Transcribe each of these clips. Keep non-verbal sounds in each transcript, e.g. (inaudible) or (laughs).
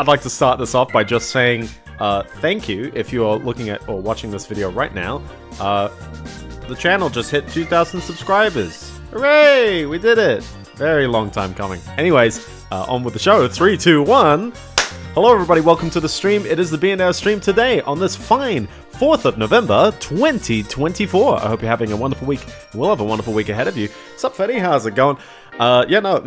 I'd like to start this off by just saying uh, thank you if you are looking at or watching this video right now. Uh, the channel just hit 2,000 subscribers. Hooray! We did it! Very long time coming. Anyways, uh, on with the show. Three, two, one. Hello, everybody. Welcome to the stream. It is the BNR stream today on this fine 4th of November 2024. I hope you're having a wonderful week. We'll have a wonderful week ahead of you. What's up, Fetty? How's it going? Uh, yeah, no,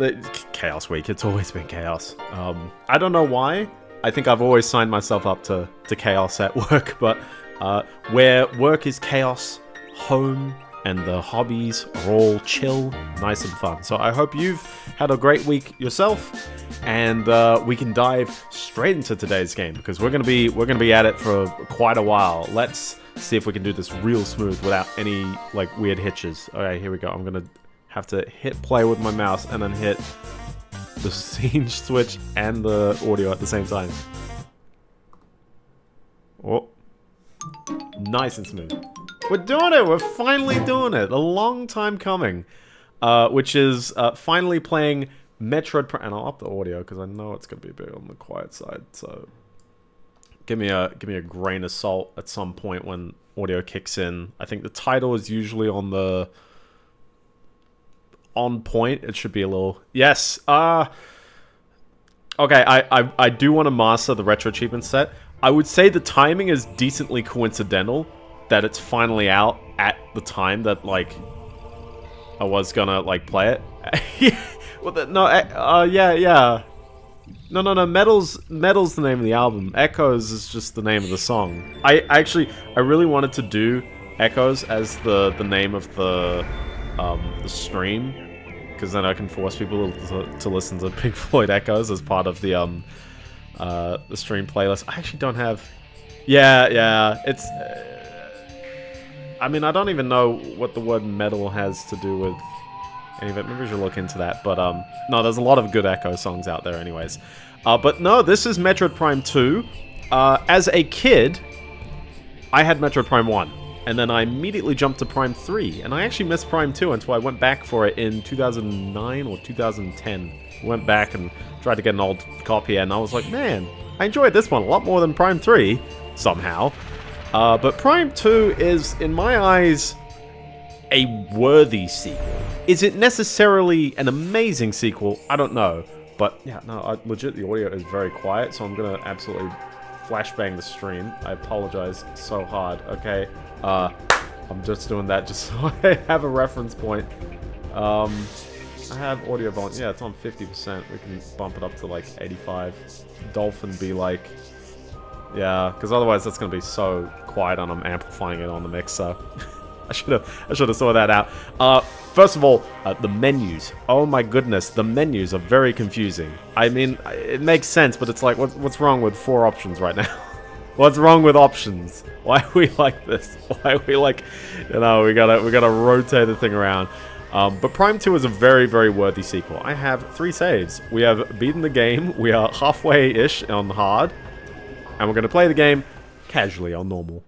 chaos week. It's always been chaos. Um, I don't know why. I think I've always signed myself up to, to chaos at (laughs) work, but uh, where work is chaos, home and the hobbies are all chill, nice and fun. So I hope you've had a great week yourself, and uh, we can dive straight into today's game because we're gonna be we're gonna be at it for quite a while. Let's see if we can do this real smooth without any like weird hitches. All right, here we go. I'm gonna have to hit play with my mouse and then hit the (laughs) scene switch and the audio at the same time. Oh, nice and smooth. We're doing it! We're finally doing it! A long time coming. Uh, which is uh, finally playing Metroid Prime. And I'll up the audio because I know it's going to be a bit on the quiet side. So give me a give me a grain of salt at some point when audio kicks in. I think the title is usually on the on point. It should be a little yes. Uh okay. I I, I do want to master the retro achievement set. I would say the timing is decently coincidental that it's finally out at the time that like I was gonna like play it. (laughs) well, the, no, uh, yeah, yeah. No, no, no. Meddle's Meddle's the name of the album. Echoes is just the name of the song. I actually, I really wanted to do Echoes as the the name of the um, the stream, because then I can force people to, to listen to (laughs) Pink Floyd Echoes as part of the um uh the stream playlist. I actually don't have. Yeah, yeah. It's. Uh, I mean, I don't even know what the word metal has to do with any of it. Maybe we should look into that. But, um, no, there's a lot of good Echo songs out there anyways. Uh, but no, this is Metroid Prime 2. Uh, as a kid, I had Metroid Prime 1. And then I immediately jumped to Prime 3. And I actually missed Prime 2 until I went back for it in 2009 or 2010. Went back and tried to get an old copy, and I was like, man, I enjoyed this one a lot more than Prime 3, somehow. Uh, but Prime 2 is, in my eyes, a worthy sequel. Is it necessarily an amazing sequel? I don't know. But yeah, no, I, legit, the audio is very quiet, so I'm gonna absolutely flashbang the stream. I apologize so hard, okay? Uh, I'm just doing that just (laughs) so I have a reference point. Um, I have audio volume. Yeah, it's on 50%. We can bump it up to like 85. Dolphin be like yeah, because otherwise that's going to be so quiet and I'm amplifying it on the mixer. (laughs) I should have I should have saw that out. Uh, first of all, uh, the menus. Oh my goodness, the menus are very confusing. I mean, it makes sense, but it's like, what, what's wrong with four options right now? (laughs) what's wrong with options? (laughs) Why are we like this? (laughs) Why are we like, you know, we gotta we gotta rotate the thing around. Um, but Prime 2 is a very, very worthy sequel. I have three saves. We have beaten the game. We are (laughs) halfway-ish on hard. And we're going to play the game casually on normal.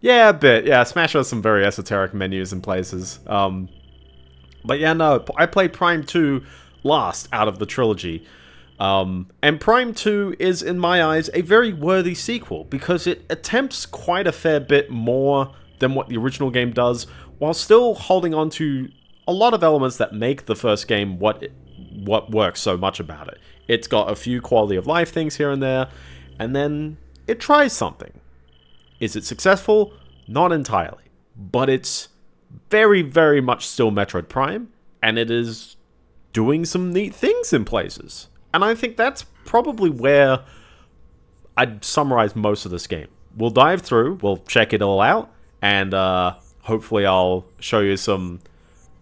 Yeah, a bit. Yeah, Smash has some very esoteric menus and places. Um, but yeah, no, I played Prime 2 last out of the trilogy. Um, and Prime 2 is, in my eyes, a very worthy sequel because it attempts quite a fair bit more than what the original game does, while still holding on to a lot of elements that make the first game what it, what works so much about it. It's got a few quality of life things here and there, and then it tries something. Is it successful? Not entirely. But it's very, very much still Metroid Prime, and it is doing some neat things in places. And I think that's probably where I'd summarize most of this game. We'll dive through, we'll check it all out, and uh, hopefully I'll show you some,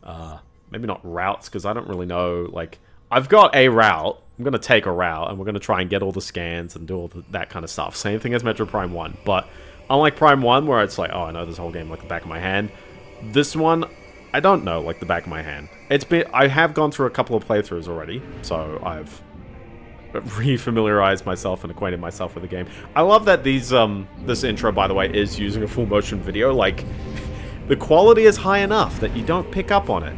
uh, maybe not routes, because I don't really know, like, I've got a route, I'm going to take a route, and we're going to try and get all the scans and do all the, that kind of stuff. Same thing as Metroid Prime 1, but unlike Prime 1, where it's like, oh, I know this whole game like the back of my hand, this one, I don't know like the back of my hand. It's been, I have gone through a couple of playthroughs already, so I've (laughs) re-familiarized myself and acquainted myself with the game. I love that these, um, this intro, by the way, is using a full motion video. Like, the quality is high enough that you don't pick up on it.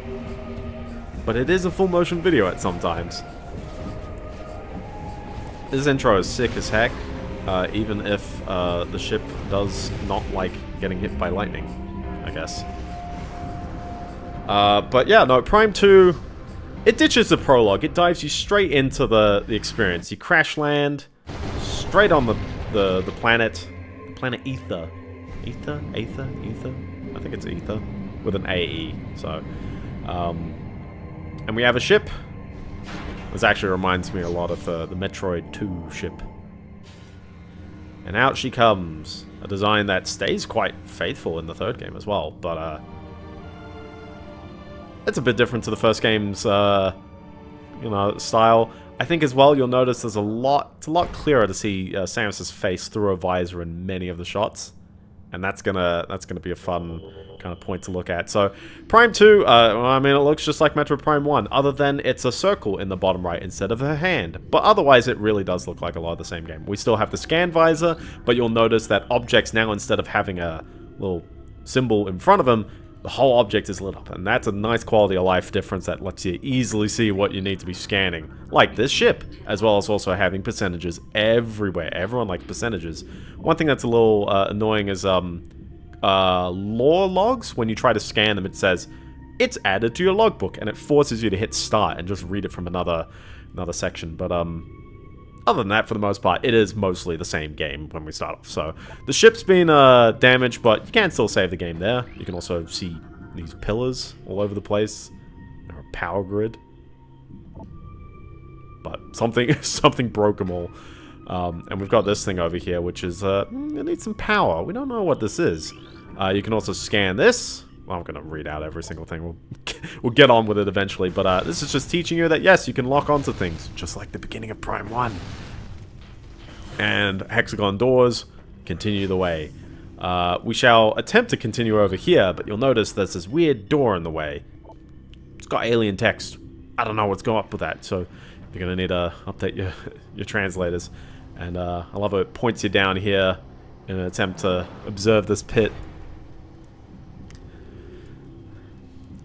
But it is a full motion video at sometimes. This intro is sick as heck, uh, even if uh, the ship does not like getting hit by lightning, I guess. Uh, but yeah, no, Prime 2, it ditches the prologue. It dives you straight into the, the experience. You crash land straight on the, the, the planet, planet Ether. Ether? Aether? Ether? I think it's Ether. With an AE, so... Um, and we have a ship. This actually reminds me a lot of uh, the Metroid 2 ship. And out she comes. A design that stays quite faithful in the third game as well, but uh, it's a bit different to the first game's, uh, you know, style. I think as well you'll notice there's a lot, it's a lot clearer to see uh, Samus's face through a visor in many of the shots and that's gonna that's gonna be a fun kind of point to look at. So Prime 2, uh, I mean, it looks just like Metroid Prime 1, other than it's a circle in the bottom right instead of her hand. But otherwise, it really does look like a lot of the same game. We still have the scan visor, but you'll notice that objects now, instead of having a little symbol in front of them, the whole object is lit up, and that's a nice quality of life difference that lets you easily see what you need to be scanning, like this ship, as well as also having percentages everywhere. Everyone likes percentages. One thing that's a little uh, annoying is um, uh, lore logs. When you try to scan them, it says it's added to your logbook, and it forces you to hit start and just read it from another another section. But um, other than that, for the most part, it is mostly the same game when we start off. So the ship's been uh, damaged, but you can still save the game there. You can also see these pillars all over the place. They're a power grid. But something (laughs) something broke them all. Um, and we've got this thing over here, which is, uh, it needs some power. We don't know what this is. Uh, you can also scan this. I'm going to read out every single thing. We'll, (laughs) we'll get on with it eventually. But uh, this is just teaching you that, yes, you can lock onto things, just like the beginning of Prime 1. And hexagon doors continue the way. Uh, we shall attempt to continue over here, but you'll notice there's this weird door in the way. It's got alien text. I don't know what's going up with that, so you're going to need to update your, (laughs) your translators. And uh, I love how it points you down here in an attempt to observe this pit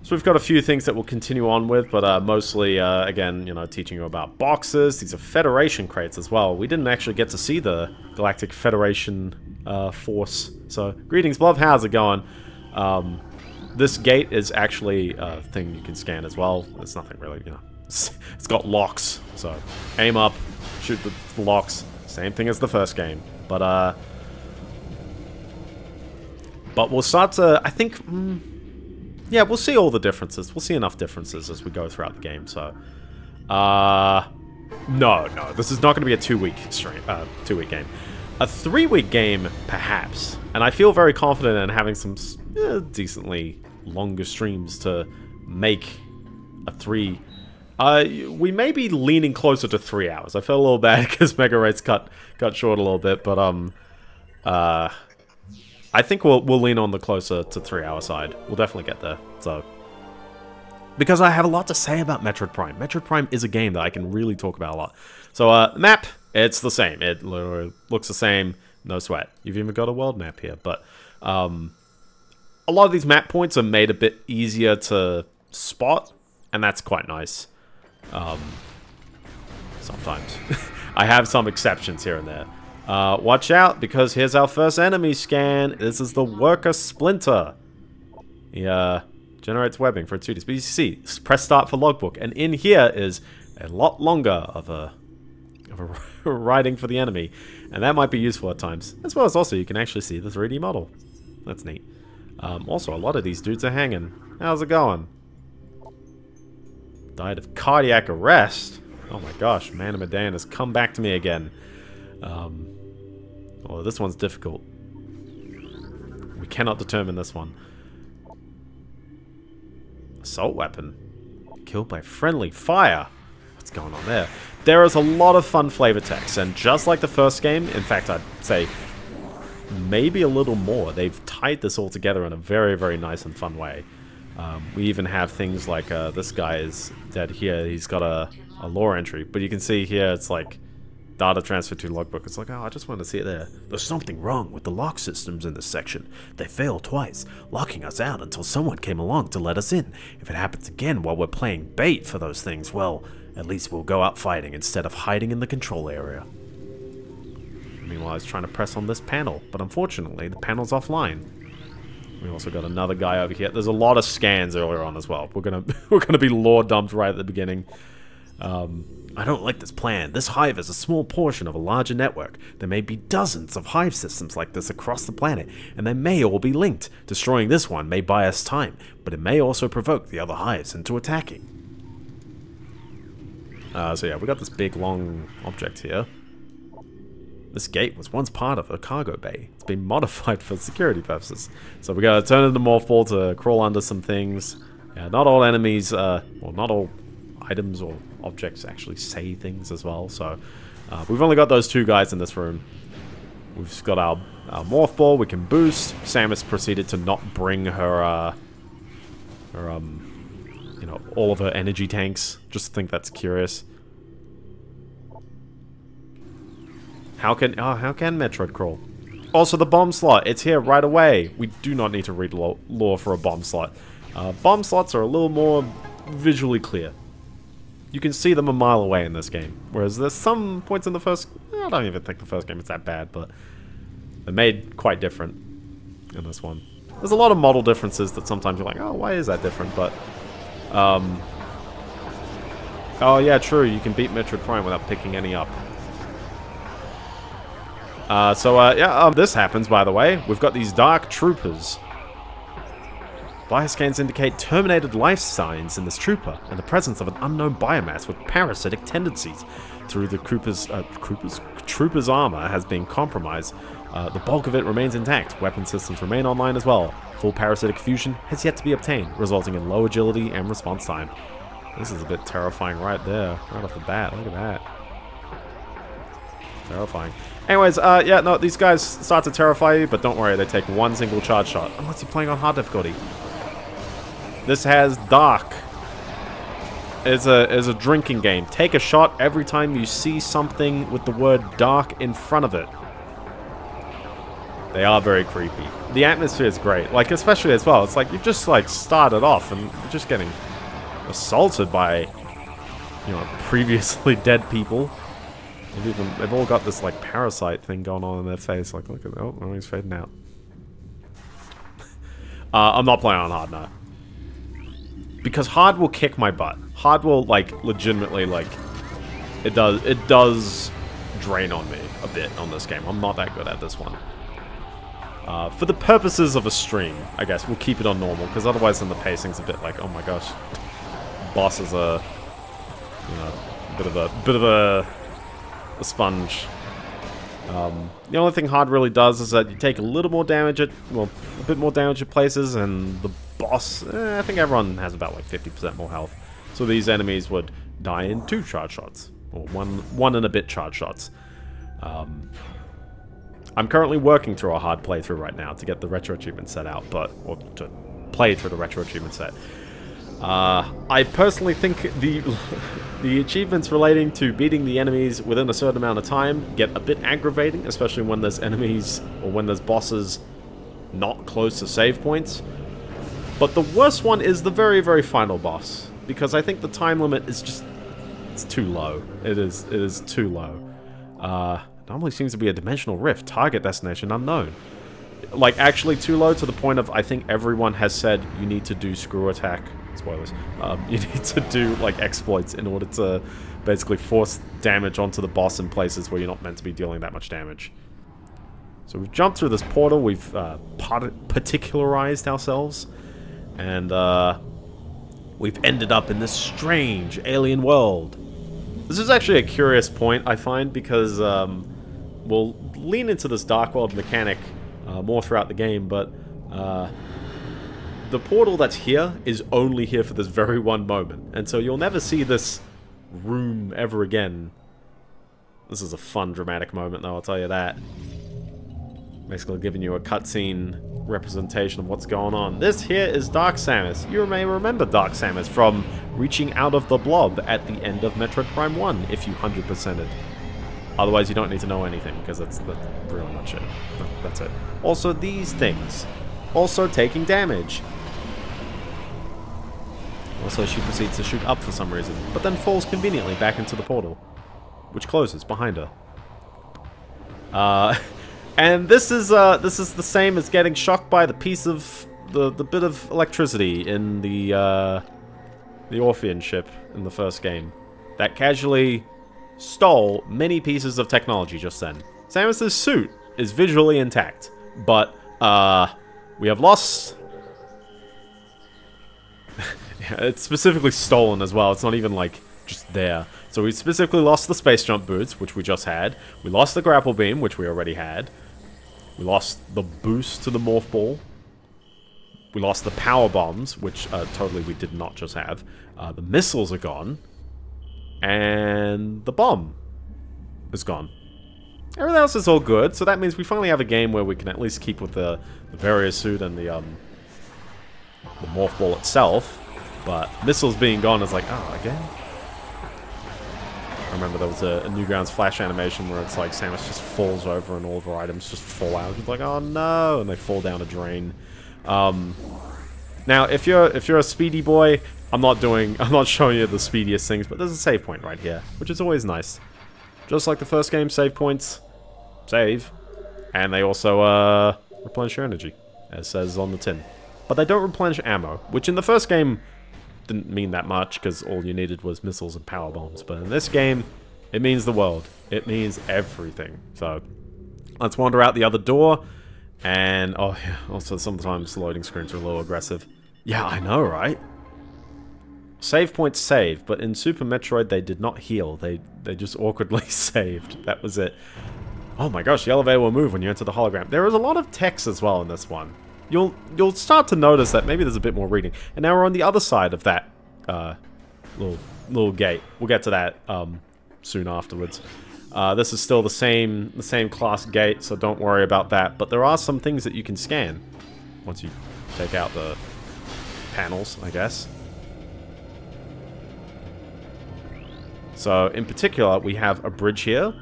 So we've got a few things that we'll continue on with, but uh, mostly, uh, again, you know, teaching you about boxes. These are Federation crates as well. We didn't actually get to see the Galactic Federation uh, force. So, greetings, Blob. How's it going? Um, this gate is actually a thing you can scan as well. It's nothing really, you know. It's, it's got locks. So, aim up, shoot the locks. Same thing as the first game. But, uh... But we'll start to, I think... Mm, yeah, we'll see all the differences. We'll see enough differences as we go throughout the game, so... Uh... No, no, this is not going to be a two-week stream, uh, two-week game. A three-week game, perhaps. And I feel very confident in having some eh, decently longer streams to make a three... Uh, we may be leaning closer to three hours. I felt a little (laughs) bad because Mega Raid's cut, cut short a little bit, but, um... Uh... I think we'll we'll lean on the closer to three hour side. We'll definitely get there. So because I have a lot to say about Metroid Prime. Metroid Prime is a game that I can really talk about a lot. So uh, map, it's the same. It looks the same. No sweat. You've even got a world map here, but um, a lot of these map points are made a bit easier to spot, and that's quite nice. Um, sometimes. (laughs) I have some exceptions here and there. Uh, watch out, because here's our first enemy scan. This is the Worker Splinter. He uh, generates webbing for 2D. But you see, press start for logbook. And in here is a lot longer of a, of a (laughs) writing for the enemy. And that might be useful at times. As well as also you can actually see the 3D model. That's neat. Um, also, a lot of these dudes are hanging. How's it going? Died of cardiac arrest? Oh my gosh, Man of Medan has come back to me again. Um, Oh, this one's difficult. We cannot determine this one. Assault weapon. Killed by friendly fire. What's going on there? There is a lot of fun flavor text, and just like the first game, in fact, I'd say maybe a little more. They've tied this all together in a very, very nice and fun way. Um, we even have things like uh, this guy is dead here. He's got a, a lore entry, but you can see here it's like data transfer to logbook. It's like, oh, I just want to see it there. There's something wrong with the lock systems in this section. They failed twice, locking us out until someone came along to let us in. If it happens again while we're playing bait for those things, well, At least we'll go out fighting instead of hiding in the control area. Meanwhile, I was trying to press on this panel, but unfortunately, the panel's offline. We also got another guy over here. There's a lot of scans earlier on as well. We're gonna (laughs) we're gonna be lore dumped right at the beginning. Um, I don't like this plan. This hive is a small portion of a larger network. There may be dozens of hive systems like this across the planet, and they may all be linked. Destroying this one may buy us time, but it may also provoke the other hives into attacking. Uh, so yeah, we got this big long object here. This gate was once part of a cargo bay. It's been (laughs) modified for security purposes. So we gotta turn into morph to crawl under some things. Yeah, not all enemies, uh, well, not all items or objects actually say things as well. So uh, we've only got those two guys in this room. We've got our, our morph ball. We can boost. Samus proceeded to not bring her, uh, her um, you know, all of her energy tanks. Just think that's curious. How can oh, how can Metroid crawl? Also, the bomb slot. It's here right away. We do not need to read lore for a bomb slot. Uh, bomb slots are a little more visually clear. You can see them a mile away in this game. Whereas there's some points in the first... I don't even think the first game is that bad, but... They're made quite different in this one. There's a lot of model differences that sometimes you're like, oh, why is that different? But... Um, oh, yeah, true. You can beat Metroid Prime without picking any up. Uh, so, uh, yeah, um, this happens, by the way. We've got these Dark Troopers. Bioscans indicate terminated life signs in this trooper and the presence of an unknown biomass with parasitic tendencies. Through the Trooper's, uh, Trooper's, Trooper's armor has been compromised. Uh, the bulk of it remains intact. Weapon systems remain online as well. Full parasitic fusion has yet to be obtained, resulting in low agility and response time. This is a bit terrifying right there, right off the bat. Look at that. Terrifying. Anyways, uh, yeah, no, these guys start to terrify you, but don't worry, they take one single charge shot. Unless you're playing on hard difficulty. This has Dark. It's a, it's a drinking game. Take a shot every time you see something with the word Dark in front of it. They are very creepy. The atmosphere is great. Like, especially as well, it's like you've just, like, started off and you're just getting assaulted by, you know, (laughs) previously dead people. They've even they've all got this like parasite thing going on in their face. Like, look at oh, oh he's fading out. (laughs) uh, I'm not playing on hard now because hard will kick my butt. Hard will like legitimately like it does it does drain on me a bit on this game. I'm not that good at this one. Uh, for the purposes of a stream, I guess we'll keep it on normal because otherwise then the pacing's a bit like, oh my gosh, boss is a you know bit of a bit of a a sponge. Um, the only thing hard really does is that you take a little more damage at, well, a bit more damage at places, and the boss, eh, I think everyone has about like 50% more health. So these enemies would die in two charge shots, or one, one and a bit charge shots. Um, I'm currently working through a hard playthrough right now to get the retro achievement set out, but, or to play through the retro achievement set. Uh, I personally think the (laughs) the achievements relating to beating the enemies within a certain amount of time get a bit aggravating, especially when there's enemies or when there's bosses not close to save points. But the worst one is the very, very final boss, because I think the time limit is just it's too low. It is it is too low. Uh, normally seems to be a dimensional rift, target destination unknown. Like actually too low to the point of I think everyone has said you need to do screw attack spoilers. Um, (laughs) you need to do like exploits in order to basically force damage onto the boss in places where you're not meant to be dealing that much damage. So we've jumped through this portal, we've uh, particularized ourselves, and uh, we've ended up in this strange alien world. This is actually a curious point, I find, because um, we'll lean into this Dark World mechanic uh, more throughout the game, but uh, the portal that's here is only here for this very one moment. And so you'll never see this room ever again. This is a fun dramatic moment though, I'll tell you that. Basically giving you a cutscene representation of what's going on. This here is Dark Samus. You may remember Dark Samus from reaching out of the blob at the end of Metroid Prime 1 if you 100%ed. Otherwise you don't need to know anything because that's, that's really much it. That's it. Also these things. Also taking damage. Also, she proceeds to shoot up for some reason, but then falls conveniently back into the portal, which closes behind her. Uh, (laughs) and this is uh, this is the same as getting shocked by the piece of the the bit of electricity in the uh, the Orpheon ship in the first game that casually stole many pieces of technology just then. Samus's suit is visually intact, but uh, we have lost. yeah, (laughs) it's specifically stolen as well. It's not even like just there. So we specifically lost the space jump boots, which we just had. We lost the grapple beam, which we already had. We lost the boost to the morph ball. We lost the power bombs, which uh, totally we did not just have. Uh, the missiles are gone. And the bomb is gone. Everything else is all good, so that means we finally have a game where we can at least keep with the, the suit and the, um, the morph ball itself. But missiles being gone is like, oh, again? I remember there was a, a Newgrounds Flash animation where it's like Samus just falls over and all of her items just fall out. It's like, oh no, and they fall down a drain. Um, now, if you're if you're a speedy boy, I'm not doing, (laughs) I'm not showing you the speediest things, but there's a save point right here, which is always nice. Just like the first game, save points save, and they also uh, replenish your energy, as says on the tin. But they don't replenish ammo, which in the first game didn't mean that much, because all you needed was missiles and power bombs. But in this game, it means the world. It means everything. So, let's wander out the other door, and, oh yeah, also sometimes loading screens are a little aggressive. Yeah, I know, right? Save points saved, but in Super Metroid they did not heal. They they just (laughs) awkwardly (laughs) saved. That was it. Oh my gosh, the elevator will move when you enter the hologram. There is a lot of text as well in this one. You'll you'll start to notice that maybe there's a bit more reading. And now we're on the other side of that uh, little little gate. We'll get to that um, soon afterwards. Uh, this is still the same the same class gate, so don't worry about that. But there are some things that you can scan once you take out the panels, I guess. So in particular, we have a bridge here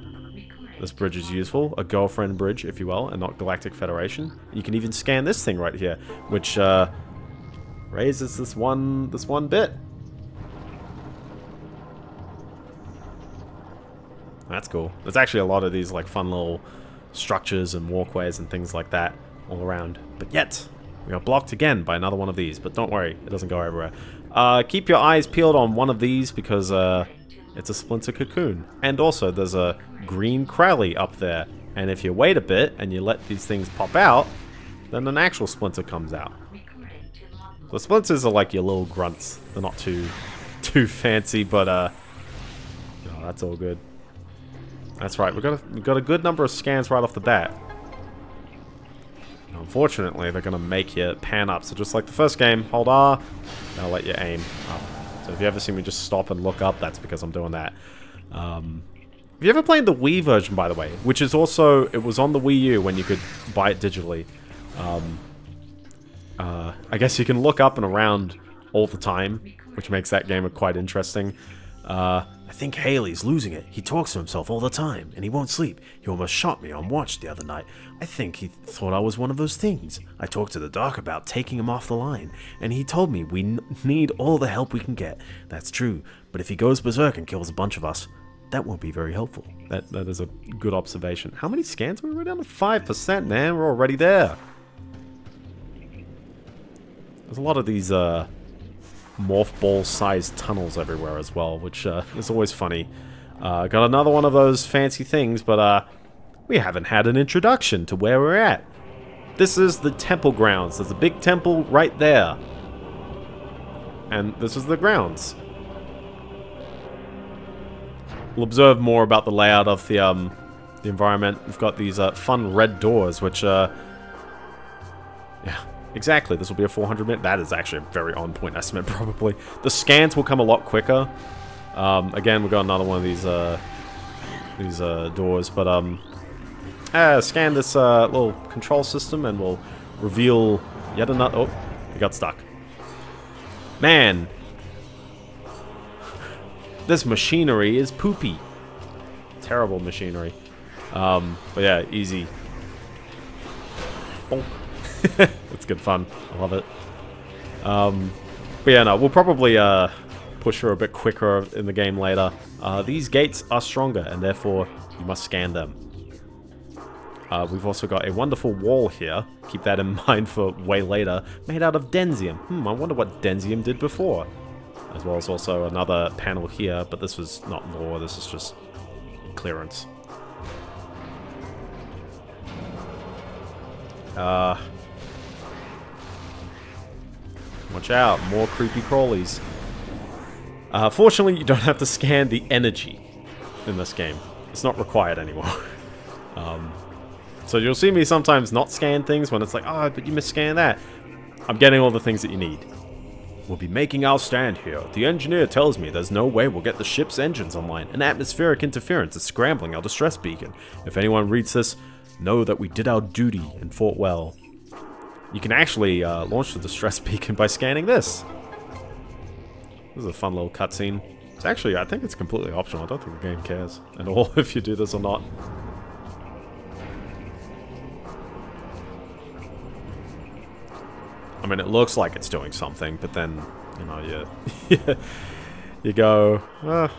this bridge is useful, a girlfriend bridge, if you will, and not Galactic Federation. You can even scan this thing right here, which uh, raises this one this one bit. That's cool. There's actually a lot of these like fun little structures and walkways and things like that all around. But yet, we are blocked again by another one of these. But don't worry, it doesn't go everywhere. Uh, keep your eyes peeled on one of these because uh, it's a splinter cocoon. And also, there's a green Kralee up there. And if you wait a bit and you let these things pop out, then an actual splinter comes out. The splinters are like your little grunts. They're not too (laughs) too fancy, but uh oh, that's all good. That's right, we've got a, we've got a good number of scans right off the bat. Unfortunately, they're going to make you pan up. So just like the first game, hold R, they'll let you aim up. So if you ever see me just stop and look up, that's because I'm doing that. Um, have you ever played the Wii version, by the way? Which is also, it was on the Wii U when you could buy it digitally. Um, uh, I guess you can look up and around all the time, which makes that game quite interesting. Uh, I think Haley's losing it. He talks to himself all the time, and he won't sleep. He almost shot me on watch the other night. I think he thought I was one of those things. I talked to the doc about taking him off the line, and he told me we need all the help we can get. That's true, but if he goes berserk and kills a bunch of us, that won't be very helpful. That That is a good observation. How many scans are we already down to 5%, man. We're already there. There's a lot of these, uh, morph ball sized tunnels everywhere as well, which uh, is always funny. Uh, got another one of those fancy things, but uh, we haven't had an introduction to where we're at. This is the temple grounds. There's a big temple right there. And this is the grounds. We'll observe more about the layout of the um, the environment. We've got these uh, fun red doors, which uh, yeah, Exactly, this will be a 400 minute. That is actually a very on point estimate, (laughs) probably. The scans will come a lot quicker. Um, again, we've got another one of these uh, these uh, doors, but um, uh, scan this uh, little control system and we'll reveal yet another. Oh, it got stuck. Man, (laughs) this machinery is poopy. Terrible machinery. Um, but yeah, easy. Bonk. (laughs) it's good fun. I love it. Um, But yeah, no, we'll probably uh, push her a bit quicker in the game later. Uh, these gates are stronger, and therefore you must scan them. Uh, we've also got a wonderful wall here. Keep that in (laughs) mind for way later. Made out of denzium. Hmm, I wonder what denzium did before. As well as also another panel here, but this was not lore, this is just clearance. Uh, watch out, more creepy crawlies. Uh, fortunately, you don't have to scan the energy in this game. It's not required anymore. (laughs) um, so you'll see me sometimes not scan things when it's like, oh, but you misscan that. I'm getting all the things that you need. We'll be making our stand here. The engineer tells me there's no way we'll get the ship's engines online. An atmospheric interference is scrambling our distress beacon. If anyone reads this, know that we did our duty and fought well. You can actually uh, launch the distress (laughs) beacon by scanning this. This is a fun little cutscene. It's actually, I think it's completely optional. I don't think the game cares at all (laughs) if you do this or not. I mean, it looks like it's doing something, but then, you know, you, (laughs) you go, oh,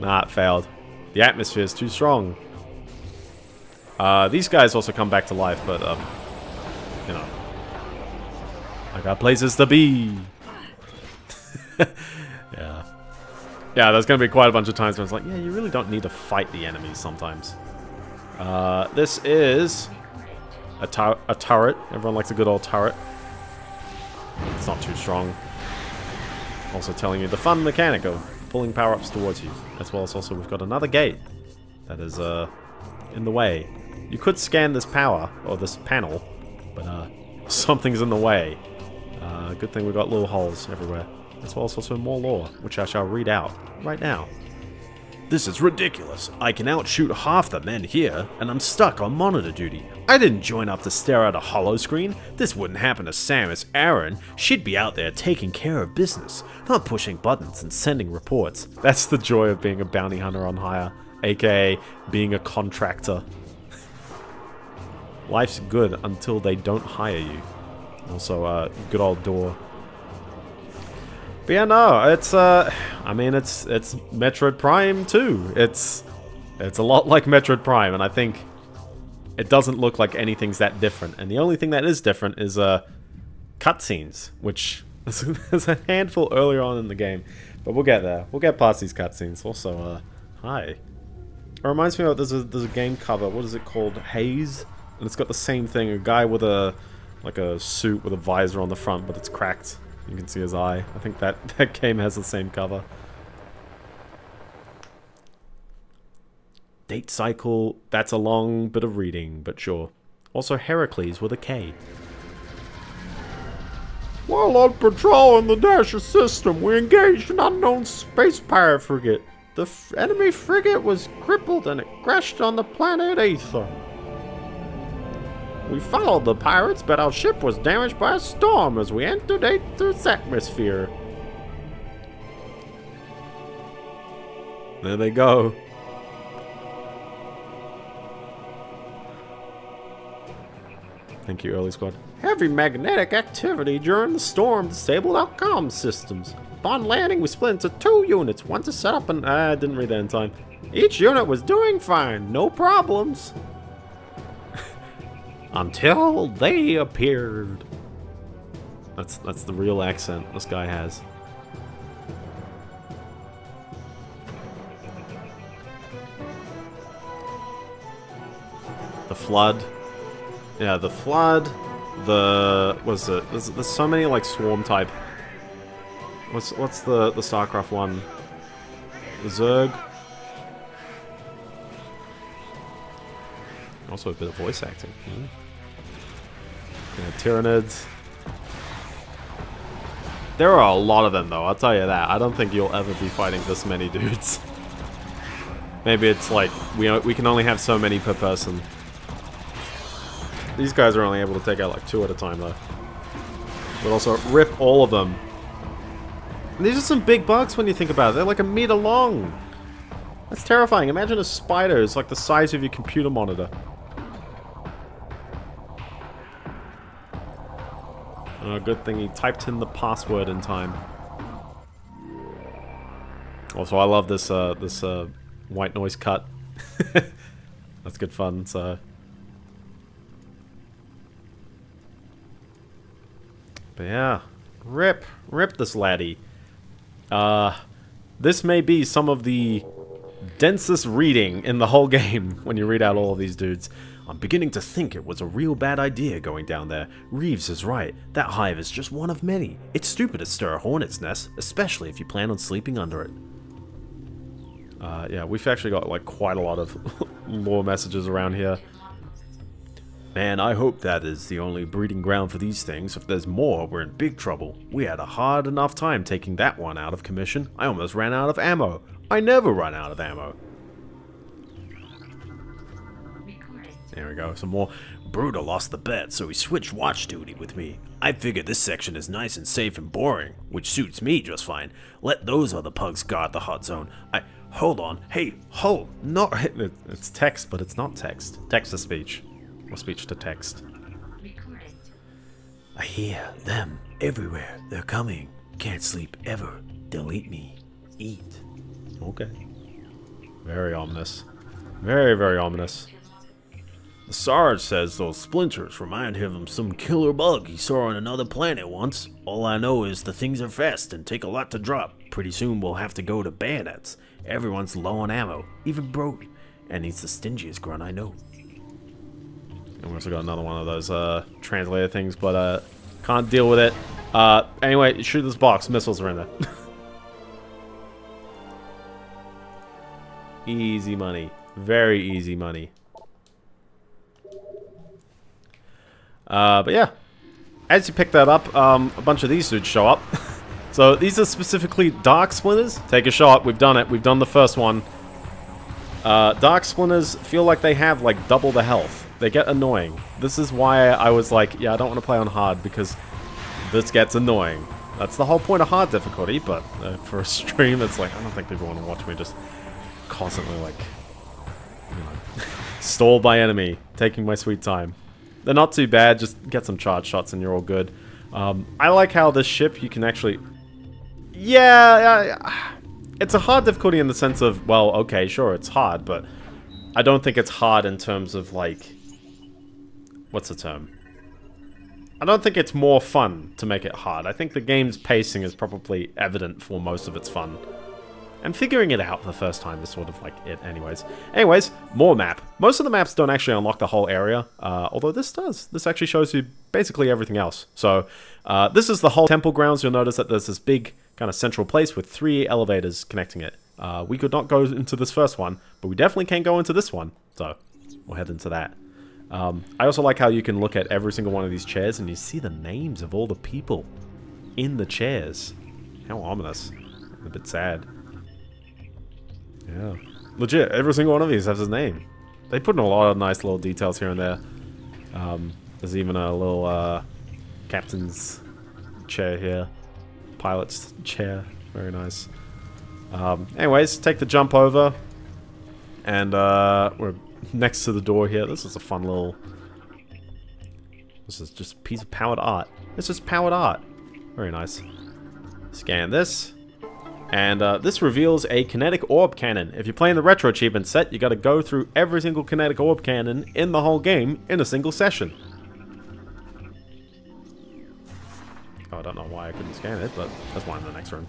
nah, it failed. The atmosphere is too strong. Uh, these guys also come back to life, but, um, you know, got places to be. (laughs) yeah. Yeah, there's going to be quite a bunch of times when it's like, yeah, you really don't need to fight the enemies sometimes. Uh, this is a, a turret. Everyone likes a good old turret. It's not too strong. Also telling you the fun mechanic of pulling power-ups towards you. As well as also we've got another gate that is uh, in the way. You could scan this power, or this panel, but uh, (laughs) something's in the way. Uh, good thing we've got little holes everywhere. As well as also more lore, which I shall read out right now. This is ridiculous. I can outshoot half the men here, and I'm stuck on monitor duty. I didn't join up to stare at a hollow screen. This wouldn't happen to Samus Aran. She'd be out there taking care of business, not pushing buttons and sending reports. That's the joy of being a bounty hunter on hire, aka being a contractor. (laughs) Life's good until they don't hire you. Also, uh, good old door but yeah, no, it's uh, I mean, it's it's Metroid Prime 2. It's it's a lot like Metroid Prime, and I think it doesn't look like anything's that different. And the only thing that is different is uh, cutscenes, which (laughs) there's a handful earlier on in the game, but we'll get there. We'll get past these cutscenes. Also, uh, hi. It reminds me of there's a there's a game cover. What is it called? Haze, and it's got the same thing. A guy with a like a suit with a visor on the front, but it's cracked. You can see his eye. I think that, (laughs) that game has the same cover. Date cycle, that's a long bit of reading, but sure. Also Heracles with a K. While on patrol in the Dasha system, we engaged an unknown space pirate frigate. The enemy frigate was crippled and it crashed on the planet Aether. We followed the pirates, but our ship was damaged by a storm as we entered Aether's atmosphere. There they go. Thank you, early squad. Heavy magnetic activity during the storm disabled our comm systems. Upon landing, we split into two units, one to set up and... Uh, I didn't read that in time. Each unit was doing fine, no problems until they appeared. That's that's the real accent this guy has. The flood. Yeah, the flood. The was it? There's, there's so many like swarm type. What's what's the the StarCraft one? The Zerg. Also a bit of voice acting. Yeah, Tyranids. There are a lot of them, though, I'll tell you that. I don't think you'll ever be fighting this many (laughs) dudes. Maybe it's like, we, we can only have so many per person. These guys are only able to take out like two at a time, though. But also, rip all of them. And these are some big bugs when you think about it. They're like a meter long. That's terrifying. Imagine a spider is like the size of your computer monitor. Oh, good thing he typed in the password in time. Also, I love this uh, this uh, white noise cut. (laughs) That's good fun. So, but yeah, rip, rip this laddie. Uh, this may be some of the densest reading in the whole (laughs) game when you read out all of these dudes. I'm beginning to think it was a real bad idea going down there. Reeves is right. That hive is just one of many. It's stupid to stir a hornet's nest, especially if you plan on sleeping under it. Uh, yeah, we've actually got like quite a lot of (laughs) lore messages around here. Man, I hope that is the only breeding ground for these things. If there's more, we're in big trouble. We had a hard enough time taking that one out of commission. I almost ran out of ammo. I never run out of ammo. There we go, some more. Bruder lost the bet, so he switched watch duty with me. I figured this section is nice and safe and boring, which suits me just fine. Let those other pugs guard the hot zone. I... Hold on. Hey, hold. No, (laughs) it's text, but it's not text. Text to speech. Or speech to text. I hear them everywhere. They're coming. Can't sleep ever. They'll eat me. Eat. Okay. Very ominous. Very, very ominous. The Sarge says those splinters remind him of some killer bug he saw on another planet once. All I know is the things are fast and take a lot to drop. Pretty soon we'll have to go to bayonets. Everyone's low on ammo, even Brody. And he's the stingiest grunt I know. And we also got another one of those uh, translator things, but uh, can't deal with it. Uh, anyway, shoot this box. Missiles are in there. (laughs) easy money. Very easy money. Uh, but yeah, as you pick that up, um, a bunch of these dudes show up. (laughs) so these are specifically Dark Splinters. Take a shot. We've done it. We've done the first one. Uh, Dark Splinters feel like they have like double the health. They get annoying. This is why I was like, yeah, I don't want to play on hard because this gets annoying. That's the whole point of hard difficulty, but uh, for a (laughs) stream, it's like, I don't think people want to watch me just constantly like, you know, (laughs) stalled by enemy, taking my sweet time. They're not too bad, just get some charge shots and you're all good. Um, I like how this ship, you can actually... Yeah, it's a hard difficulty in the sense of, well, okay, sure, it's hard, but I don't think it's hard in terms of, like... What's the term? I don't think it's more fun to make it hard. I think the game's pacing is probably evident for most of its fun. And figuring it out for the first time is sort of like it anyways. Anyways, more map. Most of the maps don't actually unlock the whole area, uh, although this does. This actually shows you basically everything else. So uh, this is the whole temple grounds. You'll notice that there's this big kind of central place with three elevators connecting it. Uh, we could not go into this first one, but we definitely can go into this one. So we'll head into that. Um, I also like how you can look at every single one of these chairs and you see the names of all the people in the chairs. How ominous. A bit sad. Yeah. Legit, every single one of these has his name. They put in a lot of nice little details here and there. Um, there's even a little uh, captain's chair here. Pilot's chair. Very nice. Um, anyways, take the jump over. And uh, we're next to the door here. This is a fun little... This is just a piece of powered art. This is powered art. Very nice. Scan this. And uh, this reveals a kinetic orb cannon. If you're playing the retro achievement set, you gotta go through every single kinetic orb cannon in the whole game in a single session. Oh, I don't know why I couldn't scan it, but that's why I'm in the next room.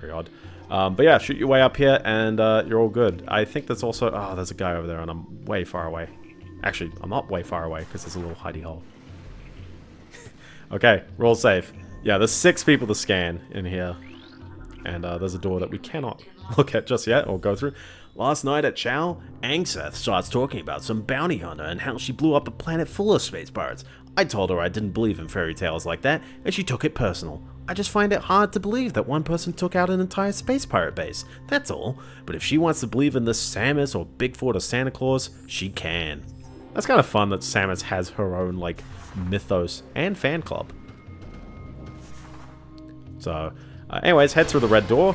Very odd. Um, but yeah, shoot your way up here and uh, you're all good. I think there's also... Oh, there's a guy over there and I'm way far away. Actually, I'm not way far away because there's a little hidey hole. (laughs) okay, roll safe. Yeah, there's six people to scan in here. And uh, there's a door that we cannot (laughs) look at just yet or go through. Last night at Chow, Angseth starts talking about some bounty hunter and how she blew up a planet full of space pirates. I told her I didn't believe in fairy tales like that, and she took it personal. I just find it hard to believe that one person took out an entire space pirate base. That's all. But if she wants to believe in this Samus or Bigfoot or Santa Claus, she can. That's kind of fun that Samus has her own, like, mythos and fan club. So, uh, anyways, head through the red door,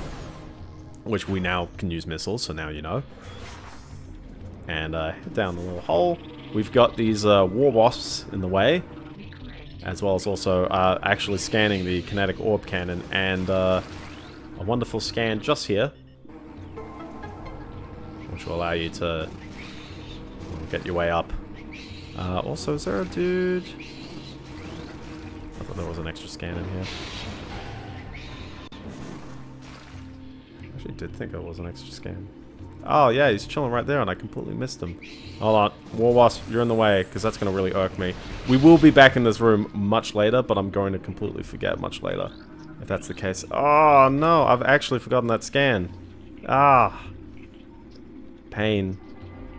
which we now can use missiles, so now you know. And uh, head down the little hole. We've got these uh, war wasps in the way, as well as also uh, actually scanning the kinetic orb cannon. And uh, a wonderful scan just here. Which will allow you to get your way up. Uh, also, is there a dude? I thought there was an extra scan in here. Actually did think it was an extra scan. Oh, yeah, he's chilling right there, and I completely missed him. Hold on. War Wasp, you're in the way, because that's going to really irk me. We will be back in this room much later, but I'm going to completely forget much later. If that's the case. Oh, no, I've actually forgotten that scan. Ah. Pain.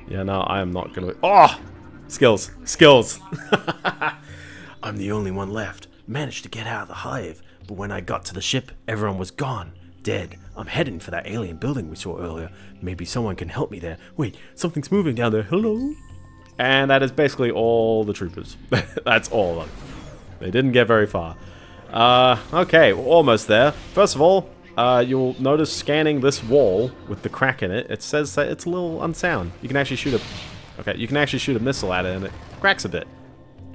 Yeah, no, I am not going to... Oh! Skills. Skills. (laughs) I'm the only one left. Managed to get out of the hive, but when I got to the ship, everyone was gone. Dead. I'm heading for that alien building we saw earlier. Maybe someone can help me there. Wait, something's moving down there. Hello? And that is basically all the troopers. (laughs) That's all of them. They didn't get very far. Uh, okay, we're almost there. First of all, uh, you'll notice scanning this wall with the crack in it, it says that it's a little unsound. You can actually shoot a... Okay, you can actually shoot a missile at it and it cracks a bit.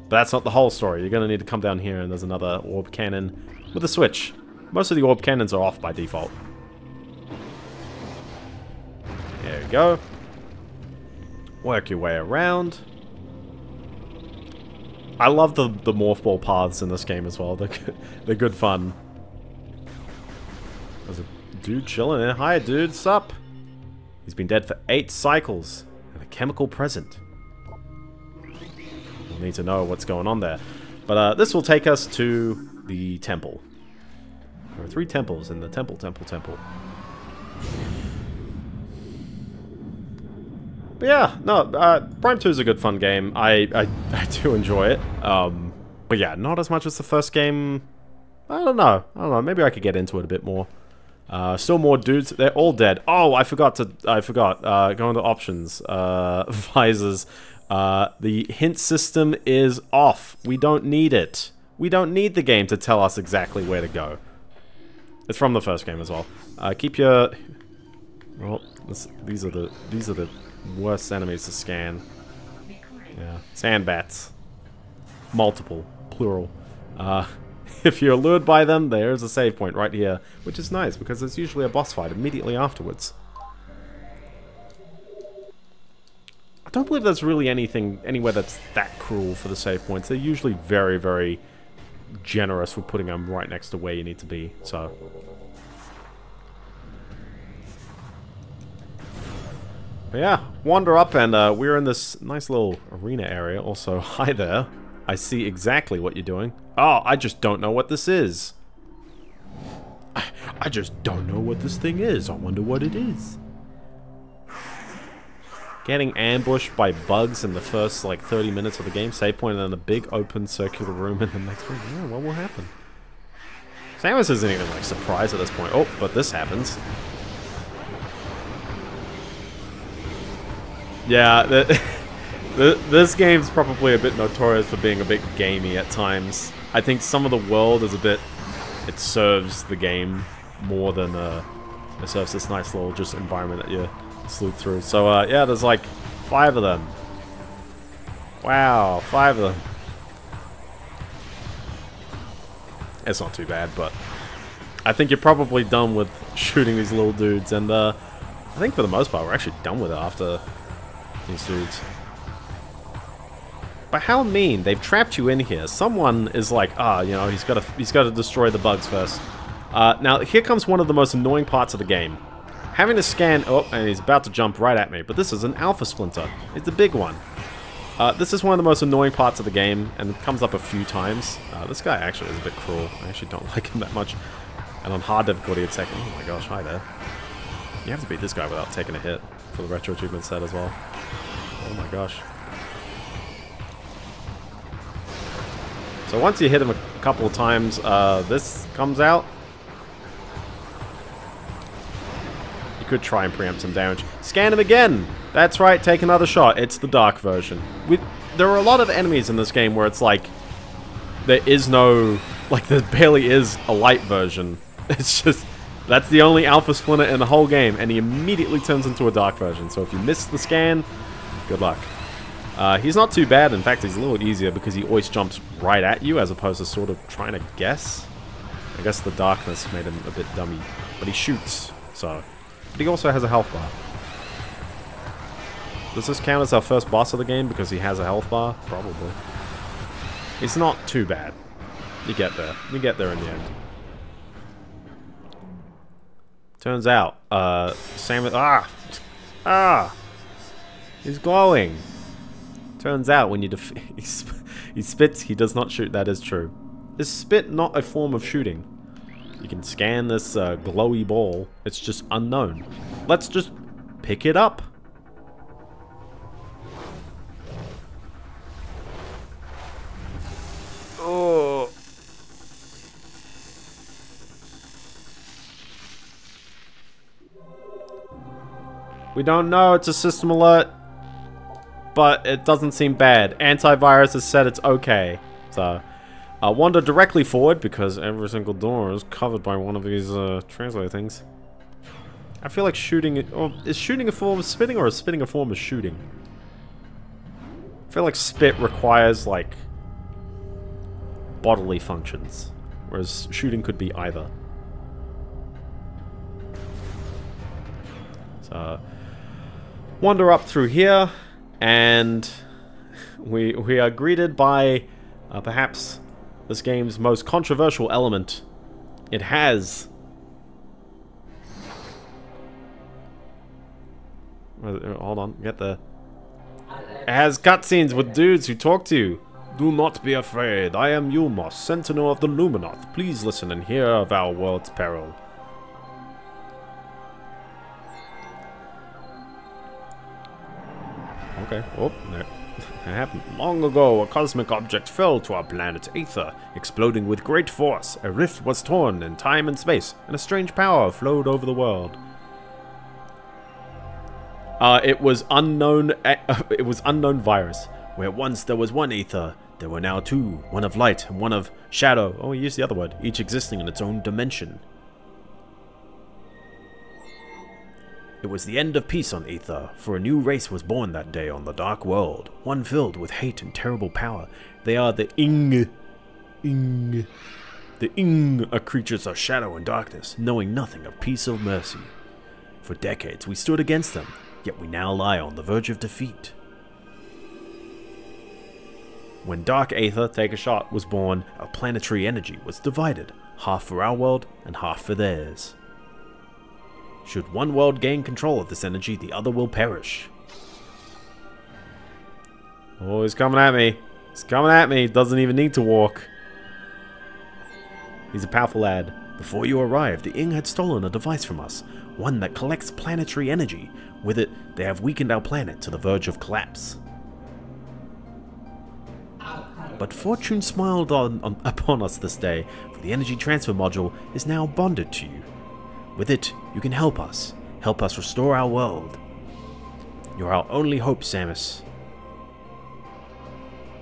But that's not the whole story. You're going to need to come down here and there's another orb cannon with a switch. Most of the orb cannons are off by default. There you go. Work your way around. I love the, the morph ball paths in this game as well. They're, (laughs) they're good fun. There's a dude chilling there. Hi, dude. Sup? He's been dead for eight cycles. And a chemical present. We'll need to know what's going on there. But uh, this will take us to the temple. There are three temples in the temple, temple, temple. But yeah, no, uh, Prime 2 is a good fun game. I, I, (laughs) I do enjoy it. Um, but yeah, not as much as the first game. I don't know. I don't know. Maybe I could get into it a bit more. Uh, still more dudes. They're all dead. Oh, I forgot to. I forgot. Uh, go into options. Uh, (laughs) visors. Uh, the hint system is off. We don't need it. We don't need the game to tell us exactly where to go. It's from the first game as well. Uh, keep your. Well, these are the these are the worst enemies to scan. Yeah, sand bats. Multiple, plural. Uh, (laughs) if you're lured by them, there's a save point right here, which is nice because there's usually a boss fight immediately afterwards. I don't believe there's really anything anywhere that's that cruel for the save points. They're usually very, very generous with putting them right next to where you need to be. So But yeah, wander up and uh, we're in this nice little arena area. Also, (laughs) hi there. I see exactly what you're doing. Oh, I just don't know what this is. I, I just don't know what this thing is. I wonder what it is. Getting ambushed by bugs in the first like 30 minutes of the game, save point, and then a big open circular room in the next room. Yeah, what will happen? Samus isn't even like surprised at this point. Oh, but this happens. Yeah, the, (laughs) the, this game's probably a bit notorious for being a bit gamey at times. I think some of the world is a bit... It serves the game more than uh, it serves this nice little just environment that you sleuth through. So uh, yeah, there's like five of them. Wow, five of them. It's not too bad, but I think you're probably done with (laughs) shooting these little dudes, and uh, I think for the most part we're actually done with it after these dudes. But how mean? They've trapped you in here. Someone is like, ah, oh, you know, he's got to he's got to destroy the bugs first. Uh, now, here comes one of the most annoying parts of the game. Having to scan... Oh, and he's about to jump right at me. But this is an Alpha Splinter. It's the big one. Uh, this is one of the most annoying parts of the game, and it comes up a few times. Uh, this guy actually is a bit cruel. I actually don't (laughs) like him that much. And on hard difficulty, it's second. Oh my gosh, hi there. You have to beat this guy without taking a hit for the retro achievement set as well. Oh my gosh. So once you hit him a couple of times, uh, this comes out. You could try and preempt some damage. Scan him again! That's right, take another shot. It's the dark version. We, there are a lot of enemies in this game where it's like, there is no, like there barely is a light version. (laughs) It's just, that's the only Alpha Splinter in the whole game, and he immediately turns into a dark version. So if you miss the scan, good luck. Uh, he's not too bad. In fact, he's a little easier because he always jumps right at you as opposed to sort of trying to guess. I guess the darkness made him a bit dummy. But he shoots, so... But he also has a health bar. Does this count as our first boss of the game because he has a health bar? Probably. It's not too bad. You get there. You get there in the end. Turns out, uh, Samus... Ah! Ah! He's glowing. Turns out when you def (laughs) he, sp he spits, he does not shoot. That is true. Is spit not a form of shooting? You can scan this uh, glowy ball. It's just unknown. Let's just pick it up. Oh. We don't know. It's a system alert. But it doesn't seem bad. Antivirus has said it's okay. So, uh, wander directly forward because every single door is covered by one of these uh, translator things. I feel like shooting... Or is shooting a form of spitting or is spitting a form of shooting? I feel like spit requires, like, bodily functions. Whereas shooting could be either. So, wander up through here, and we we are greeted by uh, perhaps this game's most controversial element. It has hold on, get the it has cutscenes with dudes who talk to you. Do not be afraid. I am U-Mos, Sentinel of the Luminoth. Please listen and hear of our world's peril. Okay. Oh, (laughs) that, happened. Long ago, a cosmic object fell to our planet Aether, exploding with great force. A rift was torn in time and space, and a strange power flowed over the world. Uh, it was unknown. Uh, (laughs) it was unknown virus. Where once there was one Aether, there were now two. One of light and one of shadow. Oh, use the other word. Each existing in its own dimension. It was the end of peace on Aether, for a new race was born that day on the Dark World, one filled with hate and terrible power. They are the Ing. Ing. The Ing are creatures of shadow and darkness, knowing nothing of peace or mercy. For decades we stood against them, yet we now lie on the verge of defeat. When Dark Aether, take a shot, was born, our planetary energy was divided, half for our world and half for theirs. Should one world gain control of this energy, the other will perish. Oh, he's coming at me. He's coming at me. Doesn't even need to walk. He's a powerful lad. Before you arrived, the Ing had stolen a device from us, one that collects planetary energy. With it, they have weakened our planet to the verge of collapse. But fortune smiled on, on, upon us this day, for the energy transfer module is now bonded to you. With it, you can help us. Help us restore our world. You're our only hope, Samus.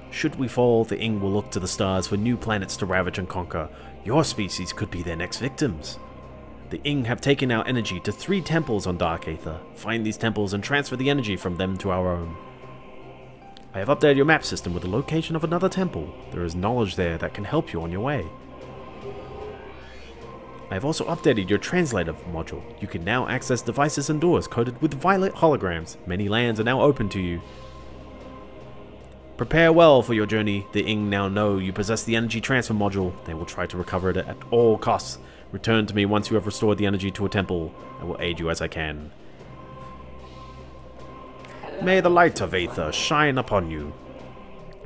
Should we fall, the Ing will look to the stars for new planets to ravage and conquer. Your species could be their next victims. The Ing have taken our energy to three temples on Dark Aether. Find these temples and transfer the energy from them to our own. I have updated your map system with the location of another temple. There is knowledge there that can help you on your way. I have also updated your translator module. You can now access devices and doors coded with violet holograms. Many lands are now open to you. Prepare well for your journey. The Ing now know you possess the energy transfer module. They will try to recover it at all costs. Return to me once you have restored the energy to a temple. I will aid you as I can. May the light of Aether shine upon you.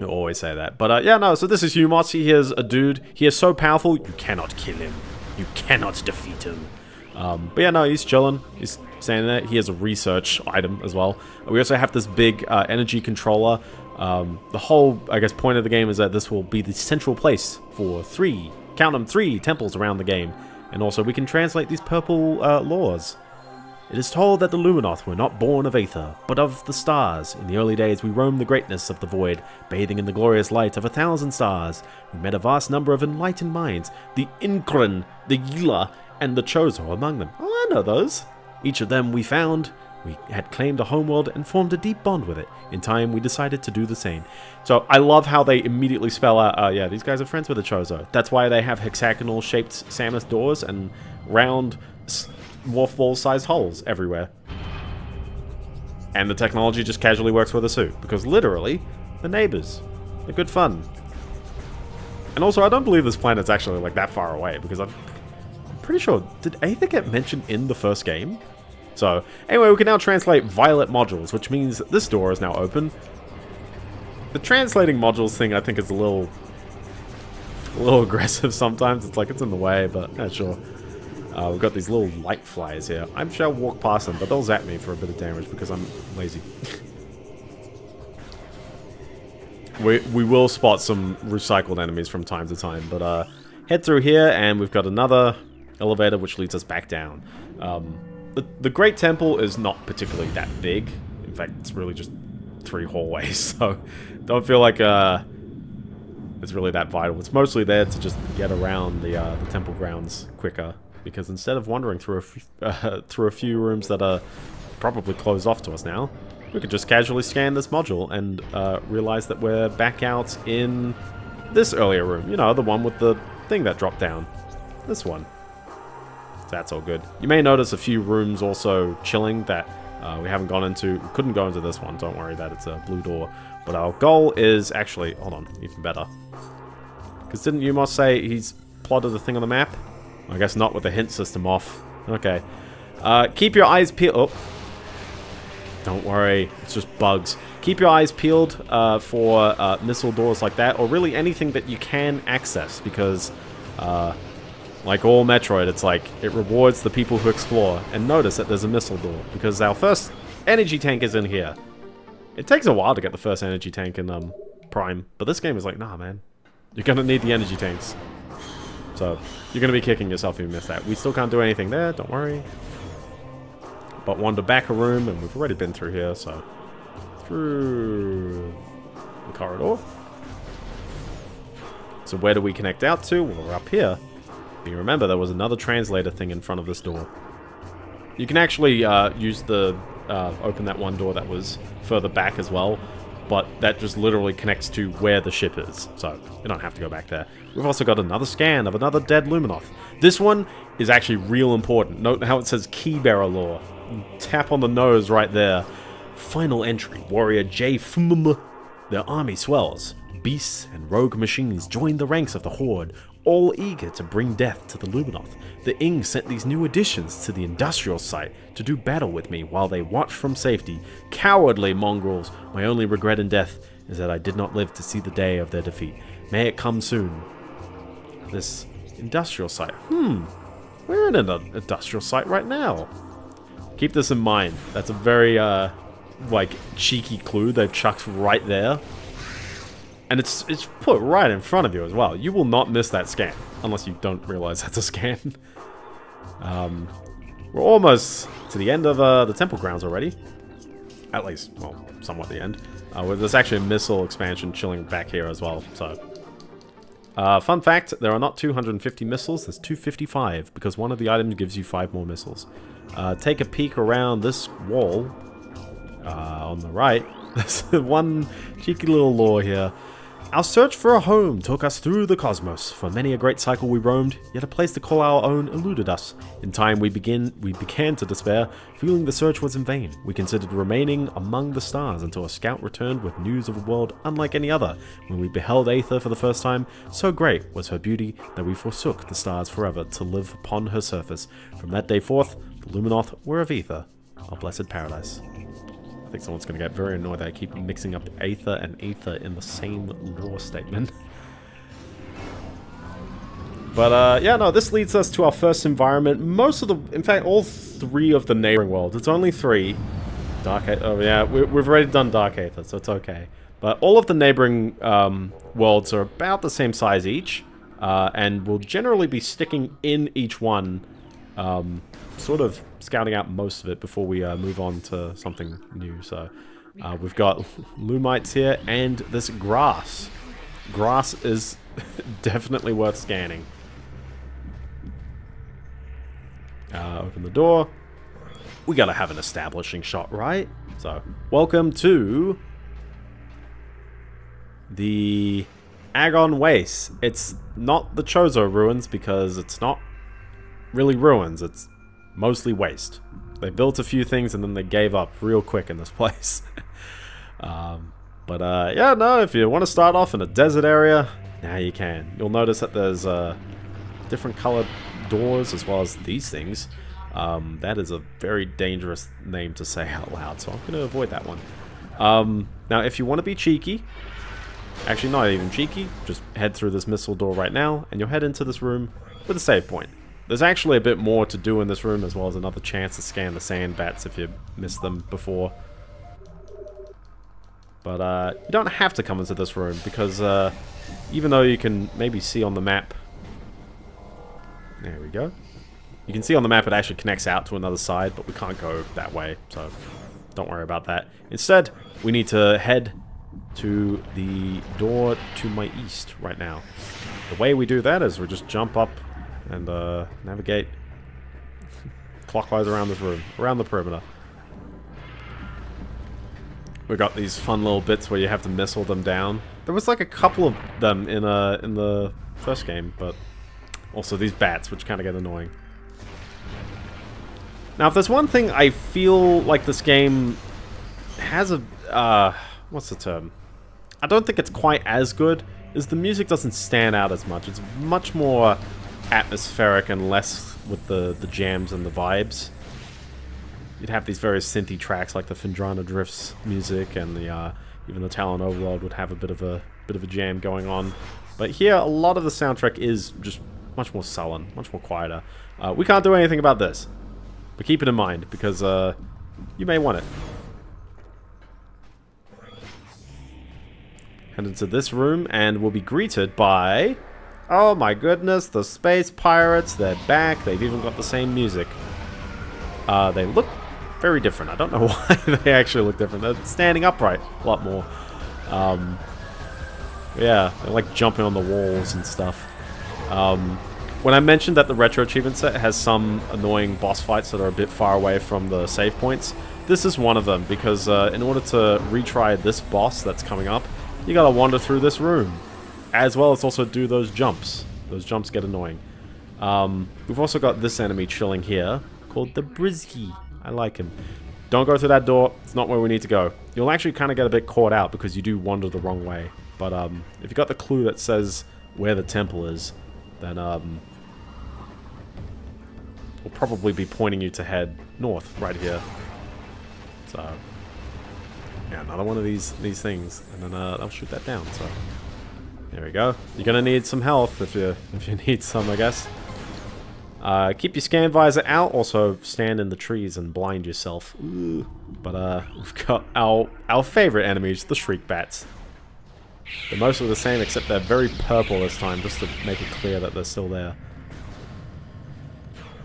I always say that. But uh, yeah, no, so this is U-Mos. He is a dude. He is so powerful, you cannot kill him. You cannot defeat him. Um, but yeah, no, he's chilling. He's saying that. He has a research item as well. We also have this big uh, energy controller. Um, the whole, I guess, point of the game is that this will be the central place for three, count them, three temples around the game. And also we can translate these purple uh, laws. It is told that the Luminoth were not born of Aether, but of the stars. In the early days we roamed the greatness of the void, bathing in the glorious light of a thousand stars. We met a vast number of enlightened minds, the N'Kren, the Ylla, and the Chozo among them. Oh, I know those. Each of them we found, We had claimed a homeworld and formed a deep bond with it. In time, we decided to do the same. So I love how they immediately spell out, uh, yeah, these guys are friends with the Chozo. That's why they have hexagonal shaped Samus doors and round Morph Ball sized holes everywhere. And the technology just casually works with the suit, because literally, the neighbors. They're good fun. And also, I don't believe this planet's actually like that far away, because I'm pretty sure, did Aether get mentioned in the first game? So, anyway, we can now translate violet modules, which means this door is now open. The translating modules thing, I think, is a little... A little (laughs) aggressive sometimes. It's like, it's in the way, but yeah, sure. Uh, we've got these little light flies here. I shall walk past them, but they'll zap me for a bit of damage because I'm lazy. (laughs) we, we will spot some recycled enemies from time to time, but uh, head through here and we've got another elevator which leads us back down. Um, the, the Great Temple is not particularly that big. In fact, it's really just three (laughs) hallways, so don't feel like uh, it's really that vital. It's mostly there to just get around the, uh, the temple grounds quicker, because instead of wandering through a, few, (laughs) uh, through a few rooms that are probably closed off to us now, we could just casually scan this module and uh, realize that we're back out in this earlier room. You know, the one with the thing that dropped down. This one. That's all good. You may notice a few rooms also chilling that uh, we haven't gone into. Couldn't go into this one. Don't worry that it's a blue door. But our goal is actually... Hold on. Even better. Because didn't U-Mos say he's plotted a thing on the map? I guess not with the hint system off. Okay. Uh, keep your eyes peeled. Oh. Don't worry. It's just bugs. Keep your eyes peeled uh, for uh, missile doors like that, or really anything that you can access, because uh, like all Metroid, it's like, it rewards the people who explore. And notice that there's a missile door, because our first energy tank is in here. It takes a while to get the first energy tank in um, Prime, but this game is like, nah, man. You're gonna need the energy tanks. So, you're gonna be kicking yourself if you miss that. We still can't do anything there, don't worry. But wander back a room, and we've already been through here, so... Through... the corridor. So where do we connect out to? Well, we're up here. You remember there was another translator thing in front of this door. You can actually uh, use the... Uh, open that one door that was further back as well, but that just literally connects to where the ship is, so you don't have to go back there. We've also got another scan of another dead Luminoth. This one is actually real important. Note how it says Keybearer Lore. Tap on the nose right there. Final entry, Warrior J. Their army swells. Beasts and rogue machines join the ranks of the Horde, all eager to bring death to the Luminoth. The Ing sent these new additions to the industrial site to do battle with me while they watch from safety. Cowardly mongrels, my only regret in death is that I did not live to see the day of their defeat. May it come soon. This industrial site. Hmm, we're in an industrial site right now. Keep this in mind. That's a very, uh, like, cheeky clue they've chucked right there. And it's it's put right in front of you as well. You will not miss that scan, unless you don't realize (laughs) that's a scan. um, we're almost to the end of uh, the temple grounds already. At least, well, somewhat the end. Uh, there's actually a missile expansion chilling back here as well, so... Uh, fun fact, there are not 250 missiles, there's 255, because one of the items gives you 5 more missiles. Uh, take a peek around this wall uh, on the right. (laughs) There's one cheeky little lore here. Our search for a home took us through the cosmos. For many a great cycle we roamed, yet a place to call our own eluded us. In time we begin we began to despair, feeling the search was in vain. We considered remaining among the stars until a scout returned with news of a world unlike any other. When we beheld Aether for the first time, so great was her beauty that we forsook the stars forever to live upon her surface. From that day forth, the Luminoth were of Aether, our blessed paradise. I think someone's going to get very annoyed that I keep mixing up Aether and Ether in the same lore statement. But uh, yeah, no, this leads us to our first environment. Most of the, in fact, all three of the neighboring worlds. It's only three. Dark Aether, oh yeah, we, have already done Dark Aether, so it's okay. But all of the neighboring um, worlds are about the same size each. Uh, and will generally be sticking in each one um, sort of scouting out most of it before we uh, move on to something new. So uh, we've got Lumites here and this grass. Grass is (laughs) definitely worth scanning. Uh, open the door. we gotta have an establishing shot, right? So, welcome to the Agon Waste. It's not the Chozo ruins because it's not really ruins, it's mostly waste. They built a few things and then they gave up real quick in this (laughs) place. um, but uh, yeah, no, if you want to start off in a desert area, now you can. You'll notice that there's uh, different colored doors as well as these things. Um, that is a very dangerous name to say out loud, so I'm going to avoid that one. Um, now, if you want to be cheeky, actually not even cheeky, just head through this missile door right now, and you'll head into this room with a save point. There's actually a bit more to do in this room, as well as another chance to scan the sand bats if you missed them before. But uh, you don't have to come into this room, because uh, even though you can maybe see on the map... There we go. You can see on the map it actually connects out to another side, but we can't go that way, so don't worry about that. Instead, we need to head to the door to my east right now. The way we do that is we just jump up and uh, navigate clockwise around this room, around the perimeter. We got these fun little bits where you have to missile them down. There was like a couple of them in uh in the first game, but also these bats, which kind of get annoying. Now, if there's one thing I feel like this game has a uh, what's the term? I don't think it's quite as good. Is the music doesn't stand out as much. It's much more atmospheric and less with the the jams and the vibes you'd have these various synthy tracks like the Phendrana Drifts music and the uh, even the Tallon Overworld would have a bit of a bit of a jam going on. But here, a lot of the soundtrack is just much more sullen, much more quieter. Uh, we can't do anything about this, but keep it in mind because uh, you may want it. Head into this room and we'll be greeted by... Oh my goodness, the space pirates, they're back. They've even got the same music. Uh, they look very different. I don't know (laughs) why they actually look different. They're standing upright a lot more. Um, yeah, they're like jumping on the walls and stuff. Um, when I mentioned that the Retro Achievement set has some annoying boss fights that are a bit far away from the save points, this is one of them, because uh, in order to retry this boss that's coming up, you gotta wander through this room, as well as also do those jumps. Those jumps get annoying. Um, we've also got this enemy chilling here, called the Brizgee. I like him. Don't go through that door. It's not where we need to go. You'll actually kind of get a bit caught out because you do wander the wrong way. But um, if you got the clue that says where the temple is, then um, we'll probably be pointing you to head north right here. So yeah, another one of these these things, and then uh, I'll shoot that down. So there we go. You're gonna need some health if you (laughs) if you need some, I guess. Uh, keep your scan visor out. Also, stand in the trees and blind yourself. But uh, (laughs) we've got our our favorite enemies, the Shriek Bats. They're mostly the same, except they're very purple this time, just to make it clear that they're still there.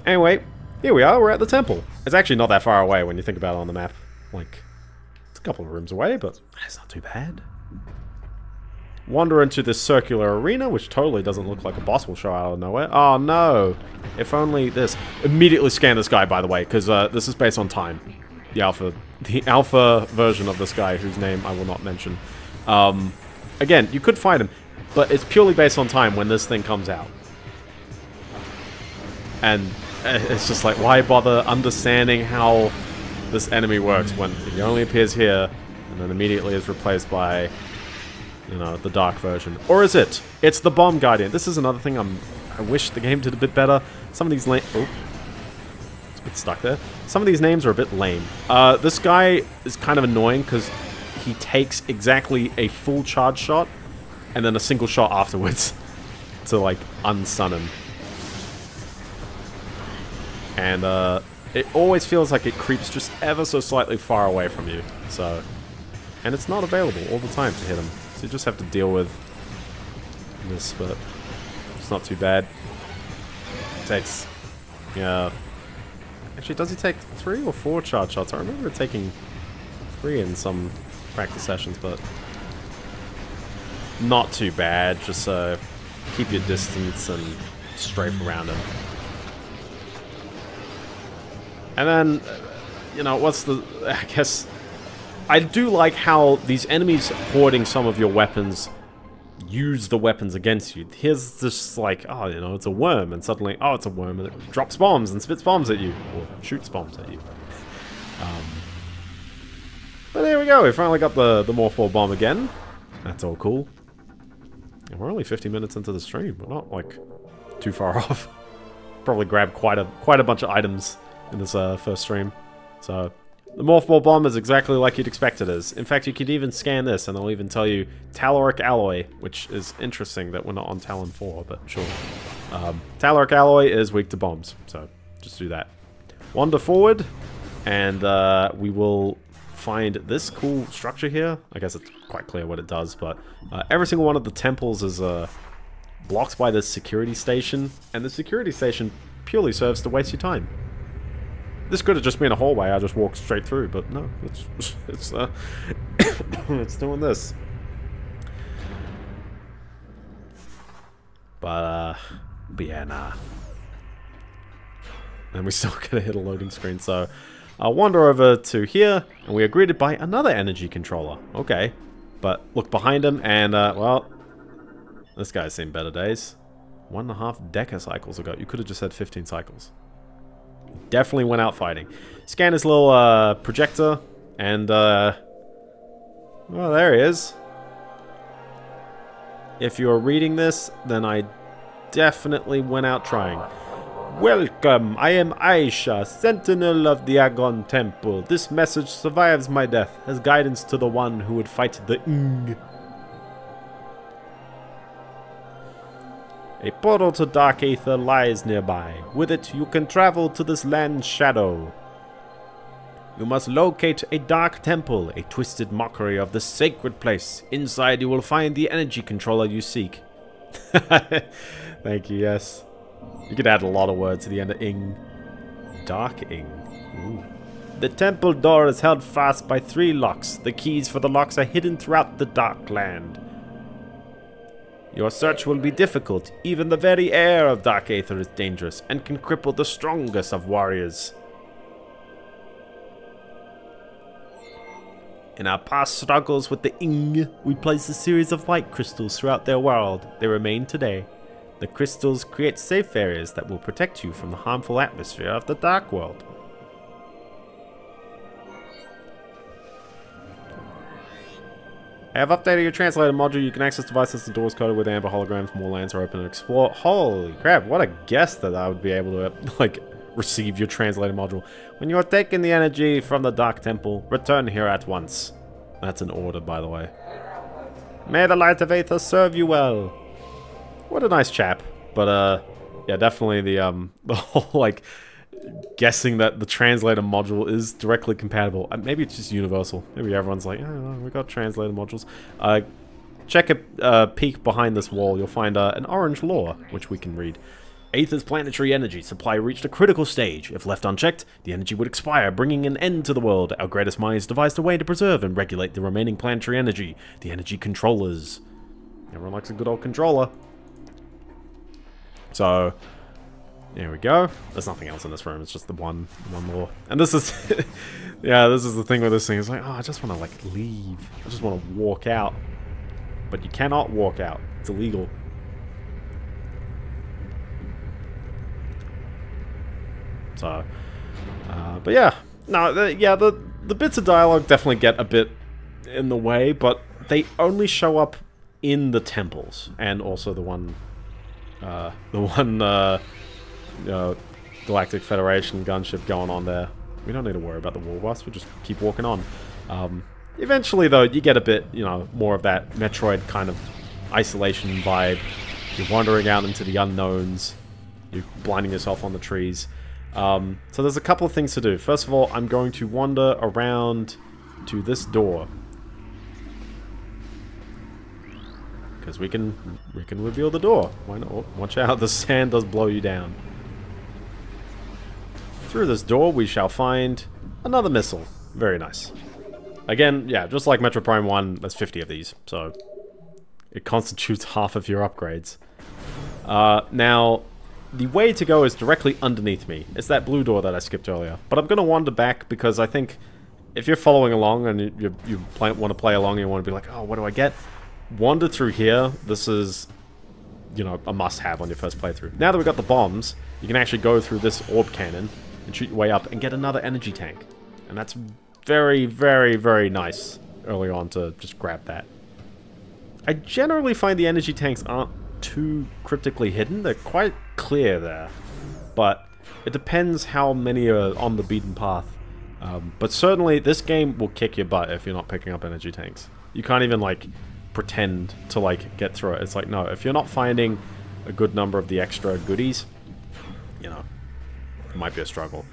Anyway, here we are. We're at the temple. It's actually not that far away when you think about it on the map. Like, it's a couple of rooms away, but it's not too bad. Wander into this circular arena, which totally doesn't look like a boss will show out of nowhere. Oh no! If only this. Immediately scan this guy, by the way, because uh, this is based on time. The alpha, the alpha version of this guy, whose name I will not mention. Um, again, you could fight him, but it's purely based on time when this thing comes out. And uh, it's just like, why bother understanding how this enemy works when he only appears here and then immediately is replaced by you know, the dark version. Or is it? It's the Bomb Guardian. This is another thing I'm, I wish the game did a bit better. Some of these lame... Oh. It's a bit stuck there. Some of these names are a bit lame. Uh, this guy is kind of annoying because he takes exactly a full charge shot and then a single shot afterwards (laughs) to, like, unstun him. And, uh, it always feels like it creeps just ever so slightly far away from you. So, and it's not available all the time to hit him. So you just have to deal with this, but it's not too bad. It takes, yeah. Actually, does he take three or four charge shots? I remember taking three in some practice sessions, but not too bad. Just uh, keep your distance and strafe around him. And then you know, what's the... (laughs) I guess... I do like how these enemies hoarding some of your weapons use the weapons against you. Here's just like, oh, you know, it's a worm, and suddenly, oh, it's a worm, and it drops bombs and spits bombs at you, or shoots bombs at you. (laughs) Um, but there we go, we finally got the, the Morph bomb again. That's all cool. And we're only 50 minutes into the stream, we're not, like, too far (laughs) off. Probably grabbed quite a, quite a bunch of items in this uh, first stream. So, the Morph Ball Bomb is exactly like you'd expect it is. In fact, you could even scan this and they'll even tell you Talloric Alloy, which is interesting that we're not on Tallon 4, but sure. Um, Talloric Alloy is weak to bombs, so just do that. Wander forward, and uh, we will find this cool structure here. I guess it's quite clear what it does, but uh, every single one of the temples is uh, blocked by this security station, and the security station purely serves to waste your time. This could have just been a hallway. I just walked straight through, but no, it's (laughs) it's uh, (coughs) it's doing this. But uh, but yeah, nah. And we (laughs) still gotta hit a loading screen, so I'll wander over to here, and we are greeted by another energy controller. Okay, but look behind him, and uh, well, this guy's seen better days. One and a half deca cycles ago. You could have just said 15 cycles. Definitely went out fighting. Scan his little uh, projector, and uh, well, there he is. If you're reading this, then I definitely went out trying. Welcome, I am Aisha, Sentinel of the Agon Temple. This message survives my death as guidance to the one who would fight the Ing. A portal to Dark Aether lies nearby. With it, you can travel to this land's shadow. You must locate a dark temple, a twisted mockery of the sacred place. Inside, you will find the energy controller you seek. (laughs) Thank you, yes. You could add a lot of words to the end of ing. Dark ing. Ooh. The temple door is held fast by three locks. The keys for the locks are hidden throughout the dark land. Your search will be difficult. Even the very air of Dark Aether is dangerous and can cripple the strongest of warriors. In our past struggles with the Ing, we placed a series of light crystals throughout their world. They remain today. The crystals create safe areas that will protect you from the harmful atmosphere of the Dark World. I have updated your translator module. You can access devices to doors coded with amber holograms. More lands are open and explore. Holy crap, what a guess that I would be able to, (laughs) like, receive your translator module. When you are taking the energy from the Dark Temple, return here at once. That's an order, by the way. May the light of Aether serve you well. What a nice chap. But, uh, yeah, definitely the, um, (laughs) the whole, like, guessing that the translator module is directly compatible. Uh, maybe it's just universal. Maybe everyone's like, oh, we got translator modules. Uh, check a uh, peek behind this wall. You'll find uh, an orange lore, which we can read. Aether's planetary energy supply reached a critical stage. If left unchecked, the energy would expire, bringing an end to the world. Our greatest minds devised a way to preserve and regulate the remaining planetary energy, the energy controllers. Everyone likes a good old controller. So, there we go. There's nothing else in this room. It's just the one, one more. And this is, (laughs) yeah, this is the thing with this thing. It's like, oh, I just want to like leave. I just want to walk out. But you cannot walk out. It's illegal. So, uh, but yeah, no, the, yeah, the the bits of dialogue definitely get a bit in the way, but they only show up in the temples and also the one, uh, the one. Uh, uh, Galactic Federation gunship going on there. We don't need to worry about the war bus, We'll just keep walking on. Um, eventually, though, you get a bit, you know, more of that Metroid kind of isolation vibe. You're wandering out into the unknowns. You're blinding yourself on the trees. Um, so there's a couple of things to do. First of all, I'm going to wander around to this door. Because we can we can reveal the door. Why not? Watch out, the sand does blow you down. Through this door, we shall find another missile. Very nice. Again, yeah, just like Metroid Prime 1, there's 50 of these, so it constitutes (laughs) half of your upgrades. Uh, now, the way to go is directly underneath me. It's that blue door that I skipped earlier. But I'm going to wander back because I think if you're following along and you, you, you want to play along and you want to be like, oh, what do I get? Wander through here. This is, you know, a must-have on your first playthrough. Now that we've got the bombs, you can actually go through this orb cannon and shoot your way up and get another energy tank. And that's very, very, very nice early on to just grab that. I generally find the energy tanks aren't too cryptically hidden. They're quite clear there. But it depends how many are on the beaten path. Um, but certainly, this game will kick your butt if you're not picking up energy tanks. You can't even, like, pretend to, like, get through it. It's like, no, if you're not finding a good number of the extra goodies, you know, might be a struggle.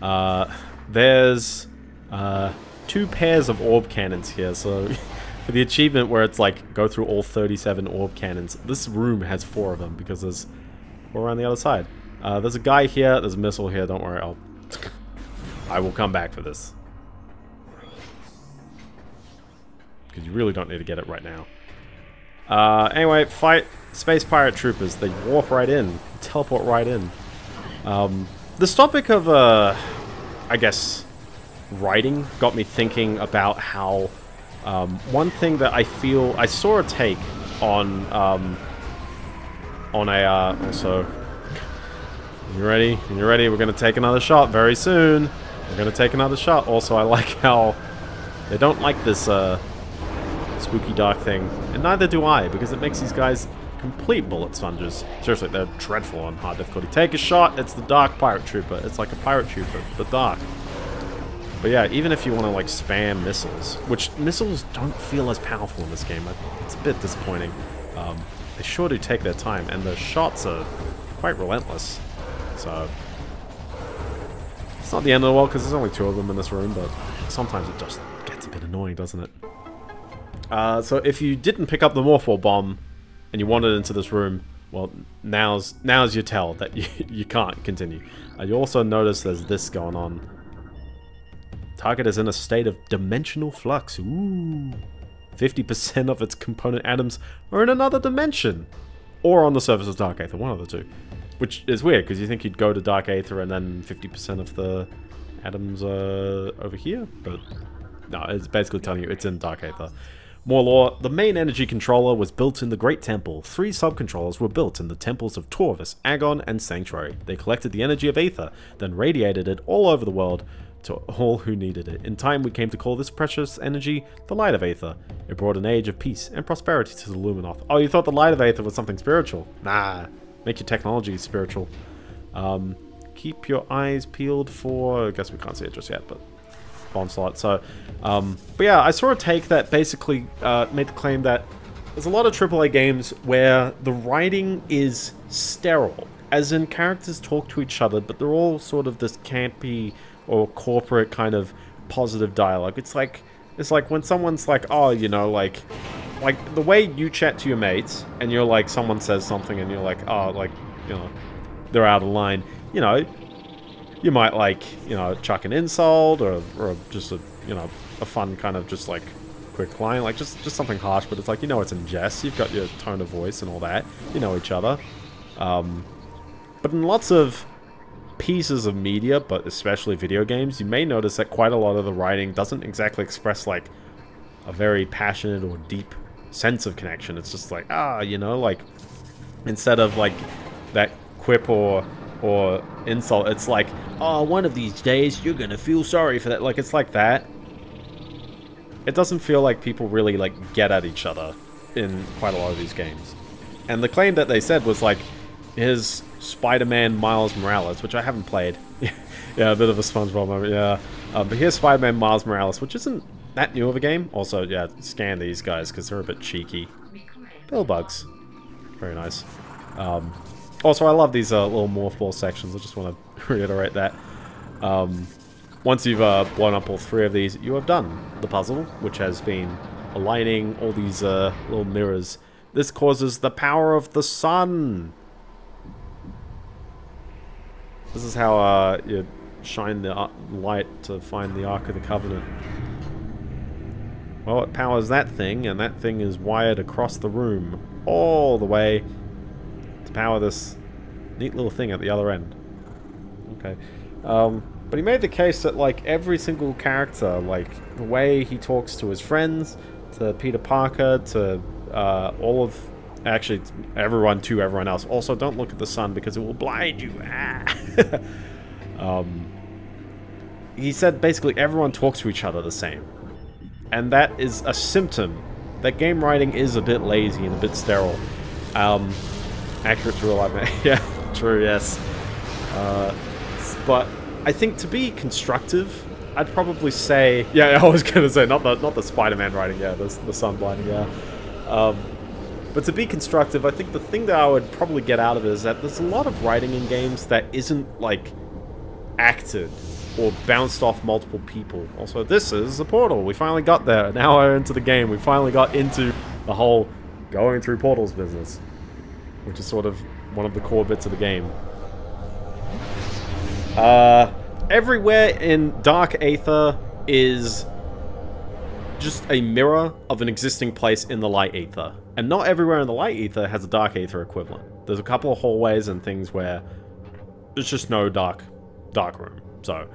Uh, there's uh, two pairs of orb cannons here, so (laughs) for the achievement where it's like go through all 37 orb cannons, this room has four of them because there's four around the other side. Uh, there's a guy here, there's a missile here, don't worry, I'll... I will come back for this. Because you really don't need to get it right now. Uh, anyway, fight Space Pirate Troopers. They warp right in, teleport right in. Um, this topic of, uh, I guess, writing got me thinking about how um, one thing that I feel I saw a take on um, on a uh, also. You ready? You ready? We're gonna take another shot very soon. We're gonna take another shot. Also, I like (laughs) how they don't like this uh, spooky dark thing, and neither do I, because it makes these guys complete bullet sponges. Seriously, they're dreadful on hard difficulty. Take a shot. It's the Dark Pirate Trooper. It's like a Pirate Trooper, but dark. But yeah, even if you want to like spam missiles, which missiles don't feel as powerful in this game, it's a bit disappointing. Um, they sure do take their time, and the shots are quite relentless. So it's not the end of the world because there's only two of them in this room, but sometimes it just gets a bit annoying, doesn't it? Uh, so if you didn't pick up the Morphball bomb and you wandered into this room, well, now's now's your tell that (laughs) you, you can't continue. Uh, you also notice there's this going on Target is in a state of dimensional flux. Ooh. 50% of its component atoms are in another dimension. Or on the surface of Dark Aether, one of the two. Which is weird, because you think you'd go to Dark Aether and then 50% of the atoms are over here, but no, it's basically telling you it's in Dark Aether. More lore, the main energy controller was built in the Great Temple. Three subcontrollers were built in the temples of Torvus, Agon, and Sanctuary. They collected the energy of Aether, then radiated it all over the world, to all who needed it. In time, we came to call this precious energy the Light of Aether. It brought an age of peace and prosperity to the Luminoth. Oh, you thought the Light of Aether was something spiritual? Nah, make your technology spiritual. Um, keep your eyes peeled for... I guess we can't see it just yet, but bomb slot. So, um, but yeah, I saw a take that basically uh, made the claim that there's a lot of AAA games where the writing is sterile. As in, characters talk to each other, but they're all sort of this campy or corporate kind of positive dialogue. It's like it's like when someone's like, oh, you know, like like the way you chat to your mates and you're like someone says something and you're like, oh, like, you know, they're out of line. You know, you might like, you know, chuck an insult or or just a, you know, a fun kind of just like quick line, like just just something harsh, but it's like you know it's in jest. You've got your tone of voice and all that. You know each other. Um, but in lots of pieces of media, but especially video games, you may notice that quite a lot of the writing doesn't exactly express like a very passionate or deep sense of connection. It's just like, ah, you know, like instead of like that quip or or insult, it's like, oh, one of these days you're gonna feel sorry for that. Like it's like that. It doesn't feel like people really like get at each other in quite a lot of these games. And the claim that they said was like, his Spider-Man Miles Morales, which I haven't played. (laughs) yeah, a bit of a SpongeBob moment, yeah. Um, but here's Spider-Man Miles Morales, which isn't that new of a game. Also, yeah, scan these guys because they're a bit cheeky. Bill bugs. Very nice. Um, also, I love these uh, little morph ball sections. I just want to (laughs) reiterate that. Um, once you've uh, blown up all three of these, you have done the puzzle, which has been aligning all these uh, little mirrors. This causes the power of the sun this is how uh, you shine the uh, light to find the Ark of the Covenant. Well, it powers that thing, and that thing is wired across the room all the way to power this neat little thing at the other end. Okay. Um, but he made the case that, like, every single character, like, the way he talks to his friends, to Peter Parker, to uh, all of... Actually, everyone to everyone else. Also, don't look at the sun because it will blind you. Ah. (laughs) um, he said basically everyone talks to each other the same. And that is a symptom that game writing is a bit lazy and a bit sterile. Um, accurate to real life. yeah, true, yes. Uh, but I think to be constructive, I'd probably say... (laughs) Yeah, I was going to say, not the, not the Spider-Man writing, yeah, the, the sun blinding, yeah. Um, but to be constructive, I think the thing that I would probably get out of it is that there's a lot of writing in games that isn't, like, acted or bounced off multiple people. Also, this is a portal. We finally got there. Now we're into the game. We finally got into the whole going through portals business, which is sort of one of the core bits of the game. Uh, everywhere in Dark Aether is just a mirror of an existing place in the Light Aether. And not everywhere in the Light Aether has a Dark Aether equivalent. There's a couple of hallways and things where there's just no dark, dark room. So,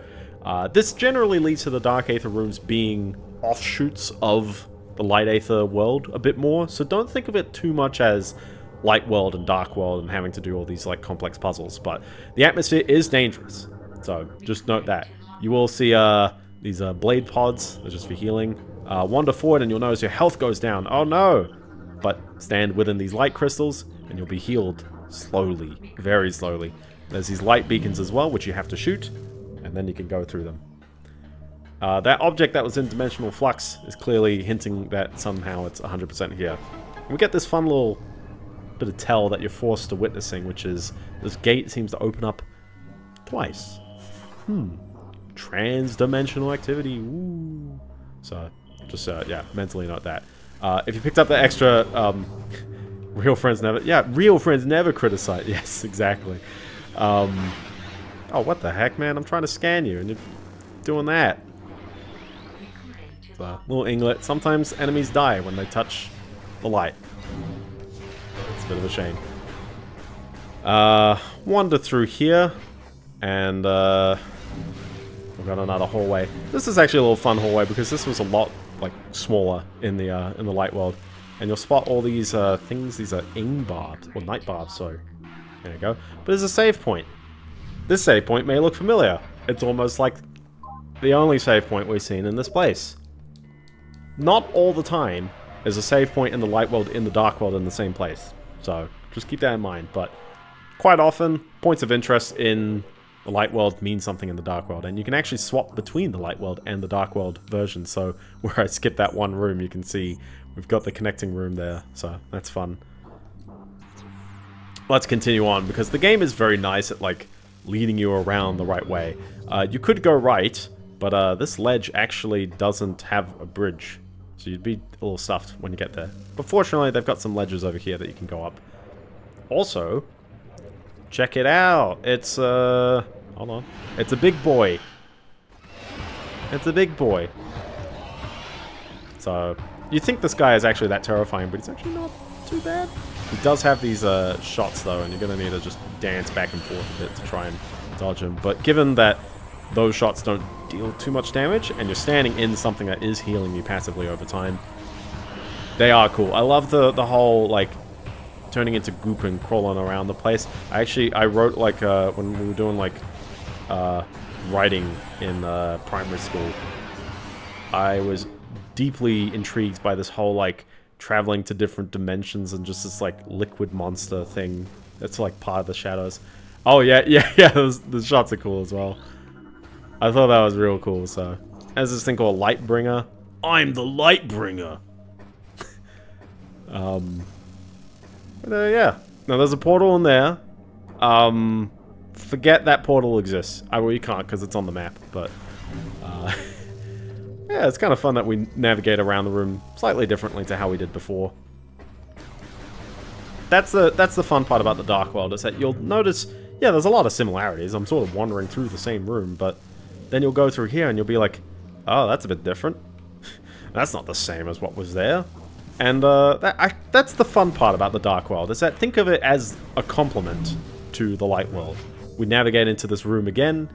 uh, this generally leads to the Dark Aether rooms being offshoots of the Light Aether world a bit more, so don't think of it too much as Light World and Dark World and having to do all these like complex puzzles, but the atmosphere is dangerous, so just note that. You will see uh, these uh, blade pods, they're just for healing. Uh, wander forward and you'll notice your health goes down. Oh no! But stand within these light crystals and you'll be healed slowly, very slowly. There's these light beacons as well, which you have to shoot, and then you can go through them. Uh, that object that was in Dimensional Flux is clearly hinting that somehow it's 100% here. And we get this fun little bit of tell that you're forced to witnessing, which is this gate seems to open up twice. Hmm. Trans-dimensional activity. Ooh. So, just, uh, yeah, mentally not that. Uh, if you picked up the extra, um, (laughs) real friends never, yeah, real friends never criticize. (laughs) Yes, exactly. Um, oh, what the heck, man? I'm trying to scan you, and you're doing that. So, little inglet. Sometimes enemies die when they touch the light. It's a bit of a shame. Uh, wander through here, and uh, we've got another hallway. This is actually a little fun hallway because this was a lot like smaller in the uh, in the light world, and you'll spot all these uh, things. These are ing barbs or night barbs. So there you go. But there's a save point. This save point may look familiar. It's almost like the only save point we've seen in this place. Not all the time is a save point in the light world in the dark world in the same place. So just keep that in mind. But quite often, points of interest in the light world mean something in the dark world. And you can actually swap between the light world and the dark world version. So (laughs) where I skip that one room, you can see we've got the connecting room there. So that's fun. Let's continue on because the game is very nice at like leading you around the right way. Uh, you could go right, but uh, this ledge actually doesn't have a bridge. So you'd be a little stuffed when you get there. But fortunately, they've got some ledges over here that you can go up. Also, check it out. It's, uh... Hold on. It's a big boy. It's a big boy. So, you think this guy is actually that terrifying, but he's actually not too bad. He does have these uh, shots, though, and you're going to need to just dance back and forth a bit to try and dodge him. But given that those shots don't deal too much damage, and you're standing in something that is healing you passively over time, they are cool. I love the, the whole, like, turning into goop and crawling around the place. I actually, I wrote, like, uh, when we were doing, like, uh, writing in uh, primary school, I was deeply intrigued by this whole, like, traveling to different dimensions and just this, like, liquid monster thing that's, like, part of the shadows. Oh, yeah, (laughs) yeah, yeah, those, the shots are cool as well. I thought that was real cool, so. There's this thing called Lightbringer. I'm the Lightbringer! (laughs) um, but, uh, yeah. Now, there's a portal in there. Um, forget that portal exists. I well, you can't because it's on the map, but... Uh, (laughs) yeah, it's kind of fun that we navigate around the room slightly differently to how we did before. That's the that's the fun part about the Dark World, is that you'll notice, yeah, there's a lot of similarities. I'm sort of wandering through the same room, but then you'll go through here and you'll be like, oh, that's a bit different. (laughs) that's not the same as what was there. And uh, that, I, that's the fun part about the Dark World, is that think of it as a compliment to the light world. We navigate into this room again.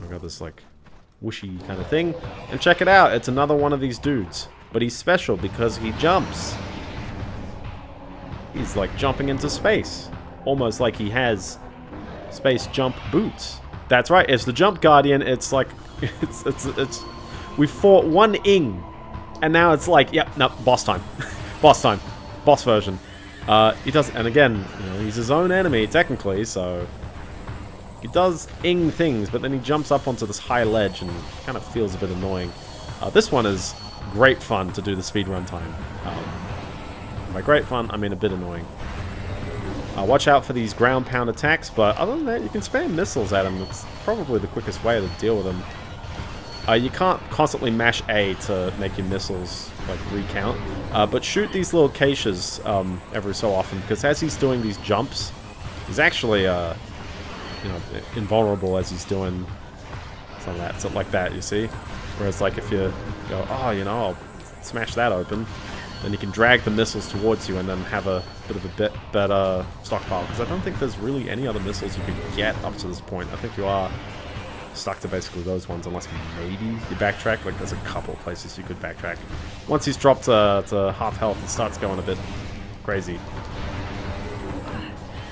We got this like whooshy kind of thing. And check it out, it's another one of these dudes. But he's special because he jumps. He's like jumping into space. Almost like he has space jump boots. That's right, it's the Jump Guardian. It's like, (laughs) it's, it's, it's, we fought one Ing. And now it's like, yep, no, boss time. (laughs) boss time. Boss version. Uh, he does, and again, you know, he's his own enemy, technically, so... He does ing things, but then he jumps up onto this high ledge and kind of feels a bit annoying. Uh, this one is great fun to do the speedrun time. Um, by great fun, I mean a bit annoying. Uh, watch out for these ground pound attacks, but other than that, you can spam missiles at them. It's probably the quickest way to deal with them. Uh, you can't constantly mash A to make your missiles like recount, uh, but shoot these little caches um, every so often because as he's doing these jumps, he's actually uh, you know invulnerable as he's doing some that, something like that. You see, whereas like if you go, oh, you know, I'll smash that open, then you can drag the missiles towards you and then have a bit of a bit better stockpile because I don't think there's really any other missiles you could get up to this point. I think you are stuck to basically those ones unless maybe you backtrack. Like there's a couple places you could backtrack. Once he's dropped uh, to half health, it starts going a bit crazy.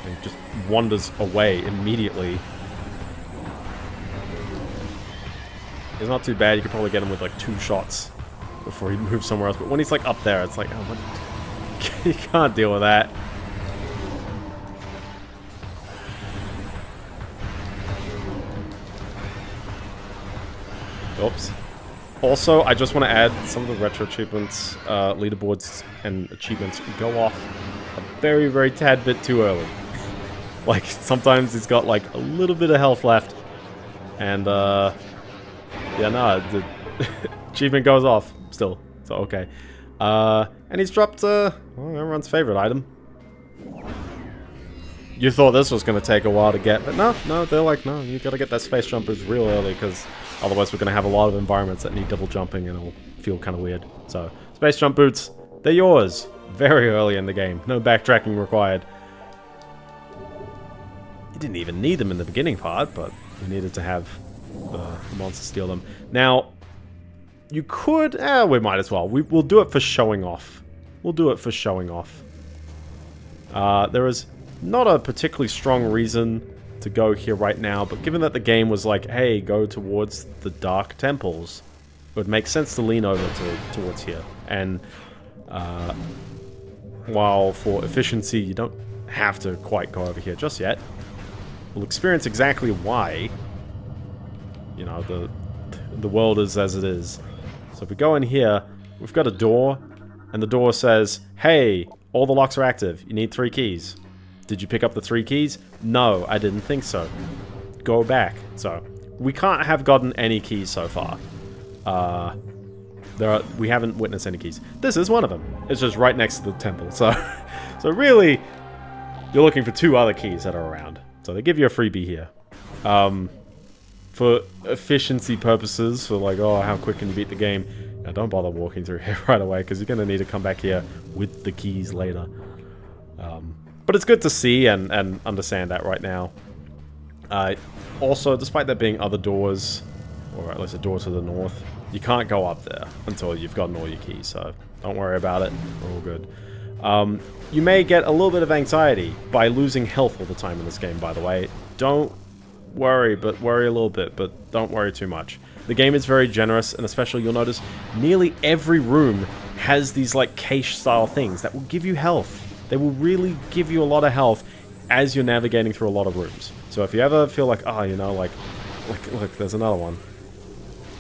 And just wanders away immediately. It's not too bad. You could probably get him with like two shots before he (laughs) moves somewhere else. But when he's like up there, it's like, oh, what? (laughs) you can't deal with that. Oops. Also, I just want to add some of the retro achievements, uh, leaderboards, and achievements go off a very, very tad bit too early. (laughs) like, sometimes it's got like a little bit of health left. And, uh, yeah, no, the (laughs) achievement goes off still. So, okay. Uh, and he's dropped, uh, well, everyone's favorite item. You thought this was going to take a while to get, but no, no, they're like, no, you got to get that space jumpers real early, because otherwise we're going to have a lot of environments that need double jumping, and it'll feel kind of weird. So, space jump boots, they're yours, very early in the game. No backtracking required. You didn't even need them in the beginning part, but you needed to have the monster steal them. Now, you could, eh, we might as well. We, we'll do it for showing off. We'll do it for showing off. Uh, there is not a particularly strong reason to go here right now, but given that the game was like, hey, go towards the Dark Temples, it would make sense to lean over to, towards here. And uh, while for efficiency you don't have to quite go over here just yet, we'll experience exactly why, you know, the, the world is as it is. So if we go in here, we've got a door, and the door says, hey, all the locks are active. You need three keys. Did you pick up the three keys? No, I didn't think so. Go back. So, we can't have gotten any keys so far. Uh, there are, we haven't witnessed any keys. This is one of them. It's just right next to the temple. So, (laughs) so really, you're looking for two other keys that are around. So they give you a freebie here. Um, for efficiency purposes, for like, oh, how quick can you beat the game? Now, don't bother walking through (laughs) here right away, because you're going to need to come back here with the keys later. Um, but it's good to see and, and understand that right now. Uh, also, despite there being other doors, or at least a door to the north, you can't go up there until you've gotten all your keys, so don't worry about it. We're all good. Um, you may get a little bit of anxiety by losing health all the time in this game, by the way. Don't worry, but worry a little bit, but don't worry too much. The game is very generous, and especially you'll notice nearly every room has these like cache-style things that will give you health. They will really give you a lot of health as you're navigating through a lot of rooms. So if you ever feel like, oh, you know, like, look, look, there's another one.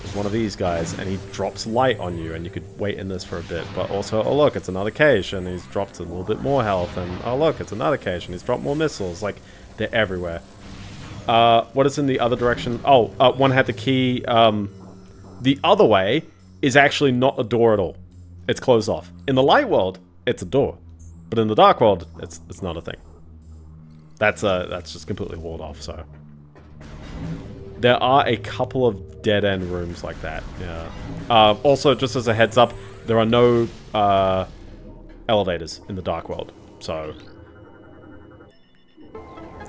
There's one of these guys, and he drops light on you, and you could wait in this for a bit. But also, oh look, it's another cache, and he's dropped a little bit more health, and oh look, it's another cache, and he's dropped more missiles. Like, they're everywhere. Uh, what is in the other direction? Oh, uh, one had the key. Um, the other way is actually not a door at all. It's closed off. In the light world, it's a door. But in the Dark World, it's it's not a thing. That's uh that's just completely walled off. So there are a couple of dead end rooms like that. Yeah. Uh, also, just as a heads up, there are no uh, elevators in the Dark World. So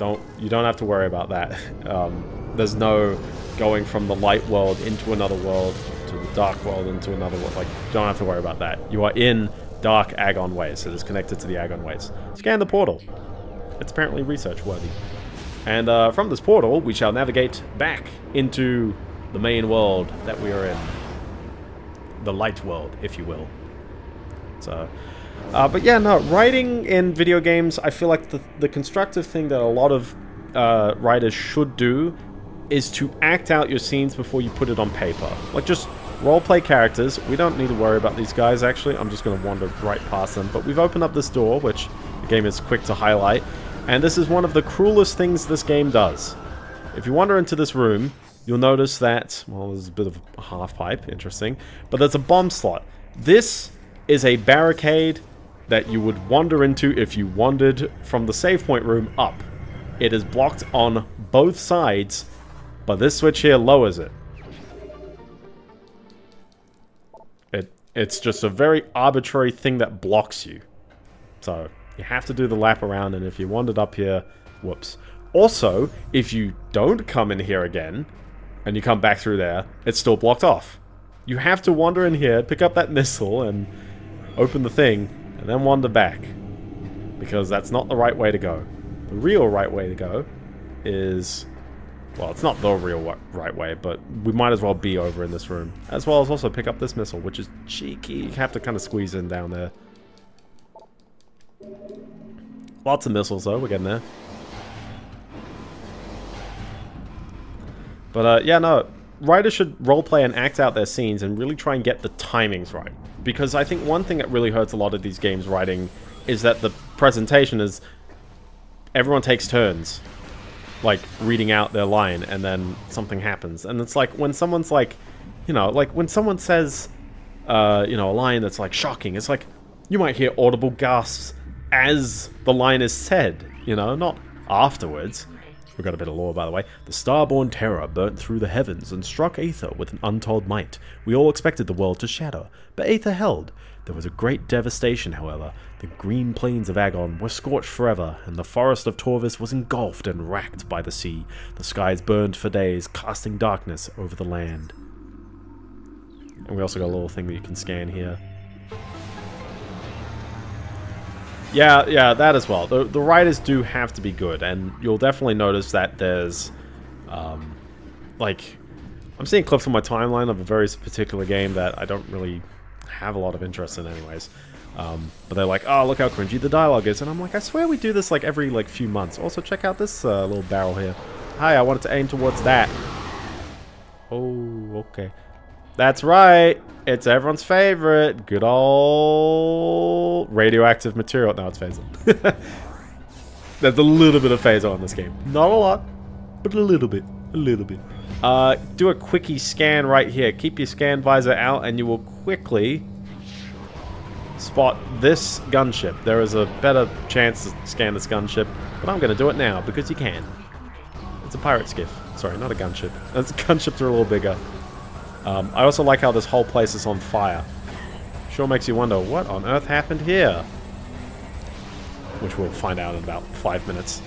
Don't you don't have to worry about that. Um, there's no going from the light world into another world to the dark world into another world. Like, you don't have to worry about that. You are in Dark Agon Wastes. It is connected to the Agon Wastes. Scan the portal. It's apparently research worthy. And uh, from this portal, we shall navigate back into the main world that we are in. The light world, if you will. So, uh, but yeah, no, writing in video games, I feel like the, the constructive thing that a lot of uh, writers should do is to act out your scenes before you put it on paper. Like, just roleplay characters. We don't need to worry about these guys, actually. I'm just going to wander right past them. But we've opened up this door, which the game is quick to highlight. And this is one of the cruelest things this game does. If you wander into this room, you'll notice that, well, there's a bit of a half pipe, interesting, but there's a bomb slot. This is a barricade that you would wander into if you wandered from the save point room up. It is blocked on both sides, but this switch here lowers it. It It's just a very arbitrary thing that blocks you. So, you have to do the lap around, and if you wandered up here, whoops. Also, if you don't come in here again, and you come back through there, it's still blocked off. You have to wander in here, pick up that missile, and open the thing, and then wander back. Because that's not the right way to go. The real right way to go is... Well, it's not the real right way, but we might as well be over in this room. As well as also pick up this missile, which is cheeky. You have to kind of squeeze in down there. Lots of missiles, though. We're getting there. But, uh, yeah, no. Writers should roleplay and act out their scenes and really try and get the timings right. Because I think one thing that really hurts a lot of these games writing is that the presentation is... Everyone takes turns. Like, reading out their line, and then something happens. And it's like, when someone's like... You know, like, when someone says... Uh, you know, a line that's, like, shocking, it's like... You might hear audible gasps as the line is said, you know, not afterwards. We've got a bit of lore, by the way. The starborn terror burnt through the heavens and struck Aether with an untold might. We all expected the world to shatter, but Aether held. There was a great devastation, however. The green plains of Agon were scorched forever, and the forest of Torvus was engulfed and racked by the sea. The skies burned for days, casting darkness over the land. And we also got a little thing that you can scan here. Yeah, yeah, that as well. The, the writers do have to be good, and you'll definitely notice that there's, um, like, I'm seeing clips on my timeline of a very particular game that I don't really have a lot of interest in anyways. Um, but they're like, oh, look how cringy the dialogue is. And I'm like, I swear we do this like every like few months. Also, check out this uh, little barrel here. Hi, I wanted to aim towards that. Oh, okay. That's right. It's everyone's favorite. Good old radioactive material. No, it's Phazon. (laughs) There's a little bit of Phazon on this game. Not a lot, but a little bit. A little bit. Uh, do a quickie scan right here. Keep your scan visor out and you will quickly spot this gunship. There is a better chance to scan this gunship, but I'm going to do it now because you can. It's a pirate skiff. Sorry, not a gunship. (laughs) Gunships are a little bigger. Um, I also like how this whole place is on fire. Sure makes you wonder, what on earth happened here? Which we'll find out in about five minutes.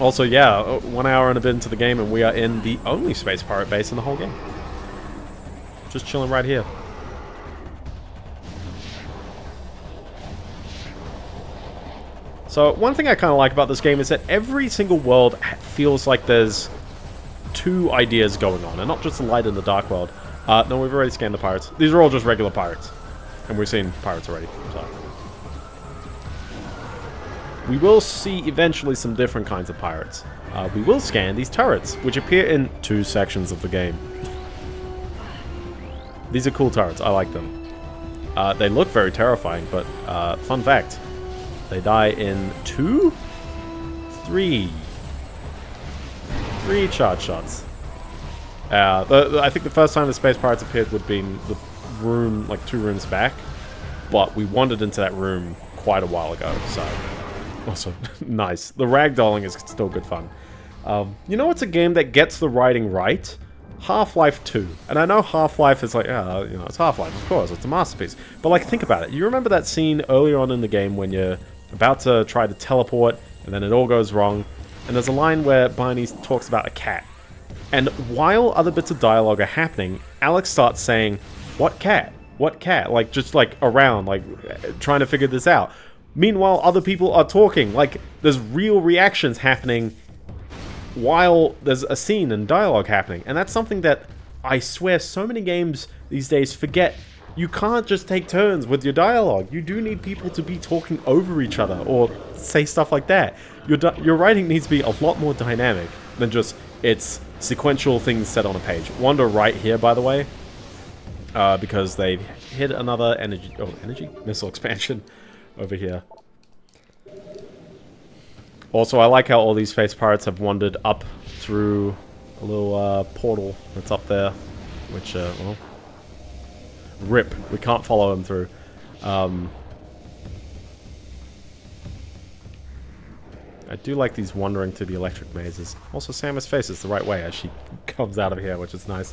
Also, yeah, uh, one hour and a bit into the game and we are in the only space pirate base in the whole game. Just chilling right here. So, one thing I kind of like about this game is that every single world feels like there's two ideas going on, and not just the light and the dark world. Uh, no, we've already scanned the pirates. These are all just regular pirates. And we've seen pirates already, so. We will see eventually some different kinds of pirates. Uh, we will scan these turrets, which appear in two sections of the game. These are cool turrets, I like them. Uh, they look very terrifying, but uh, fun fact, they die in two? Three Three charge shots. Uh, the, the, I think the first time the Space Pirates appeared would be the room, like two rooms back. But we wandered into that room quite a while ago, so... (laughs) Also, (laughs) nice. The ragdolling is still good fun. Um, you know what's a game that gets the writing right? Half-Life 2. And I know Half-Life is like, yeah, you know, it's Half-Life, of course, it's a masterpiece. But like, think about it. You remember that scene earlier on in the game when you're about to try to teleport and then it all goes wrong. And there's a line where Barney talks about a cat. And while other bits of dialogue are happening, Alex starts saying, What cat? What cat? Like, just like around, like trying to figure this out. Meanwhile, other people are talking. Like, there's real reactions happening while there's a scene and dialogue happening. And that's something that I swear so many games these days forget. You can't just take turns with your dialogue. You do need people to be talking over each other or say stuff like that. Your, your writing needs to be a lot more dynamic than just it's sequential things set on a page. Wander right here, by the way, uh, because they've hit another energy, oh, energy? Missile expansion (laughs) over here. Also, I like how all these space pirates have wandered up through a little uh, portal that's up there, which, uh, well, rip. We can't follow him through. Um, I do like these wandering through the electric mazes. Also, Samus faces the right way as she (laughs) comes out of here, which is nice.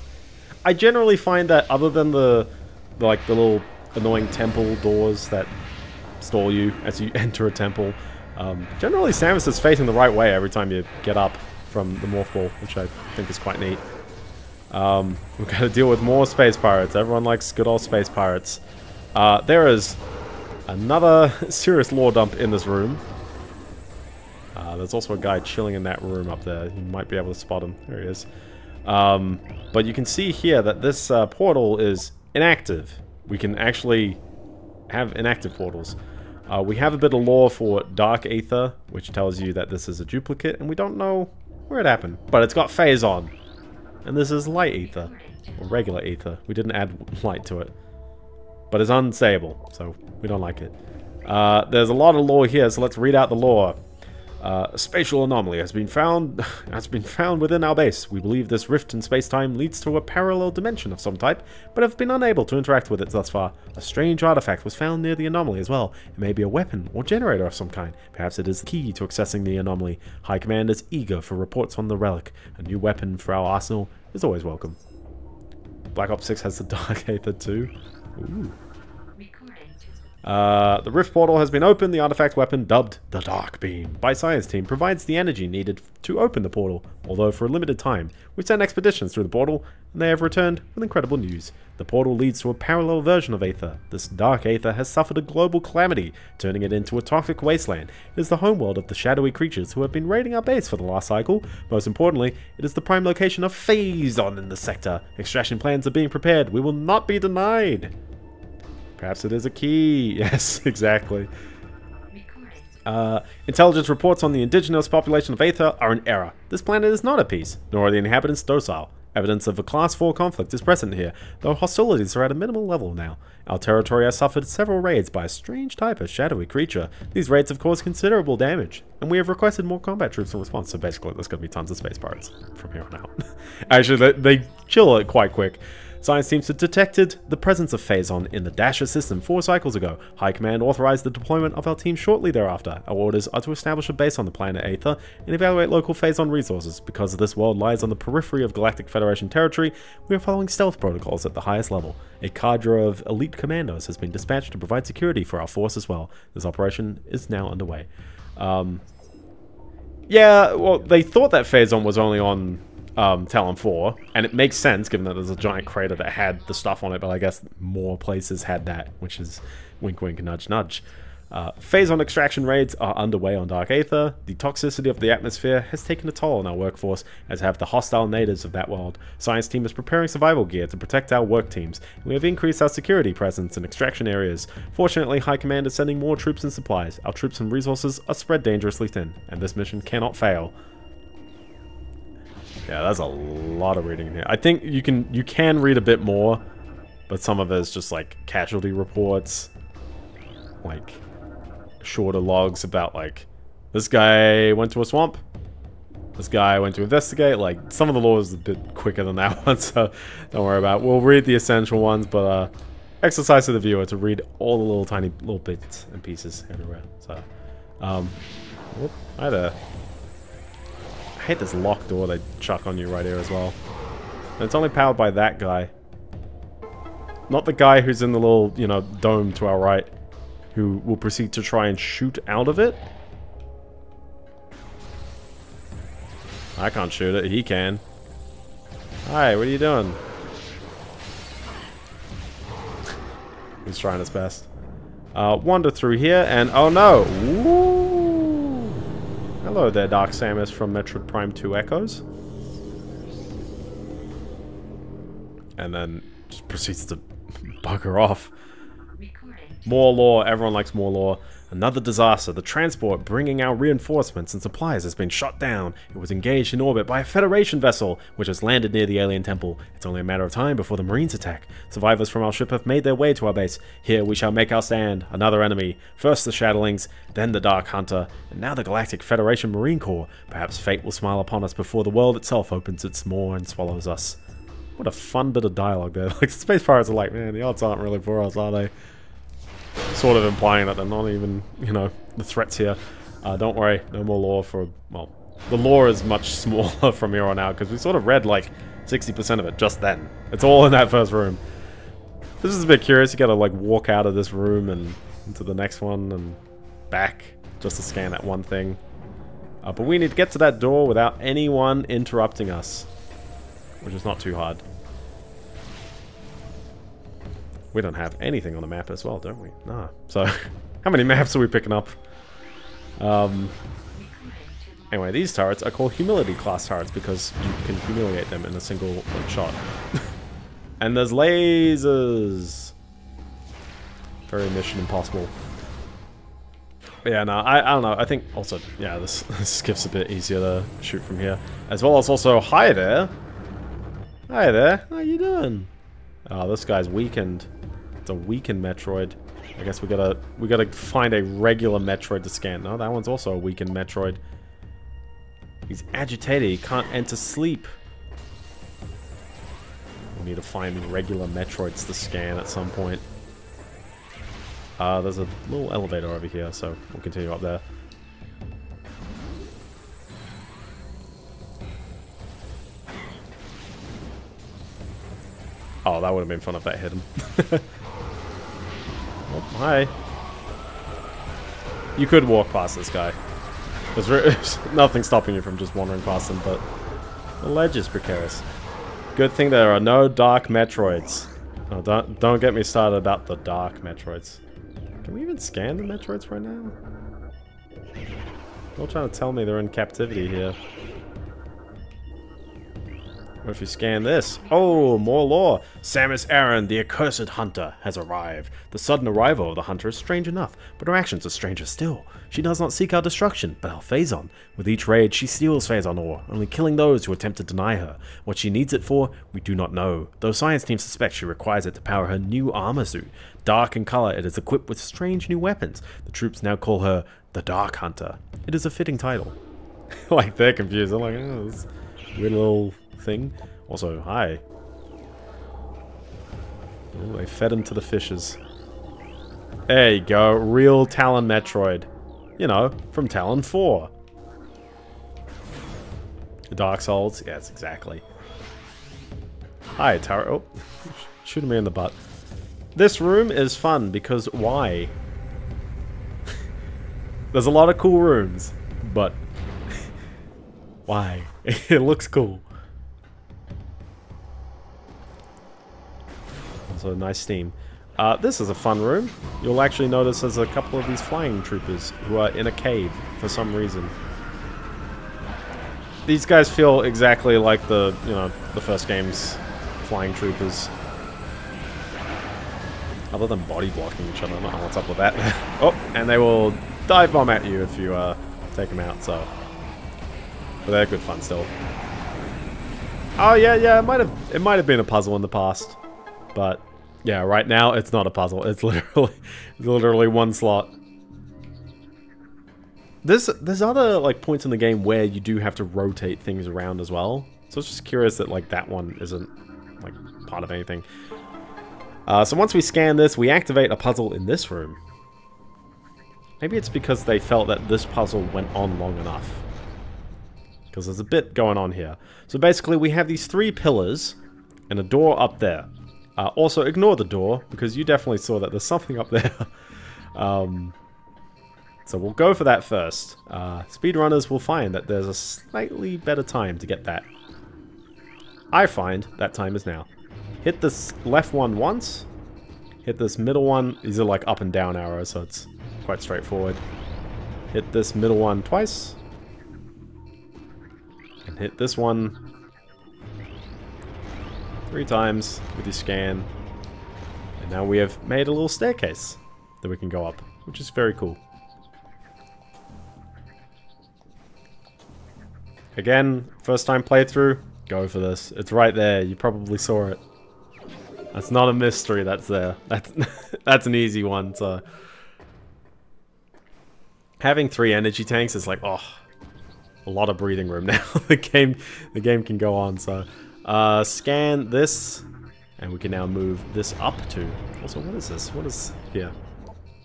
I generally find that other than the, the like the little annoying temple doors that stall you as you (laughs) enter a temple, um, generally, Samus is facing the right way every time you get up from the Morph Ball, which I think is quite neat. Um, we've got to deal with more space pirates. Everyone likes good old space pirates. Uh, there is another (laughs) serious lore dump in this room. Uh, there's also a guy chilling in that room up there. You might be able to spot him. There he is. Um, but you can see here that this uh, portal is inactive. We can actually have inactive portals. Uh, we have a bit of lore for Dark Aether, which tells you that this is a duplicate, and we don't know where it happened. But it's got Phazon. And this is Light Aether, or regular Aether. We didn't add light to it. But it's unstable, so we don't like it. Uh, there's a lot of lore here, so let's read out the lore. Uh, a spatial anomaly has been found (laughs) has been found within our base. We believe this rift in space-time leads to a parallel dimension of some type, but have been unable to interact with it thus far. A strange artifact was found near the anomaly as well. It may be a weapon or generator of some kind. Perhaps it is the key to accessing the anomaly. High Command is eager for reports on the relic. A new weapon for our arsenal is always welcome. Black Ops 6 has the (laughs) Dark Aether too. Ooh. Uh, the rift portal has been opened. The artifact weapon, dubbed the Dark Beam by Science Team, provides the energy needed to open the portal, although for a limited time. We've sent expeditions through the portal, and they have returned with incredible news. The portal leads to a parallel version of Aether. This dark Aether has suffered a global calamity, turning it into a toxic wasteland. It is the homeworld of the shadowy creatures who have been raiding our base for the last cycle. Most importantly, it is the prime location of Phazon in the sector. Extraction plans are being prepared. We will not be denied. Perhaps it is a key. (laughs) Yes, exactly. Uh, intelligence reports on the indigenous population of Aether are in error. This planet is not at peace, nor are the inhabitants docile. Evidence of a Class 4 conflict is present here, though hostilities are at a minimal level now. Our territory has suffered several raids by a strange type of shadowy creature. These raids have caused considerable damage, and we have requested more combat troops in response, so basically there's going to be tons of space pirates from here on out. (laughs) Actually, they, they chill it quite quick. Science teams have detected the presence of Phazon in the Dasha system four cycles ago. High Command authorized the deployment of our team shortly thereafter. Our orders are to establish a base on the planet Aether and evaluate local Phazon resources. Because this world lies on the periphery of Galactic Federation territory, we are following stealth protocols at the highest level. A cadre of elite commandos has been dispatched to provide security for our force as well. This operation is now underway. Um, yeah, well, they thought that Phazon was only on um, Tallon 4, and it makes sense given that there's a giant crater that had the stuff on it, but I guess more places had that, which is wink wink nudge nudge. Uh, Phazon extraction raids are underway on Dark Aether. The toxicity of the atmosphere has taken a toll on our workforce, as have the hostile natives of that world. Science team is preparing survival gear to protect our work teams. and We have increased our security presence in extraction areas. Fortunately, High Command is sending more troops and supplies. Our troops and resources are spread dangerously thin, and this mission cannot fail. Yeah, that's a lot of reading in here. I think you can you can read a bit more, but some of it is just like casualty reports, like shorter logs about like this guy went to a swamp, this guy went to investigate. Like some of the lore is a bit quicker than that (laughs) one, so don't worry about. it. We'll read the essential ones, but uh, exercise to the viewer to read all the little tiny little bits and pieces everywhere. So, um, whoop, hi there. I hate this locked door they chuck on you right here as well. And it's only powered by that guy. Not the guy who's in the little, you know, dome to our right. Who will proceed to try and shoot out of it. I can't shoot it. He can. Hi, what are you doing? (laughs) He's trying his best. Uh, wander through here, and oh no! Ooh. Hello there, Dark Samus from Metroid Prime 2 Echoes. And then just proceeds to (laughs) bugger off. More lore, everyone likes more lore. Another disaster. The transport bringing our reinforcements and supplies has been shot down. It was engaged in orbit by a Federation vessel, which has landed near the alien temple. It's only a matter of time before the Marines attack. Survivors from our ship have made their way to our base. Here we shall make our stand. Another enemy. First the Shadowlings, then the Dark Hunter, and now the Galactic Federation Marine Corps. Perhaps fate will smile upon us before the world itself opens its maw and swallows us. What a fun bit of dialogue there. (laughs) Like, Space Pirates are like, man, the odds aren't really for us, are they? Sort of implying that they're not even, you know, the threats here. Uh, don't worry, no more lore for, well, the lore is much (laughs) smaller from here on out, because we sort of read, like, 60% of it just then. It's all in that first room. This is a bit curious, you gotta, like, walk out of this room and into the next one and back just to scan that one thing. Uh, but we need to get to that door without anyone interrupting us, which is not too hard. We don't have anything on the map as well, don't we? Nah. So, (laughs) how many maps are we picking up? Um, anyway, these turrets are called Humility class turrets because you can humiliate them in a single shot. (laughs) and there's lasers! Very Mission Impossible. Yeah, no, I, I don't know. I think also, yeah, this, (laughs) this skiff's a bit easier to shoot from here. As well as also, hi there! Hi there, how you doing? Oh, this guy's weakened. It's a weakened Metroid. I guess we gotta we gotta find a regular Metroid to scan. No, that one's also a weakened Metroid. He's agitated. He can't enter sleep. We need to find regular Metroids to scan at some point. Uh, there's a little elevator over here, so we'll continue up there. Oh, that would have been fun if that hit him. (laughs) Oh, hi. You could walk past this guy. There's (laughs) nothing stopping you from just wandering past him, but the ledge is precarious. Good thing there are no dark Metroids. Oh, don't, don't get me started about the dark Metroids. Can we even scan the Metroids right now? They're trying to tell me they're in captivity here. What if you scan this? Oh, more lore. Samus Aran, the accursed hunter, has arrived. The sudden arrival of the hunter is strange enough, but her actions are stranger still. She does not seek our destruction, but our Phazon. With each raid, she steals Phazon ore, only killing those who attempt to deny her. What she needs it for, we do not know, though science teams suspect she requires it to power her new armor suit. Dark in color, it is equipped with strange new weapons. The troops now call her the Dark Hunter. It is a fitting title. (laughs) like, they're confused. I'm like, oh, this weird little thing. Also, hi. Ooh, I fed him to the fishes. There you go, real Tallon Metroid. You know, from Tallon 4. The Dark Souls? Yes, exactly. Hi, Taro. Oh, shooting me in the butt. This room is fun because why? (laughs) There's a lot of cool rooms, but (laughs) why? (laughs) it looks cool. So nice theme. Uh, this is a fun room. You'll actually notice there's a couple of these flying troopers who are in a cave for some reason. These guys feel exactly like the, you know, the first game's flying troopers. Other than body blocking each other, I don't know what's up with that. (laughs) oh, and they will dive bomb at you if you uh, take them out, so... But they're good fun still. Oh yeah, yeah, it might have it might have been a puzzle in the past, but yeah, right now it's not a puzzle. It's (laughs) literally, it's literally one slot. There's there's other like points in the game where you do have to rotate things around as well. So it's just curious that like that one isn't like part of anything. Uh, so once we scan this, we activate a puzzle in this room. Maybe it's because they felt that this puzzle went on long enough. Because there's a bit going on here. So basically we have these three pillars and a door up there. Uh, also, ignore the door, because you definitely saw that there's something up there. (laughs) um, So we'll go for that first. Uh, speedrunners will find that there's a slightly better time to get that. I find that time is now. Hit this left one once. Hit this middle one. These are like up and down arrows, so it's quite straightforward. Hit this middle one twice. And hit this one three times with your scan. And now we have made a little staircase that we can go up, which is very cool. Again, first time playthrough, go for this. It's right there, you probably saw it. That's not a mystery that's there. (laughs) That's that's an easy one, so... Having three energy tanks is like, oh, a lot of breathing room (laughs) now. the game the game can go on, so... Uh, scan this, and we can now move this up to... Also, what is this? What is here?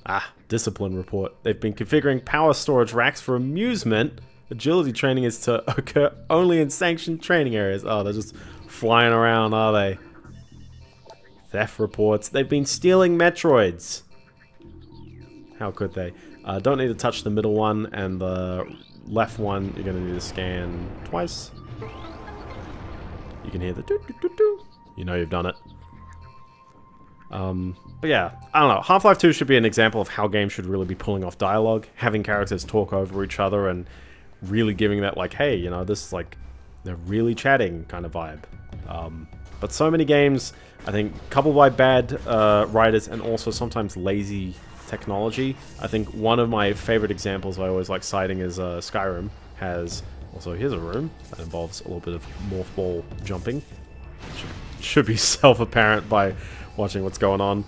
Ah, discipline report. They've been configuring power storage racks for amusement Agility training is to (laughs) occur only in sanctioned training areas. Oh, they're just flying around, are they? Theft reports. They've been stealing Metroids. How could they? Uh, don't need to touch the middle one, and the left one you're going to need to scan twice. You can hear the doo doo doo doo. You know you've done it. Um, but yeah, I don't know. Half-Life 2 should be an example of how games should really be pulling off dialogue, having characters talk over each other and really giving that like, hey, you know, this is like they're really chatting kind of vibe. Um, but so many games, I think, coupled by bad uh, writers and also sometimes lazy technology. I think one of my favorite examples I always like citing is uh, Skyrim has also here's a room that involves a little bit of morph ball jumping. Should, should be (laughs) self-apparent by watching what's going on.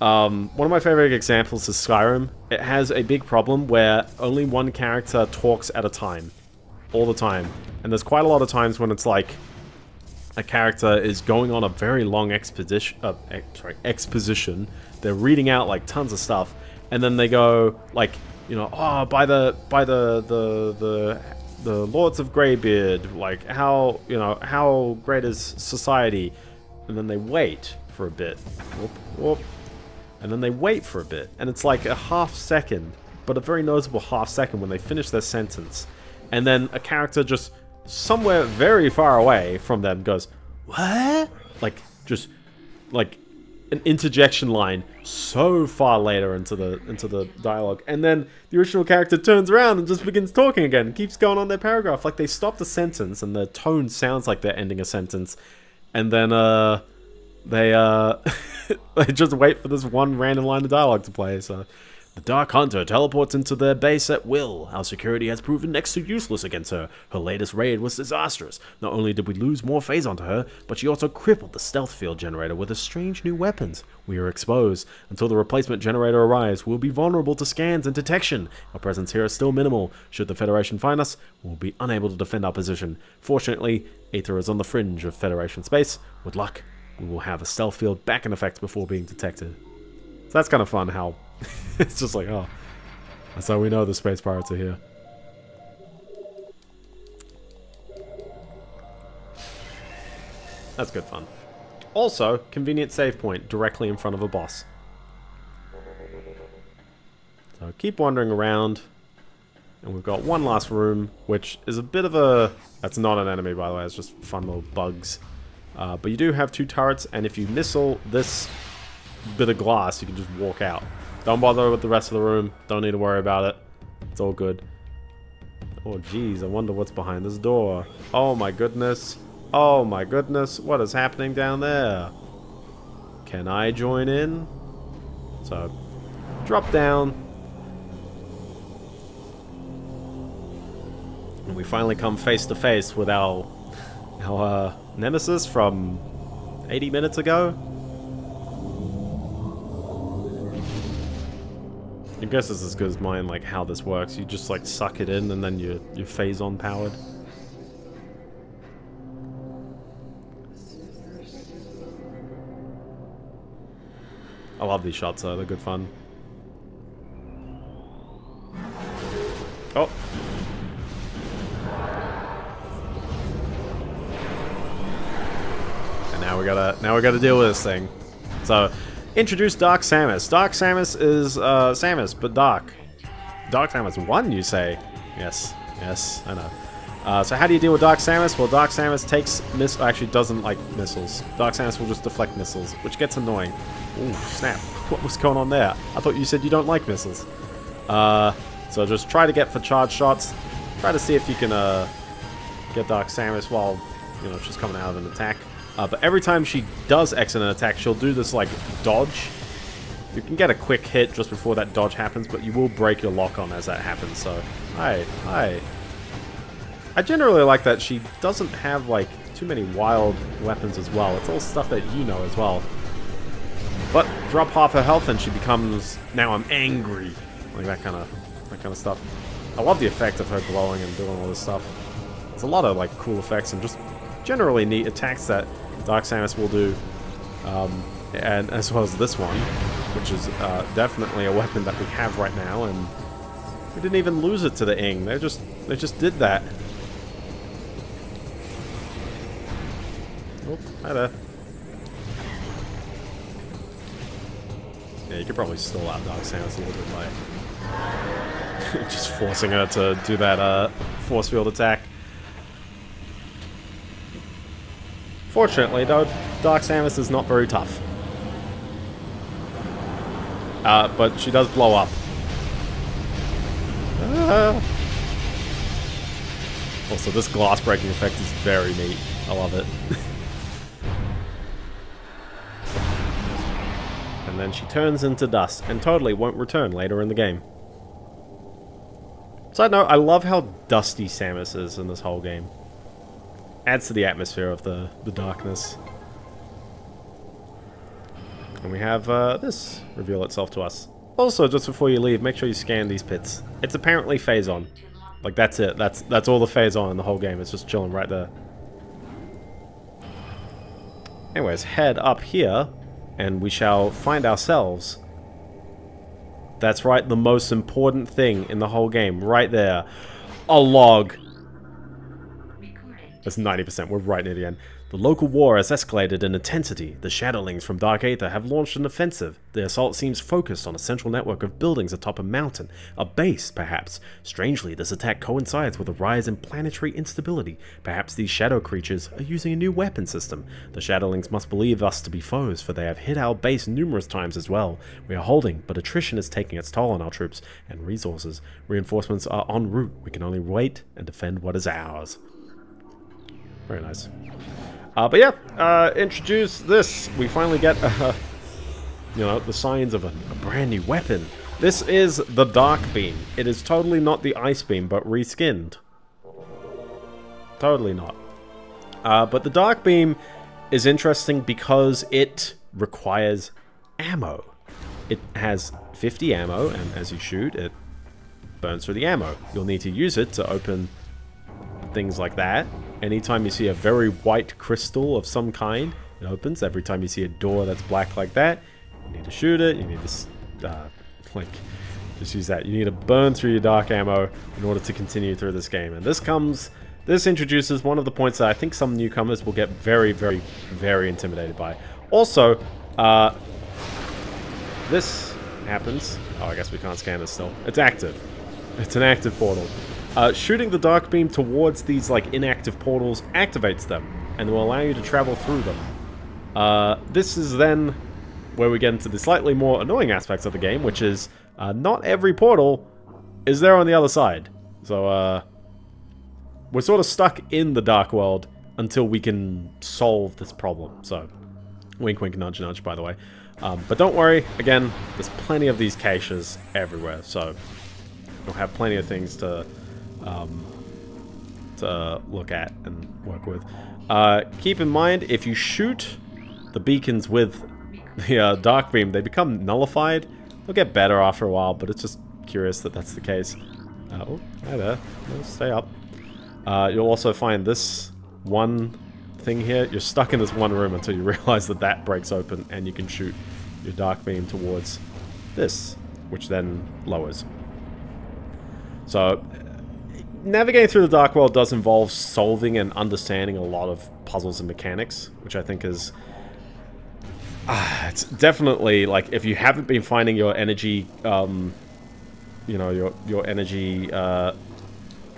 Um, one of my favorite examples is Skyrim. It has a big problem where only one character talks at a time. All the time. And there's quite a lot of times when it's like a character is going on a very long expedition, uh, ex sorry, exposition. They're reading out like tons of stuff, and then they go like, you know, oh, by the by the the the the Lords of Greybeard, like how you know how great is society, and then they wait for a bit. Whoop, whoop, and then they wait for a bit, and it's like a half second, but a very noticeable half second when they finish their sentence, and then a character just somewhere very far away from them goes, what? Like, just, like, an interjection line so far later into the into the dialogue. And then the original character turns around and just begins talking again. Keeps going on their paragraph. Like they stopped a sentence and the tone sounds like they're ending a sentence. And then uh they uh (laughs) they just wait for this one random line of dialogue to play. So the Dark Hunter teleports into their base at will. Our security has proven next to useless against her. Her latest raid was disastrous. Not only did we lose more Phazon to her, but she also crippled the stealth field generator with her strange new weapons. We are exposed. Until the replacement generator arrives, we'll be vulnerable to scans and detection. Our presence here is still minimal. Should the Federation find us, we'll be unable to defend our position. Fortunately, Aether is on the fringe of Federation space. With luck, we will have a stealth field back in effect before being detected. So that's kind of fun how (laughs) it's just like, oh, that's how we know the space pirates are here. That's good fun. Also, convenient save point directly in front of a boss. So keep wandering around. And we've got one last room, which is a bit of a... That's not an enemy, by the way. It's just fun little bugs. Uh, but you do have two turrets, and if you missile this bit of glass, you can just walk out. Don't bother with the rest of the room. Don't need to worry about it. It's all good. Oh, jeez. I wonder what's behind this door. Oh, my goodness. Oh, my goodness. What is happening down there? Can I join in? So, drop down. And we finally come face to face with our, our uh, nemesis from 80 minutes ago? I guess it's as good as mine, like how this works. You just like suck it in and then you your Phazon powered. I love these shots though, they're good fun. Oh, now we gotta now we gotta deal with this thing. So, introduce Doc Samus. Doc Samus is uh, Samus, but Doc. Dark Samus 1, you say? Yes, yes, I know. Uh, so how do you deal with Doc Samus? Well, Doc Samus takes miss actually doesn't like missiles. Doc Samus will just deflect missiles, which gets annoying. Ooh, snap. (laughs) What was going on there? I thought you said you don't like missiles. Uh, so just try to get for charge shots. Try to see if you can uh, get Doc Samus while, you know, she's coming out of an attack. Uh, but every time she does exit an attack, she'll do this, like, dodge. You can get a quick hit just before that dodge happens, but you will break your lock on as that happens, so... Hi, hi. I generally like that she doesn't have, like, too many wild weapons as well. It's all stuff that you know as well. But drop half her health and she becomes, now I'm angry. Like that kind of, that kind of stuff. I love the effect of her glowing and doing all this stuff. It's a lot of like cool effects and just generally neat attacks that Dark Samus will do. Um, and as well as this one, which is uh, definitely a weapon that we have right now, and we didn't even lose it to the Ing. They just they just did that. Oh, hi there. Yeah, you could probably stall out Dark Samus a little bit by (laughs) just forcing her to do that uh, force field attack. Fortunately, though, Dark Samus is not very tough. Uh, but she does blow up. Ah. Also, this glass breaking effect is very neat. I love it. (laughs) and then she turns into dust and totally won't return later in the game. Side note, I love how dusty Samus is in this whole game. Adds to the atmosphere of the, the darkness. And we have uh, this reveal itself to us. Also, just before you leave, make sure you scan these pits. It's apparently Phazon. Like, that's it. That's that's all the Phazon in the whole game. It's just chilling right there. Anyways, head up here, and we shall find ourselves. That's right, the most important thing in the whole game, right there. A log. That's 90%, we're right near the end. The local war has escalated in intensity. The Shadowlings from Dark Aether have launched an offensive. The assault seems focused on a central network of buildings atop a mountain. A base, perhaps. Strangely, this attack coincides with a rise in planetary instability. Perhaps these shadow creatures are using a new weapon system. The Shadowlings must believe us to be foes, for they have hit our base numerous times as well. We are holding, but attrition is taking its toll on our troops and resources. Reinforcements are en route. We can only wait and defend what is ours. Very nice. Uh, but yeah, uh, introduce this. We finally get, uh, (laughs) you know, the signs of a, a, brand new weapon. This is the Dark Beam. It is totally not the Ice Beam, but reskinned. Totally not. Uh, but the Dark Beam is interesting because it requires ammo. It has 50 ammo, and as you shoot, it burns through the ammo. You'll need to use it to open things like that. Anytime you see a very white crystal of some kind, it opens. Every time you see a door that's black like that, you need to shoot it. You need to, uh, like, just use that. You need to burn through your dark ammo in order to continue through this game. And this comes, this introduces one of the points that I think some newcomers will get very, very, very intimidated by. Also, uh, this happens. Oh, I guess we can't scan this still. It's active. It's an active portal. Uh, shooting the dark beam towards these like inactive portals activates them and will allow you to travel through them. Uh, this is then where we get into the slightly more annoying aspects of the game, which is uh, not every portal is there on the other side. So uh, we're sort of stuck in the dark world until we can solve this problem. So wink wink nudge nudge by the way. Um, but don't worry, again, there's plenty of these caches everywhere, so we'll have plenty of things to um, to look at and work with. Uh, keep in mind, if you shoot the beacons with the uh, dark beam, they become nullified. They'll get better after a while, but it's just curious that that's the case. Uh, oh, hi there. stay up. Uh, you'll also find this one thing here. You're stuck in this one room until you (laughs) realize that that breaks open and you can shoot your dark beam towards this, which then lowers. So navigating through the Dark World does involve solving and understanding a lot of puzzles and mechanics, which I think is... Uh, it's definitely, like, if you haven't been finding your energy um, you know, your your energy uh,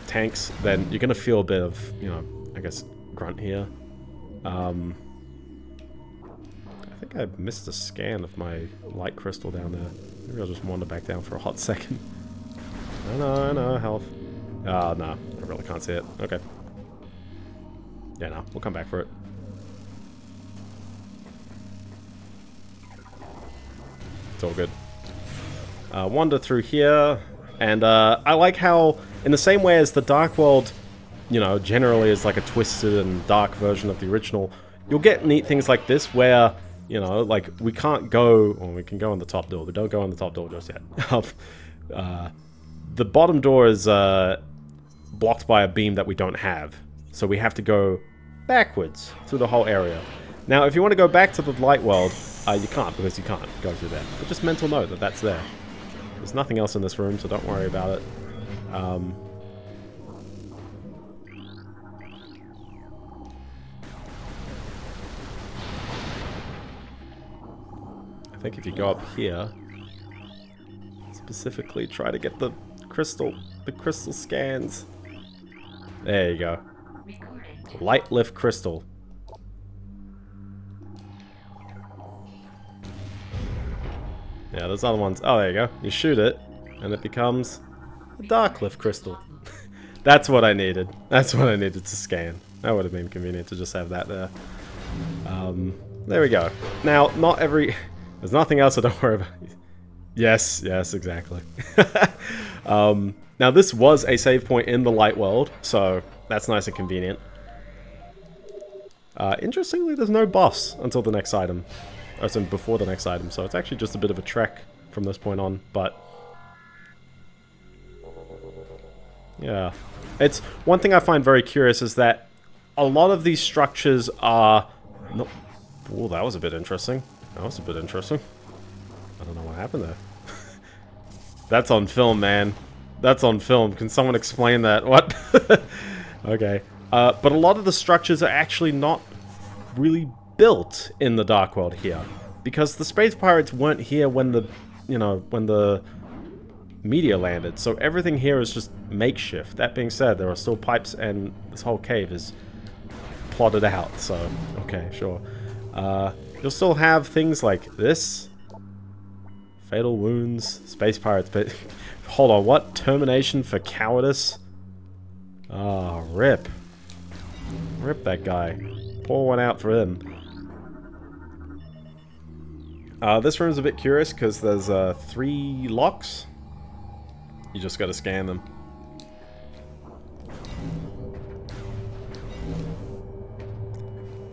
tanks, then you're gonna feel a bit of, you know, I guess grunt here. Um, I think I missed a scan of my light crystal down there. Maybe I'll just wander back down for a hot (laughs) second. I know, I know, health. Uh, no, I really can't see it. Okay. Yeah, no, we'll come back for it. It's all good. Uh, wander through here, and uh, I like how, in the same way as the Dark World, you know, generally is like a twisted and dark version of the original, you'll get neat things like this where, you know, like we can't go, or we can go on the top door, but don't go on the top door just yet. (laughs) uh, the bottom door is uh, blocked by a beam that we don't have, so we have to go backwards through the whole area. Now, if you want to go back to the light world, uh, you can't because you can't go through there. But just mental note that that's there. There's nothing else in this room, so don't worry about it. Um, I think if you go up here, specifically try to get the crystal, the crystal scans. There you go. Light lift crystal. Yeah, there's other ones. Oh, there you go. You shoot it, and it becomes a dark lift crystal. (laughs) That's what I needed. That's what I needed to scan. That would have been convenient to just have that there. Um, there we go. Now, not every... (laughs) There's nothing else, so don't (laughs) worry about Yes, yes, exactly. (laughs) um, now, this was a save point in the light world, so that's nice and convenient. Uh, interestingly, there's no boss until the next item. Or in before the next item, so it's actually just a bit of a trek from this point on, but... Yeah. It's... One thing I find very curious is that a lot of these structures are... No, oh, that was a bit interesting. That was a bit interesting. I don't know what happened there. That's on film, man. That's on film. Can someone explain that? (laughs) What? okay. Uh, but a lot of the structures are actually not really built in the Dark World here. Because the Space Pirates weren't here when the, you know, when the meteor landed. So everything here is just makeshift. That being said, there are still pipes and this whole cave is plotted out. So, okay, sure. Uh, you'll still have things like this. Fatal wounds, Space Pirates, but... (laughs) hold on, what? Termination for cowardice? Ah, oh, rip. Rip that guy. Pour one out for him. Uh, this room's a bit curious because there's uh, three locks. You just got to scan them.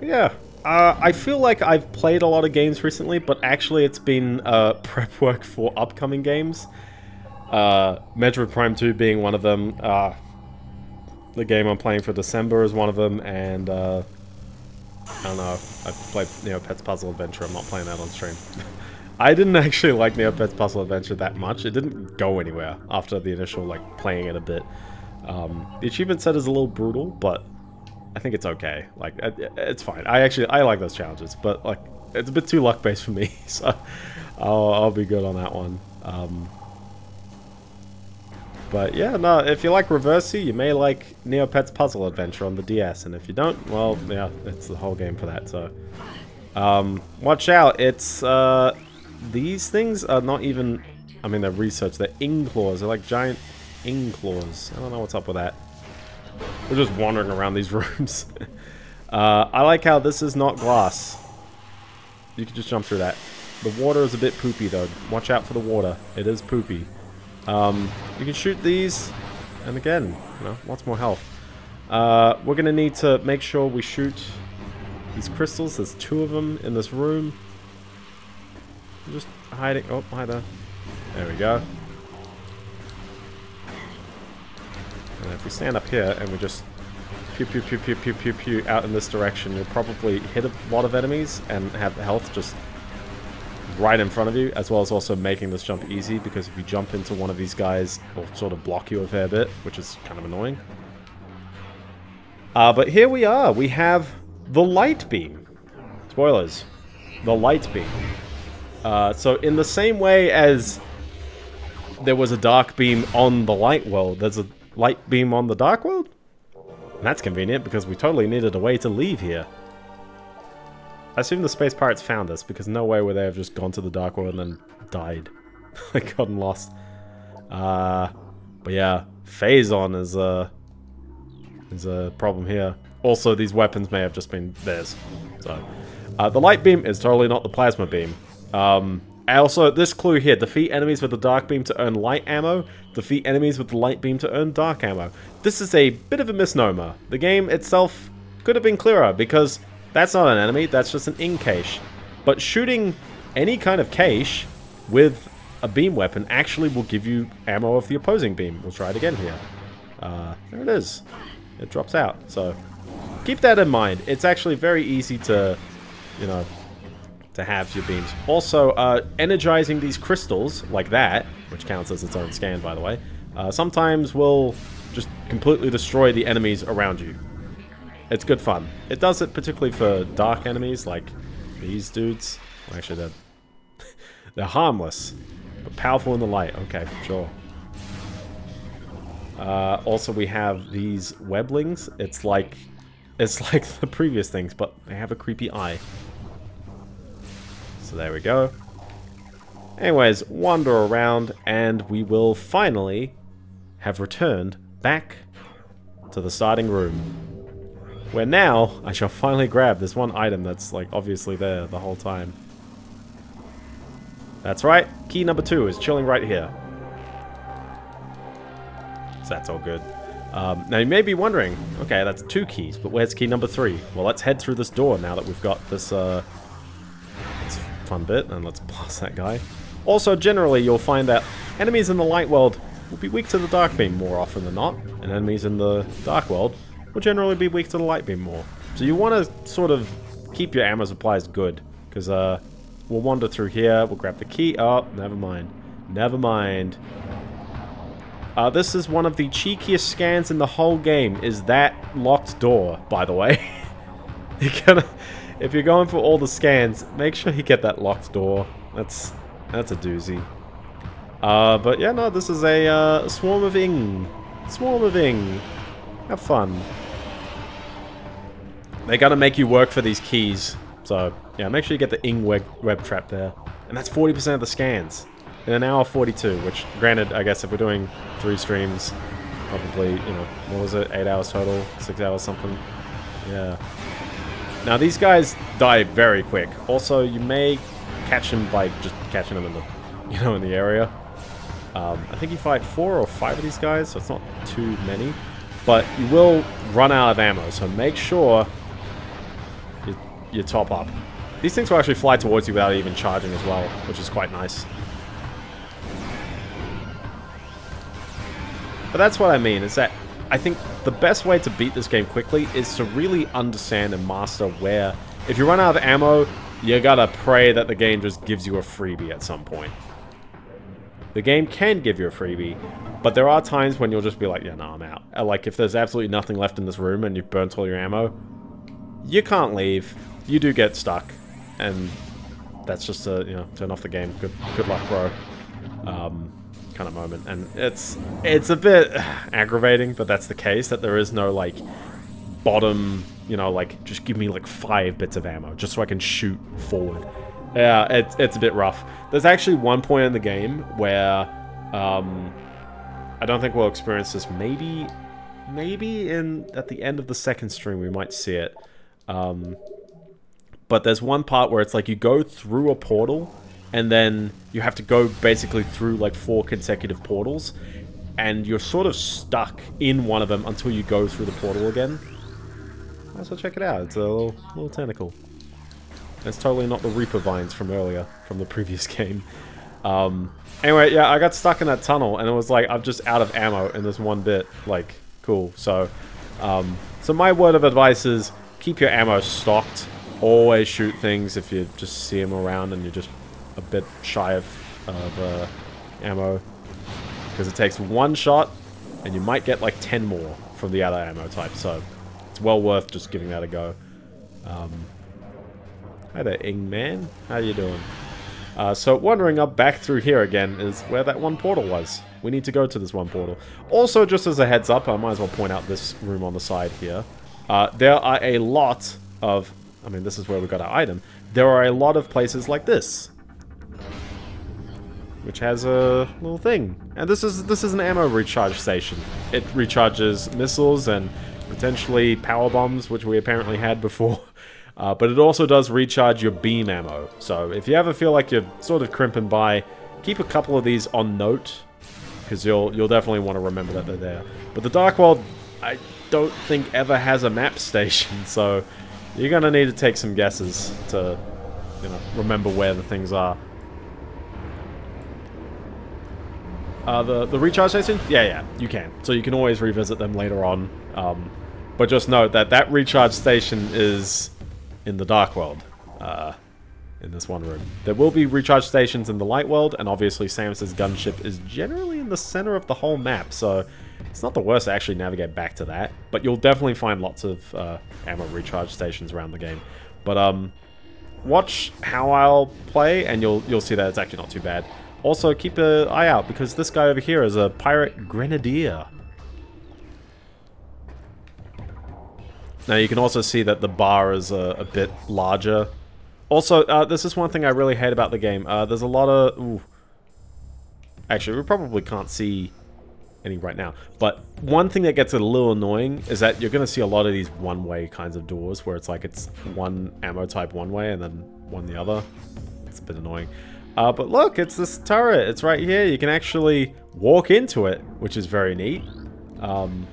Yeah, uh, I feel like I've played a lot of games recently, but actually it's been uh, (laughs) prep work for upcoming games. Uh, Metroid Prime 2 being one of them. Uh, the game I'm playing for December is one of them, and uh, I don't know. I played Neopets Puzzle Adventure. I'm not playing that on stream. (laughs) I didn't actually like Neopets Puzzle Adventure that much. It didn't go anywhere after the initial, like, playing it a bit. Um, the achievement set is a little brutal, but I think it's okay. Like, it's fine. I actually, I like those challenges, but, like, it's a bit too luck-based for me, (laughs) so I'll, I'll be good on that one. Um, but yeah, no, if you like Reversi, you may like Neopets Puzzle Adventure on the DS, and if you don't, well, yeah, it's the whole game for that, so... Um, watch out, it's, uh, these things are not even, I mean, they're research, they're ing claws, they're like giant ing claws. I don't know what's up with that. We're just wandering around these (laughs) rooms. uh, I like how this is not glass. You can just jump through that. The water is a bit poopy, though. Watch out for the water. It is poopy. Um, you can shoot these, and again, you know, lots more health. Uh, we're going to need to make sure we shoot these crystals. There's two of them in this room. I'm just hiding. Oh, hi there. There we go. And if we stand up here and we just pew pew pew pew pew pew pew out in this direction, you'll probably hit a lot of enemies and have health just right in front of you, as well as also making this jump easy, because if you jump into one of these guys, it'll sort of block you a fair bit, which is kind of annoying. Uh, but here we are. We have the light beam. Spoilers. The light beam. Uh, so in the same way as there was a dark beam on the light world. There's a light beam on the dark world? And that's convenient because we totally needed a way to leave here. I assume the space pirates found us because no way would they have just gone to the dark world and then died. (laughs) like gotten lost. Uh, but yeah, Phazon is a, is a problem here. Also, these weapons may have just been theirs. So, uh, the light beam is totally not the plasma beam. Um, also, this clue here, defeat enemies with the dark beam to earn light ammo, defeat enemies with the light beam to earn dark ammo. This is a bit of a misnomer. The game itself could have been clearer, because that's not an enemy, that's just an ing cache. But shooting any kind of cache with a beam weapon actually will give you ammo of the opposing beam. We'll try it again here. Uh, there it is. It drops out, so keep that in mind. It's actually very easy to, you know, to have your beams. Also, uh, energizing these crystals, like that, which counts as its own scan, by the way, uh, sometimes will just completely destroy the enemies around you. It's good fun. It does it particularly for dark enemies, like these dudes. Actually, they're, (laughs) they're harmless, but powerful in the light. Okay, sure. Uh, also, we have these weblings. It's like, it's (laughs) like the previous things, but they have a creepy eye. So there we go. Anyways, wander around and we will finally have returned back to the starting room. Where now, I shall finally grab this one item that's like obviously there the whole time. That's right, key number two is chilling right here. So that's all good. Um, now you may be wondering, okay, that's two keys, but where's key number three? Well, let's head through this door now that we've got this, uh, fun bit, and let's blast that guy. Also, generally, you'll find that enemies in the light world will be weak to the dark beam more often than not, and enemies in the dark world will generally be weak to the light beam more. So you want to sort of keep your ammo supplies good, because uh, we'll wander through here, we'll grab the key. Oh, never mind. Never mind. Uh, this is one of the cheekiest scans in the whole game, is that locked door, by the way. (laughs) You're gonna if you're going for all the scans, make sure you get that locked door. That's that's a doozy. Uh, but yeah, no, this is a uh, swarm of ing. Swarm of ing. Have fun. They gotta make you work for these keys. So, yeah, make sure you get the ing web, web trap there. And that's 40% of the scans. In an hour 42, which, granted, I guess if we're doing three streams, probably, you know, what was it, eight hours total, six hours something. Yeah. Now these guys die very quick. Also, you may catch them by just catching them in the, (laughs) you know, in the area. Um, I think you fight four or five of these guys, so it's not too many. But you will run out of ammo, so make sure you, you top up. These things will actually fly towards you without even charging as well, which is quite nice. But that's what I mean, is that I think the best way to beat this game quickly is to really understand and master where, if you run out of ammo, you gotta pray that the game just gives you a freebie at some point. The game can give you a freebie, but there are times when you'll just be like, yeah, no, I'm out. Uh, like, if there's absolutely nothing left in this room and you've burnt all your ammo, you can't leave. You do get stuck, and that's just a, you know, turn off the game. Good, good luck, bro. Um, kind of moment. And it's it's a bit aggravating, but that's the case, that there is no, like, bottom, you know, like, just give me, like, five bits of ammo, just so I can shoot forward. Yeah, it's, it's a bit rough. There's actually one point in the game where, um, I don't think we'll experience this. Maybe, maybe in at the end of the second stream we might see it. Um, but there's one part where it's like you go through a portal and then you have to go basically through like four consecutive portals, and you're sort of stuck in one of them until you go through the portal again. So check it out, it's a little, little tentacle. It's totally not the Reaper vines from earlier, from the previous (laughs) game. Um, anyway, yeah, I got stuck in that tunnel, and it was like, I'm just out of ammo in this one bit. Like, cool. So, um, so my word of advice is, keep your ammo stocked. Always shoot things if you just see them around and you just a bit shy of, of uh, ammo. Because it takes one shot, and you might get like 10 more from the other ammo type, so it's well worth just giving that a go. Um, hi there, Ing Man. How you doing? Uh, so wandering up back through here again is where that one portal was. We need to go to this one portal. Also, just as a heads up, I might as well point out this room on the side here. Uh, there are a lot of... I mean, this is where we got our item. There are a lot of places like this. Which has a little thing. And this is this is an ammo recharge station. It recharges missiles and potentially power bombs, which we apparently had before. (laughs) Uh, but it also does recharge your beam ammo. So if you ever feel like you're sort of crimping by, keep a couple of these on note, because you'll you'll definitely want to remember that they're there. But the Dark World, I don't think ever has a map (laughs) station, so you're gonna need to take some guesses to, you know, remember where the things are. Uh, the the recharge station, yeah, yeah, you can. So you can always revisit them later on. Um, but just note that that recharge station is in the Dark World, uh, in this one room. There will be recharge stations in the Light World, and obviously Samus's gunship is generally in the center of the whole map, so it's not the worst to actually navigate back to that. But you'll definitely find lots of uh, ammo recharge stations around the game. But um, watch how I'll play, and you'll you'll see that it's actually not too bad. Also, keep an eye out, because this guy over here is a Pirate Grenadier. Now you can also see that the bar is a, a bit larger. Also, uh, this is one thing I really hate about the game. Uh, there's a lot of... Ooh. Actually, we probably can't see any right now. But one thing that gets a little annoying is that you're going to see a lot of these one-way kinds of doors where it's like it's one ammo type one way and then one the other. It's a bit annoying. Uh, but look, it's this turret. It's right here. You can actually walk into it, which is very neat. Um,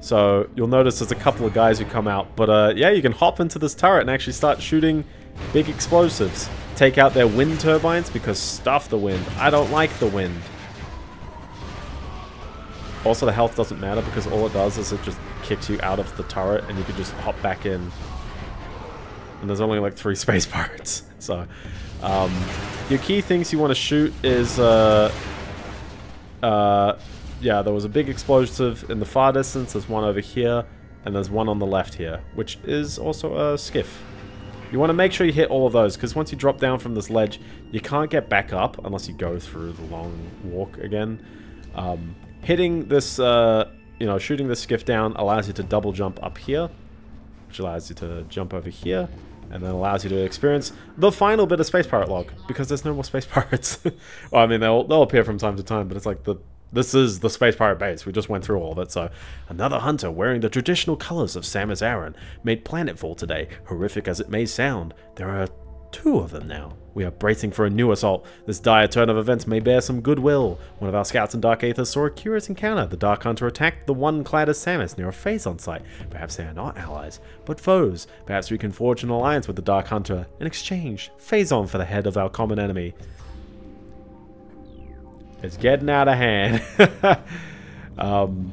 so you'll notice there's a couple of guys who come out. But uh, yeah, you can hop into this turret and actually start shooting big explosives. Take out their wind turbines because stuff the wind. I don't like the wind. Also, the health doesn't matter because all it does is it just kicks you out of the turret and you can just hop back in. And there's only like three (laughs) space pirates. So, um, your key things you want to shoot is uh, uh, yeah, there was a big explosive in the far distance. There's one over here, and there's one on the left here, which is also a skiff. You want to make sure you hit all of those, because once you drop down from this ledge, you can't get back up unless you go through the long walk again. Um, hitting this, uh, you know, shooting the skiff down allows you to double jump up here, which allows you to jump over here, and then allows you to experience the final bit of Space Pirate Log, because there's no more Space (laughs) Pirates. well, I mean, they'll, they'll appear from time to time, but it's like the this is the Space Pirate base. We just went through all of it, so... Another hunter wearing the traditional colors of Samus Aran made planetfall today. Horrific as it may sound, there are two of them now. We are bracing for a new assault. This dire turn of events may bear some goodwill. One of our scouts in Dark Aether saw a curious encounter. The Dark Hunter attacked the one clad as Samus near a Phazon site. Perhaps they are not allies, but foes. Perhaps we can forge an alliance with the Dark Hunter in exchange. Phazon for the head of our common enemy. It's getting out of hand. (laughs) um,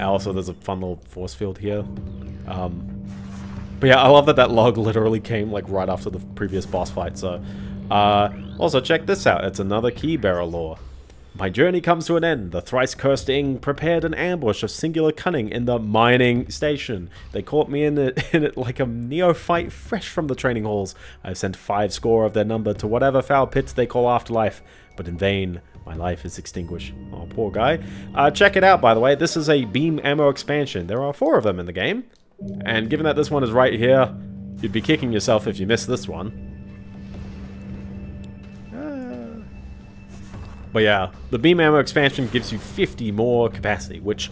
also, there's a fun little force field here. Um, but yeah, I love that that log literally came like right after the previous boss fight. So, uh, also check this out. It's another key bearer lore. My journey comes to an end. The thrice cursed Ing prepared an ambush of singular cunning in the mining station. They caught me in it, (laughs) in it like a neophyte fresh from the training halls. I've sent five score of their number to whatever foul pits they call afterlife but in vain my life is extinguished. Oh, poor guy. Uh, check it out, by the way. This is a beam ammo expansion. There are four of them in the game. And given that this one is right here, you'd be kicking yourself if you miss this one. Uh, but yeah, the beam ammo expansion gives you 50 more capacity, which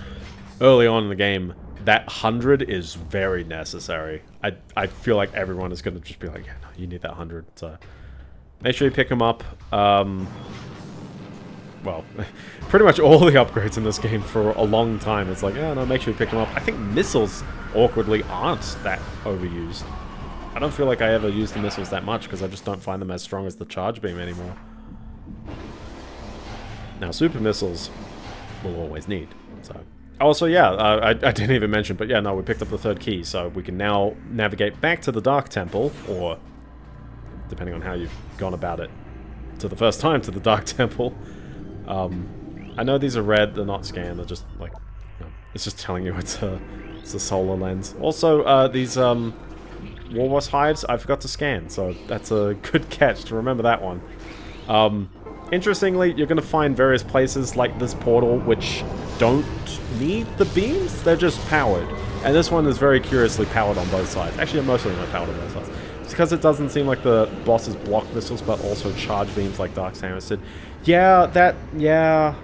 early on in the game, that 100 is very necessary. I, I feel like everyone is going to just be like, yeah, no, you need that 100. So Make sure you pick them up. Um, well, (laughs) pretty much all the upgrades in this game for a long time. It's like, yeah, no, make sure you pick them up. I think missiles, awkwardly, aren't that overused. I don't feel like I ever use the missiles that much because I just don't find them as strong as the charge beam anymore. Now, super missiles we'll always need. So, also, yeah, uh, I, I didn't even mention, but yeah, no, we picked up the third key, so we can now navigate back to the Dark Temple, or depending on how you've gone about it, to the first time to the Dark (laughs) Temple. Um, I know these are red, they're not scanned, they're just like, you know, it's just telling you (laughs) it's a, it's a solar lens. Also, uh, these, um, Warboss hives I forgot to scan, so that's a (laughs) good catch to remember that one. Um, interestingly, you're going to find various places like this portal which don't need the beams, they're just powered. And this one is very curiously powered on both sides. Actually, most of them are powered on both sides. It's because it doesn't seem like the bosses block missiles, but also charge beams like Dark Samus did. Yeah, that, yeah,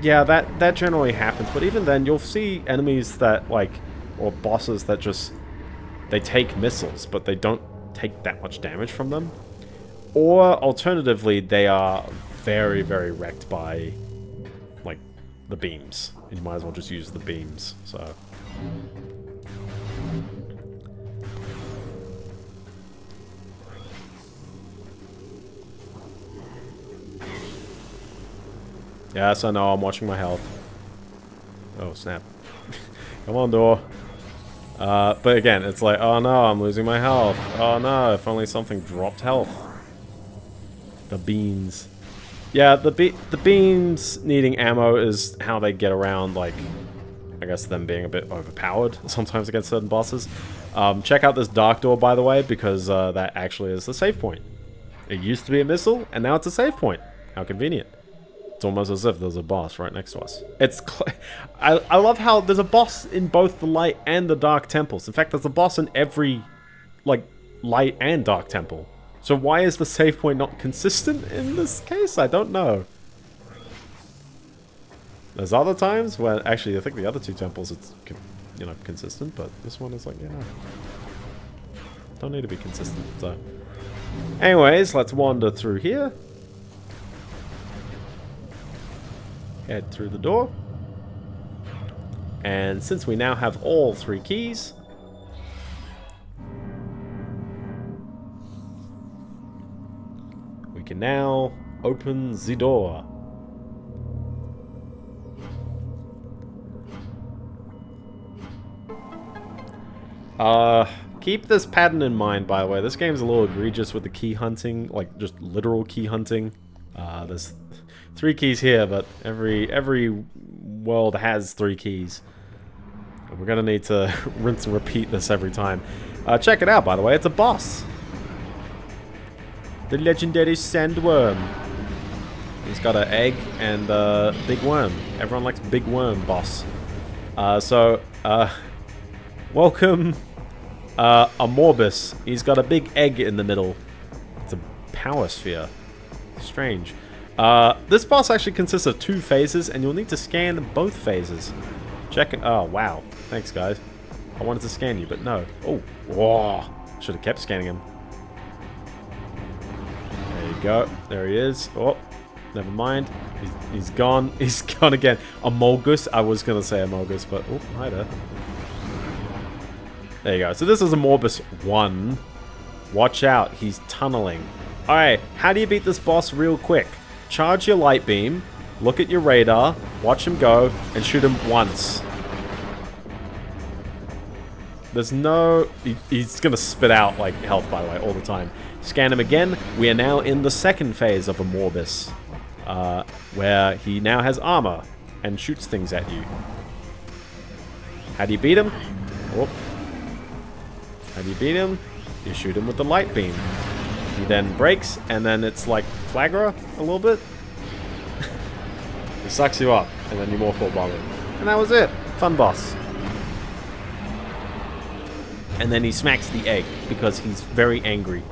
yeah, that, that generally happens. But even then, you'll see enemies that, like, or bosses that just, they take missiles, but they don't take that much damage from them. Or, alternatively, they are very, very wrecked by, like, the beams. And you might as well just use the beams, so... Yes, I know, I'm watching my health. Oh, snap. (laughs) Come on, door. Uh, but again, it's like, oh no, I'm losing my health. Oh no, if only something dropped health. The beans. Yeah, the be the beans needing ammo is how they get around, like, I guess them being a bit overpowered (laughs) sometimes against certain bosses. Um, check out this dark door, by the way, because uh, that actually is the save point. It used to be a missile, and now it's a save point. How convenient. It's almost as if there's a boss right next to us. It's I, I love how there's a boss in both the light and the dark temples. In fact, there's a boss in every, like, light and dark temple. So why is the save point not consistent in this case? I don't know. There's other times when, actually, I think the other two temples, it's, you know, consistent, but this one is like, know, don't need to be consistent, so. Anyways, let's wander through here. Head through the door. And since we now have all three keys, we can now open the door. Uh, keep this pattern in mind, by the way. This game's a little egregious with the key hunting, like just literal key hunting. Uh, there's three keys here, but every every world has three keys. We're gonna need to (laughs) rinse and repeat this every time. Uh, check it out, by the way. It's a boss. The legendary sandworm. He's got an egg and a big worm. Everyone likes big worm, boss. Uh, so, uh, welcome, uh, Amorbis. He's got a big egg in the middle. It's a power sphere. Strange. Uh, this boss actually consists of two phases, and you'll need to scan both phases. Check it. Oh, wow. Thanks, guys. I wanted to scan you, but no. Oh, whoa. Should have kept scanning him. There you go. There he is. Oh, never mind. He's, he's gone. (laughs) He's gone again. Amogus. I was going to say Amogus, but... Oh, hi there. There you go. So this is Amorbis 1. Watch out. He's tunneling. Alright, how do you beat this boss real quick? Charge your light beam, look at your radar, watch him go, and shoot him once. There's no... He, he's to spit out, like, health, by the way, all the time. Scan him again. We are now in the second phase of Amorbis, uh, where he now has armor and shoots things at you. How do you beat him? Oh. How do you beat him? You shoot him with the light beam. He then breaks, and then it's like Flaahgra a little bit. he sucks you up, and then you morph ball bomb it. And that was it. Fun boss. And then he smacks the egg, because he's very angry.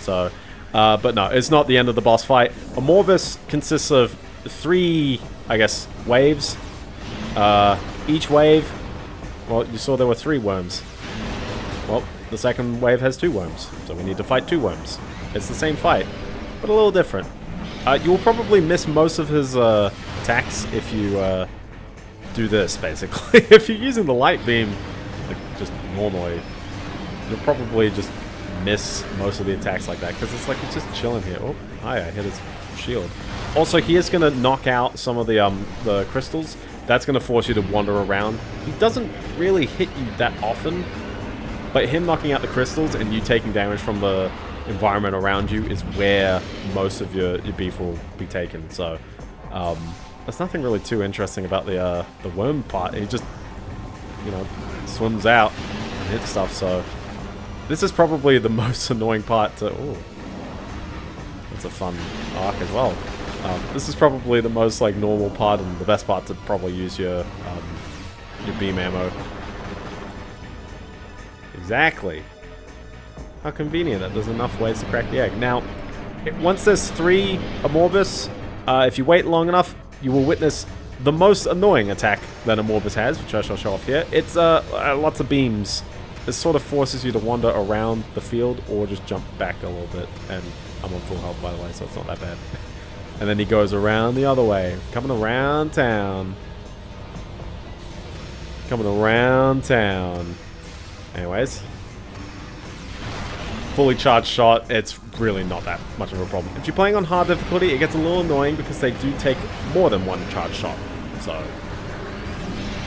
So, uh, but no, it's not the end of the boss fight. Amorbis consists of three, I guess, waves. Uh, each wave, well, you saw there were three worms. Well, the second wave has two worms, so we need to fight two worms. It's the same fight, but a little different. Uh, you will probably miss most of his uh, attacks if you uh, do this, (laughs) basically. if you're using the light beam, like, just normally, you'll probably just miss most of the attacks like that, because it's like he's just chilling here. Oh, hi, I hit his shield. Also, he is going to knock out some of the, um, the crystals. That's going to force you to wander around. He doesn't really hit you that often, but him knocking out the crystals and you taking damage from the environment around you is where most of your, your beef will be taken. So um, there's nothing really too interesting about the uh, the worm part. He just, you know, swims out and hits stuff. So This is probably the (laughs) most annoying part to... Ooh. That's a fun arc as well. Um, this is probably the most like normal part and the best part to probably use your um, your beam ammo. Exactly. How convenient that there's enough ways to crack the egg. Now, it, once there's three Amorbis, uh, if you wait long enough, you will witness the most annoying attack that Amorbis has, which I shall show off here. It's uh, uh, lots of beams. It sort of forces you to wander around the field or just jump back a little bit. And I'm on full health, by the way, so it's not that bad. (laughs) and then he goes around the other way, coming around town. Coming around town. Anyways, fully charged shot, it's really not that much of a problem. If you're playing on hard difficulty, it gets a little annoying because they do take more than one charge shot. So,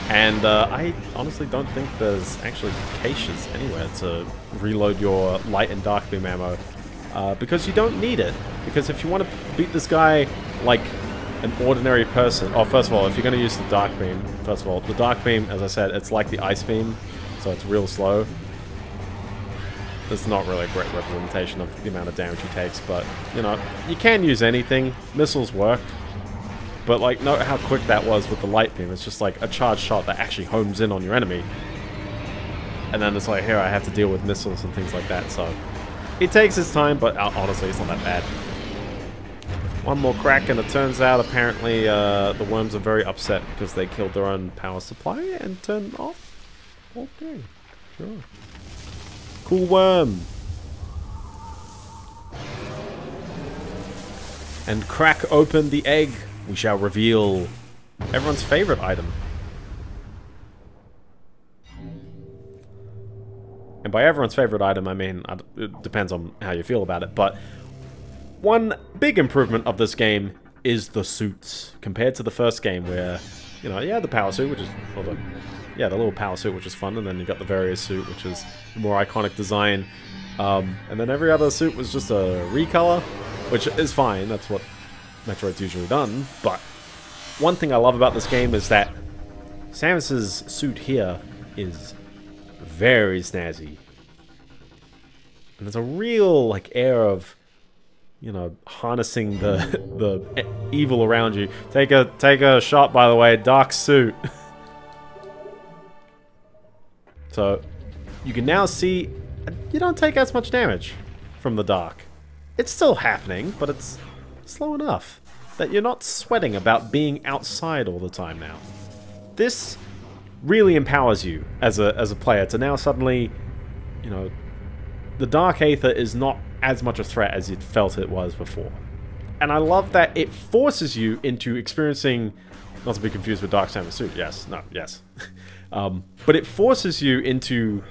and uh, I honestly don't think there's actually caches anywhere to reload your light and dark beam ammo. Uh, because you don't need it. Because if you want to beat this guy like an ordinary person... Oh, first of all, if you're going to use the dark beam, first of all, the dark beam, as I said, it's like the ice beam, so it's real slow. It's not really a great representation of the amount of damage he takes, but, you know, you can use anything. Missiles work. But, like, note how quick that was with the light beam. It's just like a charged shot that actually homes in on your enemy. And then it's like, here, I have to deal with missiles and things like that, so... It takes its time, but uh, honestly, it's not that bad. One more crack, and it turns out, apparently, uh, the worms are very upset because they killed their own power supply and turned off. Okay, sure. Cool worm. And crack open the egg. We shall reveal everyone's favorite item. And by everyone's favorite item, I mean, it depends on how you feel about it, but one big improvement of this game is the suits, compared to the first game where, you know, yeah, the power suit, which is, hold on, yeah, the little power suit, which is fun, and then you got the Varia suit, which is more iconic design. Um, and then every other suit was just a recolor, which is fine, that's what Metroid's usually done, but one thing I love about this game is that Samus's suit here is very snazzy. And there's a real, like, air of, you know, harnessing the (laughs) the evil around you. Take a take a shot, by the way, dark suit. (laughs) So you can now see you don't take as much damage from the dark. It's still happening, but it's slow enough that you're not sweating about being outside all the time now. This really empowers you as a as a player to now suddenly, you know, the Dark Aether is not as much a threat as you felt it was before. And I love that it forces you into experiencing, not to be confused with Dark Samus Suit, yes, no, yes. (laughs) Um, but it forces you into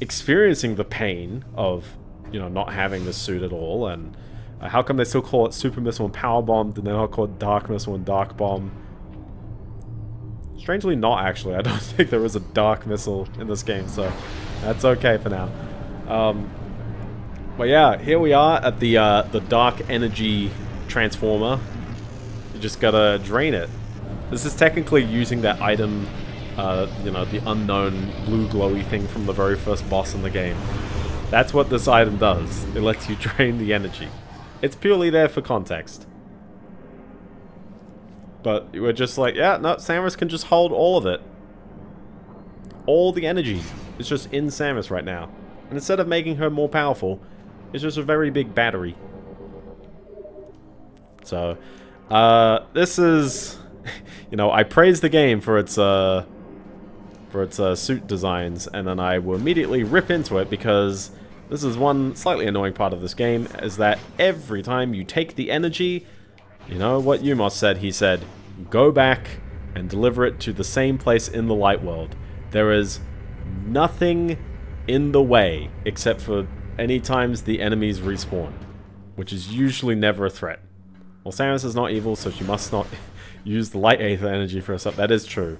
experiencing the pain of, you know, not having this suit at all. And uh, how come they still call it Super Missile and Power Bomb, and they're not called Dark Missile and Dark Bomb? Strangely not, actually. I don't (laughs) think there is a Dark Missile in this game, so that's okay for now. Um, but yeah, here we are at the, uh, the Dark Energy Transformer. You just gotta drain it. This is technically using that item uh, you know, the unknown blue glowy thing from the very first boss in the game. That's what this item does. It lets you (laughs) drain the energy. It's purely there for context. But we're just like, yeah, no, Samus can just hold all of it. All the energy is just in Samus right now. And instead of making her more powerful, it's just a very big battery. So, uh, this is, (laughs) you know, I praise the game for its, uh, for its uh, suit designs, and then I will immediately rip into it because this is one slightly annoying part of this game, is that every time you take the energy, you know what U-Mos said, he said, go back and deliver it to the same place in the light world. There is nothing in the way except for any times the enemies respawn, which is usually never a threat. Well, Samus is not evil, so she must not (laughs) use the light aether energy for herself. That is true.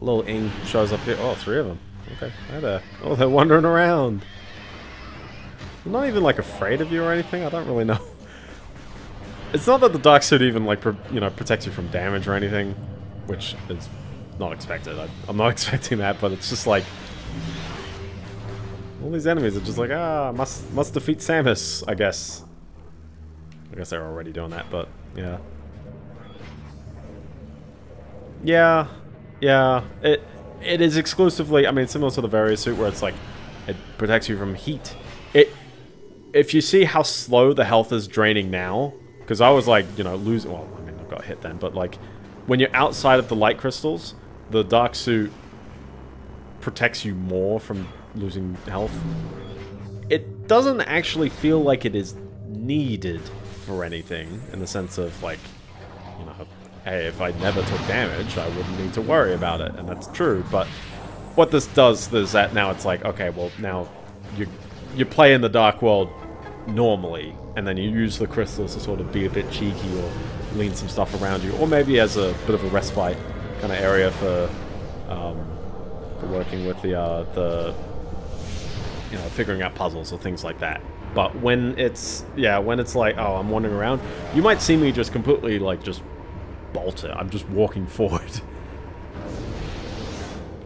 Little Ing shows up here. Oh, three of them. Okay, hi there. Oh, they're wandering around. They're not even, like, afraid of you or anything. I don't really know. (laughs) It's not that the dark suit even, like, you know, protects you from damage or anything, which is not expected. I, I'm not (laughs) expecting that, but it's just like... All these enemies are just like, ah, must must defeat Samus, I guess. I guess they're already doing that, but yeah. Yeah, yeah. It it is exclusively. I mean, similar to the Varia suit where it's like it protects you from heat. It if you see how slow the health is draining now, because I was like, you know, losing. Well, I mean, I got hit then, but like when you're outside of the light crystals, the dark suit protects you more from losing health. It doesn't actually feel like it is needed for anything in the sense of like, you know, if I never took damage, I wouldn't need to worry about it, and that's true. But what this does is that now it's like, okay, well now you you play in the dark world normally, and then you use the crystals to sort of be a bit cheeky or lean some stuff around you, or maybe as a bit of a respite kind of area for um, for working with the uh, the you know figuring out puzzles or things like that. But when it's yeah, when it's like oh I'm wandering around, you might see me just completely like just bolt it. I'm just walking (laughs) forward.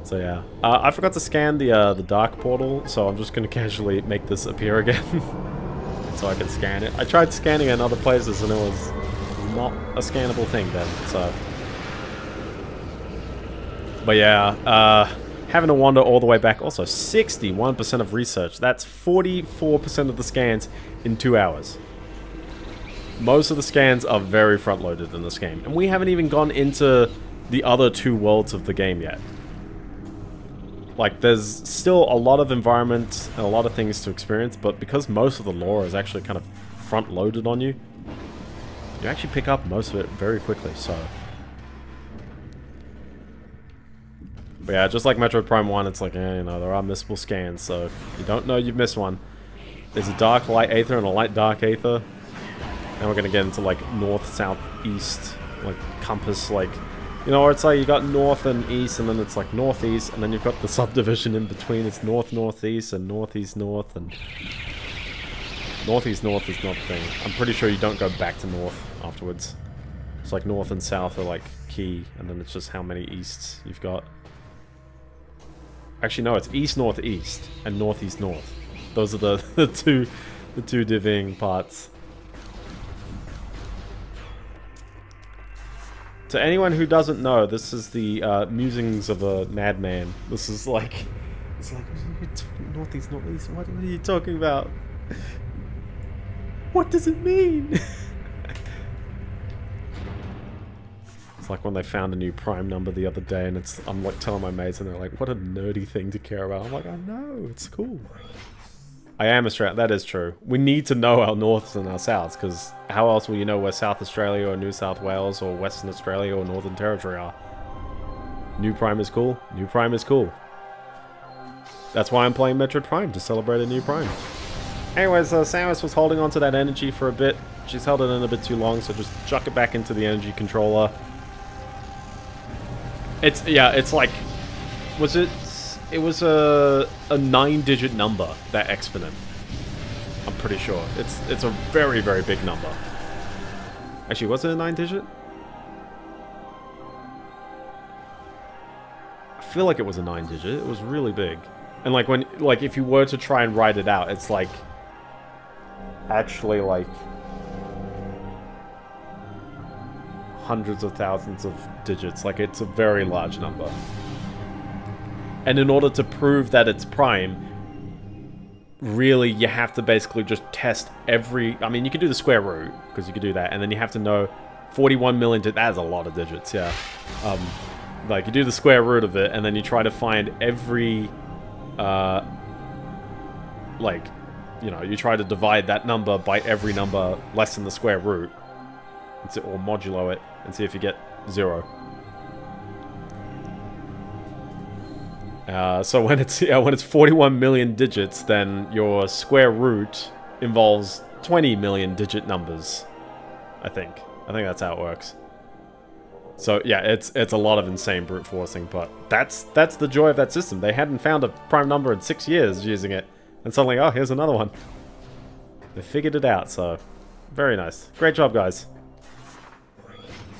So yeah, uh, I forgot to scan the uh, the dark portal, so I'm just gonna (laughs) casually make this appear again, (laughs) so I can scan it. I tried scanning in other places and it was not a scannable thing then. So, but yeah, uh, having to wander all the way back. Also, 61% of research. That's 44% of the scans in two hours. Most of the scans are very front-loaded in this game, and we haven't even gone into the other two worlds of the game yet. Like, there's still a lot of environment and a lot of things to experience, but because most of the lore is actually kind of front-loaded on you, you actually pick up most of it very quickly, so... But yeah, just like Metroid Prime 1, it's like, eh, you know, there are missable scans, so you don't know you've missed one. There's a dark light aether and a light dark aether. And we're gonna get into like north, south, east, like compass, like you know, it's like you got north and east, and then it's like northeast, and then you've got the subdivision in between. It's north, northeast, and northeast, north, and northeast, north is not a thing. I'm pretty sure you don't go back to north afterwards. It's like north and south are like key, and then it's just how many easts you've got. Actually, no, it's east, northeast, and northeast, north. Those are the (laughs) the two the two divvying parts. To anyone who doesn't know, this is the uh, musings of a madman. This is like, it's like northeast, northeast. What, what are you talking about? What does it mean? (laughs) it's like when they found a new prime number the other day, and it's I'm like telling my mates, and they're like, "What a nerdy thing to care about." I'm like, "I know, it's cool." I am Australian. That is true. We need to know our norths and our souths, because how else will you know where South Australia or New South Wales or Western Australia or Northern Territory are? New Prime is cool. New Prime is cool. That's why I'm playing Metroid Prime, to celebrate a new Prime. Anyways, uh, Samus was holding on to that energy for a bit. She's held it in a bit too long, so just chuck it back into the energy controller. It's, yeah, it's like, was it it was a a nine digit number, that exponent. I'm pretty sure. It's it's a very, very big number. Actually, was it a nine digit? I feel like it was a nine digit. It was really big. And like when like if you were to try and write it out, it's like actually like hundreds of thousands of digits. Like it's a very large number. And in order to prove that it's prime, really you have to basically just test every... I mean, you can do the square root, because you could do that, and then you have to know 41 million... That's a lot of digits, yeah. Um, like, you do the square root of it, and then you try to find every... Uh, like, you know, you try to divide that number by every number less than the square root, or modulo it, and see if you get zero. Uh, so when it's (laughs) yeah, when it's 41 million digits, then your square root involves 20 million digit numbers. I think. I think that's how it works. So yeah, it's it's a lot of insane brute forcing, but that's that's the joy of that system. They hadn't found a prime number in six years using it, and suddenly, oh, here's another one. They figured it out, so very nice. Great job, guys.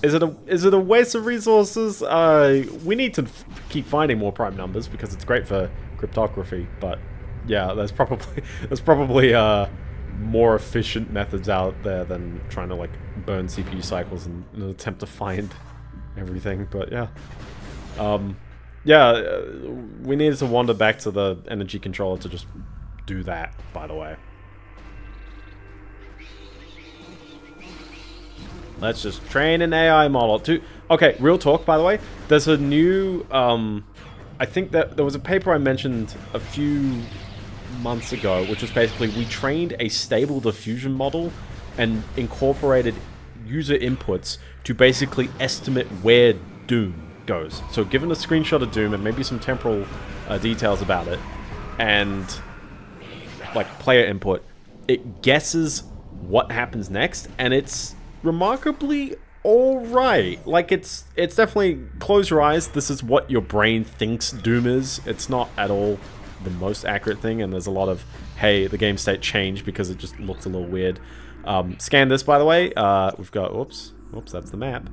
Is it a is it a waste of resources? Uh, we need to keep finding more prime numbers because it's great for cryptography, but yeah, there's probably (laughs) there's probably uh, more efficient methods out there than trying to like burn CPU cycles in, in an attempt to find everything. But yeah, um, yeah, uh, we needed to wander back to the energy controller to just do that. By the way. Let's just train an AI model to... Okay, real talk, by the way. There's a new... Um, I think that there was a paper I mentioned a few months ago, which was basically we trained a stable diffusion model and incorporated user inputs to basically estimate where Doom goes. So given a screenshot of Doom and maybe some temporal uh, details about it, and like player input, it guesses what happens next, and it's remarkably alright. Like, it's it's definitely, close your eyes, this is what your brain thinks Doom is. It's not at all the most accurate thing, and there's a lot of, hey, the game state changed because it just looks a little weird. Um, scan this, by the way. Uh, we've got, whoops, whoops, that's the map.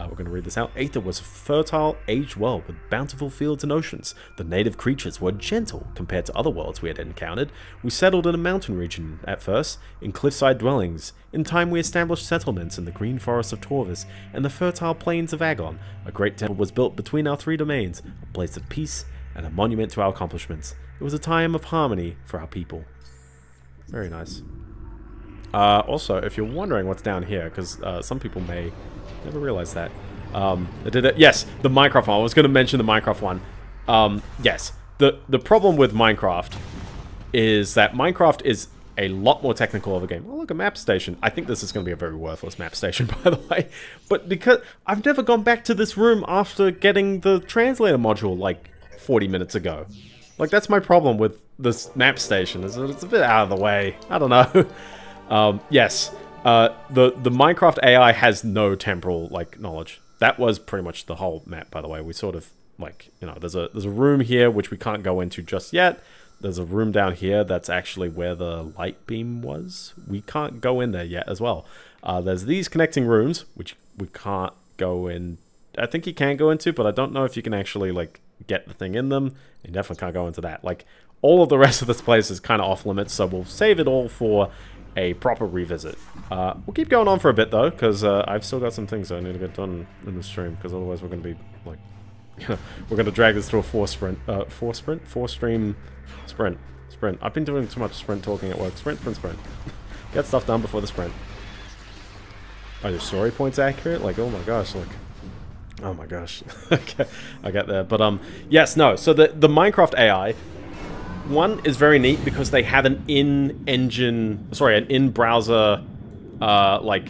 Uh, we're going to read this out. Aether was a fertile, aged well, with bountiful fields and oceans. The native creatures were gentle compared to other worlds we had encountered. We settled in a mountain region at first, in cliffside dwellings. In time, we established settlements in the green forests of Torvus and the fertile plains of Agon. A great temple was built between our three domains, a place of peace and a monument to our accomplishments. It was a time of harmony for our people. Very nice. Uh, also, if you're wondering what's down here, because uh, some people may never realize that. Um, did it. Yes, the Minecraft one. I was going to mention the Minecraft one. Um, yes, the the problem with Minecraft is that Minecraft is a lot more technical of a game. Oh, look, a map station. I think this is going to be a very worthless map station, (laughs) by the way. But because I've never gone back to this room after getting the translator module like 40 minutes ago. Like, that's my problem with this map station, is that it's a bit out of the way. I don't know. (laughs) um, yes, uh, the the Minecraft AI has no temporal like knowledge. That was pretty much the whole map, by the way. We sort of like you know there's a there's a room here which we can't go into just yet. There's a room down here that's actually where the light beam was. We can't go in there yet as well. Uh, there's these connecting rooms which we can't go in. I think you can go into, but I don't know if you can actually like get the thing in them. You definitely can't go into that. Like all of the (laughs) rest of this place is kind of off limits, so we'll save it all for a proper revisit. Uh, we'll keep going on for a bit though, because uh, I've still got some things I need to get done in the stream, because otherwise we're going to be like, (laughs) we're going to drag this to a four sprint, uh, four sprint, four stream sprint, sprint. I've been doing too much sprint talking at work. Sprint, sprint, sprint. (laughs) get stuff done before the sprint. Are your story points accurate? Like, oh my gosh, like, oh my gosh. (laughs) okay, I get there. But um, yes, no. So the the Minecraft AI one is very neat because they have an in-engine, sorry, an in-browser, uh, like,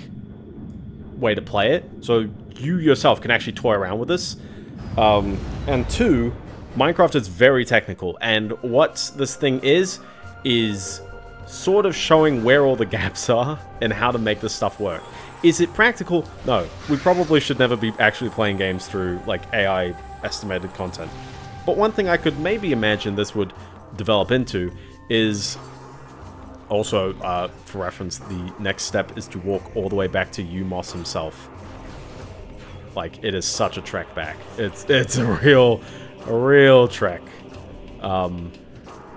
way to play it. So you yourself can actually toy around with this. Um, and two, Minecraft is very technical, and what this thing is, is sort of showing where all the (laughs) gaps are and how to make this stuff work. Is it practical? No. We probably should never be actually playing games through, like, AI estimated content. But one thing I could maybe imagine this would develop into is also, uh, for reference, the next step is to walk all the way back to U-Mos himself. Like, it is such a trek back. It's it's a real, a real trek. Um,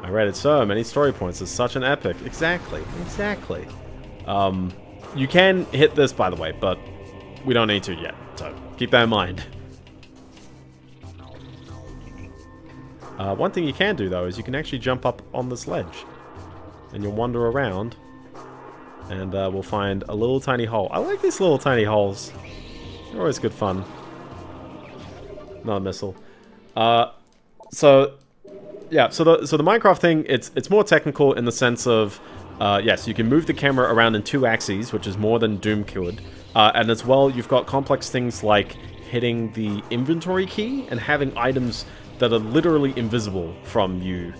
I read it so many story points. It's such an epic. Exactly, exactly. Um, you can hit this, by the way, but we don't need to yet. So keep that in mind. (laughs) Uh, one thing you can do, though, is you can actually jump up on this ledge. And you'll wander around. And uh, we'll find a little tiny hole. I like these little tiny holes. They're always good fun. Not a missile. Uh, so, yeah, so the, so the Minecraft thing, it's, it's more technical in the sense of, uh, yes, you can move the camera around in two axes, which is more than Doom could. Uh, and as well, you've got complex things like hitting the inventory key and having items that are literally invisible from you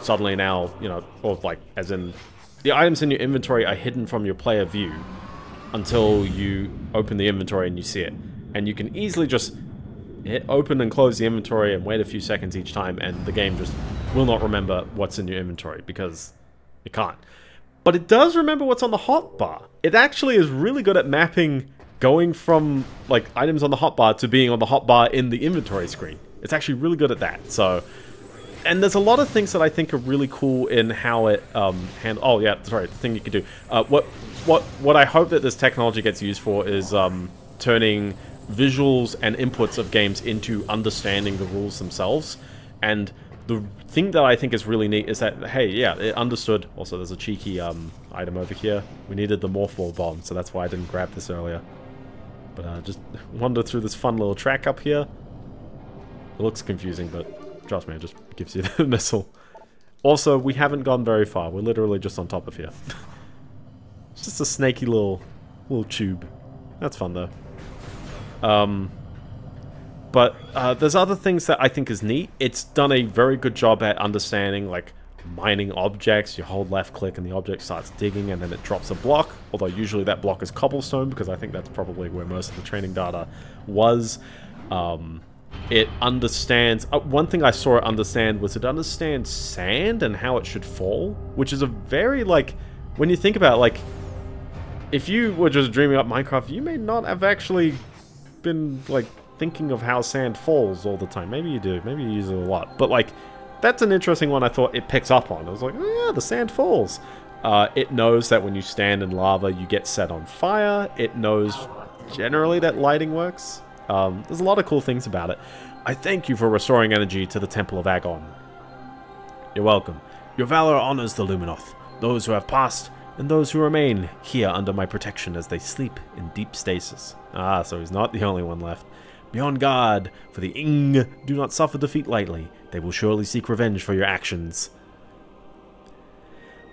suddenly now, you know, or like, as in, the items in your inventory are hidden from your player view until you open the inventory and you see it. And you can easily just hit open and close the inventory and wait a few seconds each time and the game just will not remember what's in your inventory because it can't. But it does remember what's on the hotbar. It actually is really good at mapping going from like items on the hotbar to being on the hotbar in the inventory screen. It's actually really good at that. So and there's a lot of things that I think are really cool in how it um hand. Oh yeah, sorry, the thing you can do. Uh, what what what I hope that this technology gets used for is um turning visuals and inputs of games into understanding the rules themselves. And the thing that I think is really neat is that hey, yeah, it understood. Also, there's a cheeky um item over here. We needed the morph ball bomb, so that's why I didn't grab this earlier. But uh, just (laughs) wander through this fun little track up here. It looks confusing, but trust me, it just gives you (laughs) the missile. Also, we haven't gone very far. We're literally just on top of here. (laughs) it's just a snaky little, little tube. That's fun, though. Um, but uh, there's other things that I think is neat. It's done a very good job at understanding, like, mining objects. You hold left click and the object starts digging and then it drops a block. Although usually that block is cobblestone because I think that's probably where most of the training data was. Um, it understands... Uh, one thing I saw it understand was it understands sand and how it should fall, which is a very, like... When you think about it, like... If you were just dreaming up Minecraft, you may not have actually been, like, thinking of how sand falls all the time. Maybe you do. Maybe you use it a lot. But, like, that's an interesting one I thought it picks up on. I was like, oh yeah, the sand falls. Uh, it knows that when you stand in lava, you get set on fire. It knows generally that lighting works. Um, there's a lot of cool things about it. I thank you for restoring energy to the Temple of Agon. You're welcome. Your valor honors the Luminoth, those who have passed, and those who remain here under my protection as they sleep in deep stasis. Ah, so he's not the only one left. Be on guard, for the Ing do not suffer defeat lightly. They will surely seek revenge for your actions.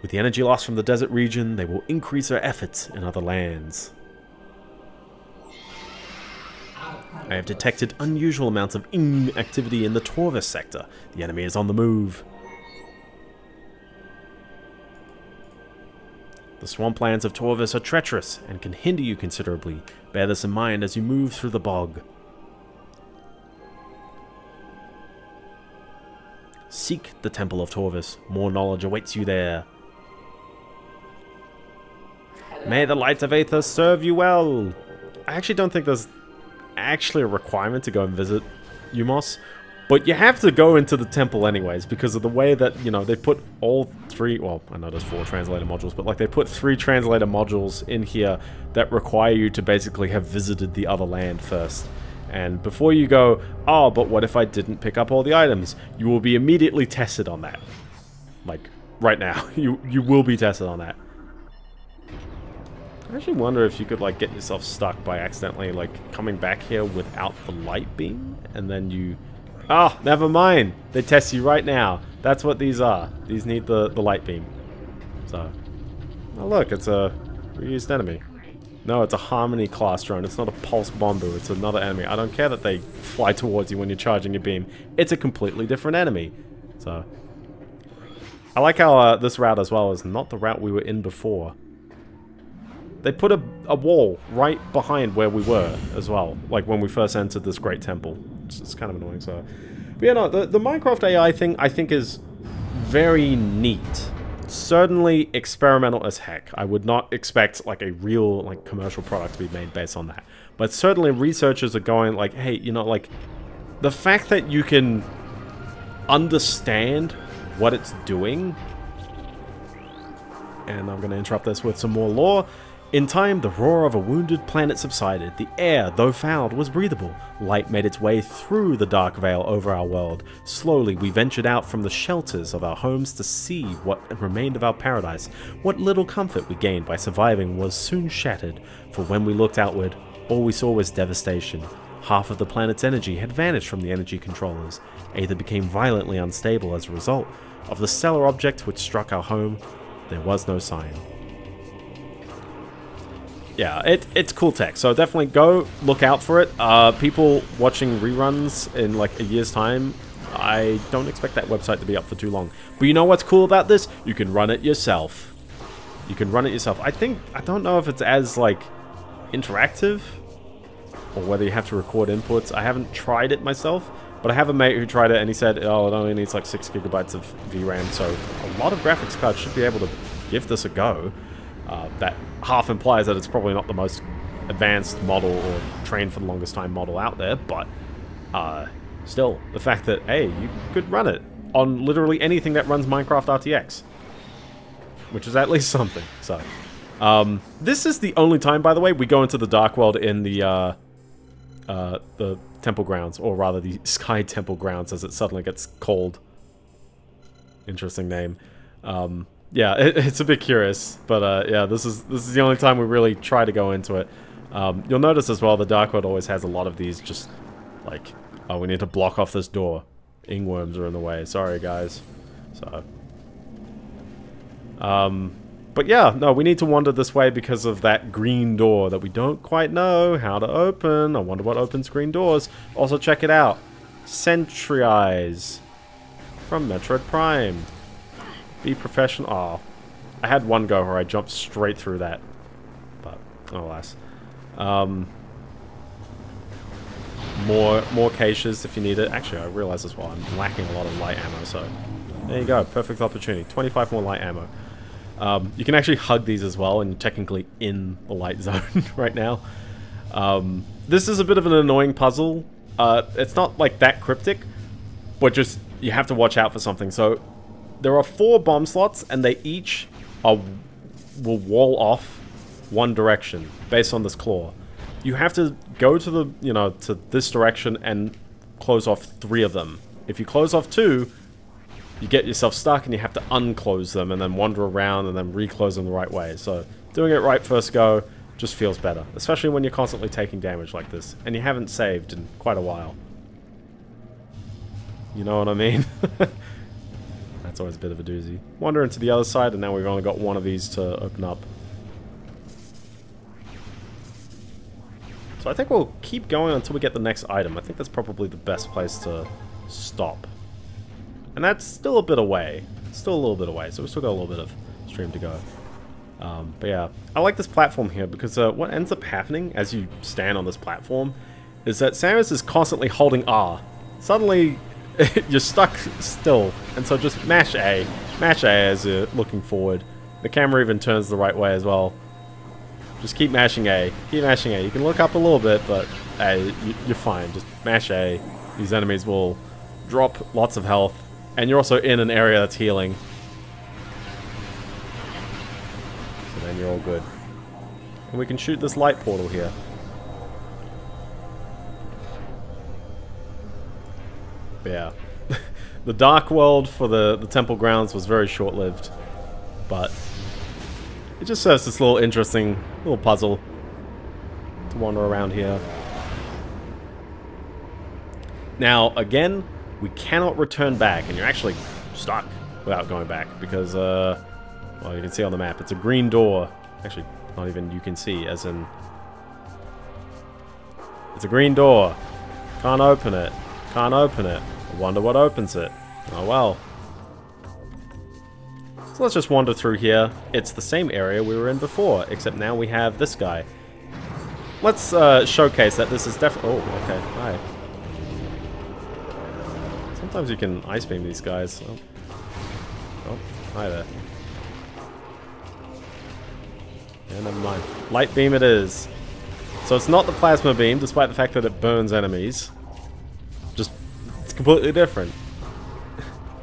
With the energy lost from the desert region, they will increase their efforts in other lands. I have detected unusual amounts of Ing activity in the Torvus sector. The enemy is on the move. The swamplands of Torvus are treacherous and can hinder you considerably. Bear this in mind as you move through the bog. Seek the Temple of Torvus. More knowledge awaits you there. May the lights of Aether serve you well. I actually don't think there's actually a requirement to go and visit U-Mos. But you have to go into the temple anyways because of the way that, you know, they put all three, well, I know there's four translator modules, but like they put three translator modules in here that require you to basically have visited the other land first. And before you go, oh, but what if I didn't pick up all the items? You will be immediately tested on that. Like, right now. (laughs) You, you will be tested on that. I actually wonder if you could like get yourself stuck by accidentally like coming back here without the light beam and then you Oh, never mind. They test you right now. That's what these are. These need the, the light beam. So. Oh look, it's a reused enemy. No, it's a Harmony class drone. It's not a Pulse Bomber. It's another enemy. I don't care that they fly towards you when you're charging your beam. It's a completely different enemy. So. I like how uh, this route as well is not the route we were in before. They put a, a wall right behind where we were as well, like when we first entered this great temple. It's, it's kind of annoying, so... But yeah, no, the, the Minecraft AI thing I think is very neat. Certainly experimental as heck. I would not expect like a real like commercial product to be made based on that. But certainly researchers are going like, hey, you know, like the fact that you can understand what it's doing and I'm going to interrupt this with some more lore. In time, the roar of a wounded planet subsided. The air, though fouled, was breathable. Light made its way through the dark veil over our world. Slowly, we ventured out from the shelters of our homes to see what remained of our paradise. What little comfort we gained by surviving was soon shattered, for when we looked outward, all we saw was devastation. Half of the planet's energy had vanished from the energy controllers. Aether became violently unstable as a result. Of the stellar object which struck our home, there was no sign yeah, it, it's cool tech. So definitely go look out for it. Uh, people watching reruns in like a year's time, I don't expect that website to be up for too long. But you know what's cool about this? You can run it yourself. You can run it yourself. I think, I don't know if it's as like interactive or whether you have to record inputs. I haven't tried it myself, but I have a mate who tried it and he said, oh, it only needs like six gigabytes of VRAM. So a lot of graphics cards should be able to give this a go. Uh, that half implies that it's probably not the most advanced model or trained for the longest time model out there, but uh, still, the fact that, hey, you could run it, on literally anything that runs Minecraft RTX. Which is at least something, so... Um, this is the only time, by the way, we go into the Dark World in the, uh, uh, the Temple Grounds, or rather the (laughs) Sky Temple Grounds, as it suddenly gets called. Interesting name. Um, yeah, it, (laughs) it's a bit curious, but uh, yeah, this is this is the only time we really try to go into it. Um, you'll notice as well, the Dark World always has a lot of these just, like, oh, we need to block off this door. Ingworms are in the way. Sorry, guys. So, um, but yeah, no, we need to wander this way because of that green door that we don't quite know how to open. I wonder what opens green doors. Also, check it out. Sentry Eyes from Metroid Prime. Be professional. Oh, I had one go where I jumped straight through that. But, alas. Um, more more caches if you need it. Actually, I realize as well, I'm lacking a lot of light ammo, so there you go. Perfect opportunity. 25 more light ammo. Um, you can actually hug these as well, and you're technically in the light (laughs) zone right now. Um, this is a bit of an annoying puzzle. Uh, it's not like that cryptic, but just you have to watch out for something. So there are four bomb slots, and they each are will wall off one direction based on this claw. You have to go to the, you know, to this direction and close off three of them. If you close off two, you get yourself stuck and you have to unclose them and then wander around and then reclose them the right way. So doing it right first go just feels better, especially when you're constantly taking damage like this and you haven't saved in quite a while. You know what I mean? (laughs) That's always a bit of a doozy. Wander into the other side and now we've only got one of these to open up. So I think we'll keep going until we get the next item. I think that's probably the best place to stop. And that's still a bit away. Still a little bit away, so we've still got a little bit of stream to go. Um, but yeah, I like this platform here because uh, what ends up happening as you stand on this platform is that Samus is constantly holding R. Suddenly, (laughs) you're stuck still, and so just mash A. Mash A as you're looking forward. The camera even turns the right way as well. Just keep mashing A. Keep mashing A. You can look up a little bit, but hey, you're fine. Just mash A. These enemies will drop lots of health and you're also in an area that's healing. So then you're all good. And we can shoot this light portal here. Yeah. (laughs) the Dark World for the, the Temple Grounds was very short-lived. But it just serves this little interesting little puzzle to wander around here. Now, again, we cannot return back, and you're actually stuck without going back because, uh, well, you can see on the map, it's a green door. Actually, not even you can see, as in, it's a green door. Can't open it. Can't open it. I wonder what opens it. Oh well. So let's just wander through here. It's the same area we were in before, except now we have this guy. Let's uh, showcase that this is definitely... Oh, okay. Hi. Sometimes you can ice beam these guys. Oh, oh hi there. Yeah, never mind. Light beam it is. So it's not the plasma beam, despite the fact that it burns enemies. Completely different.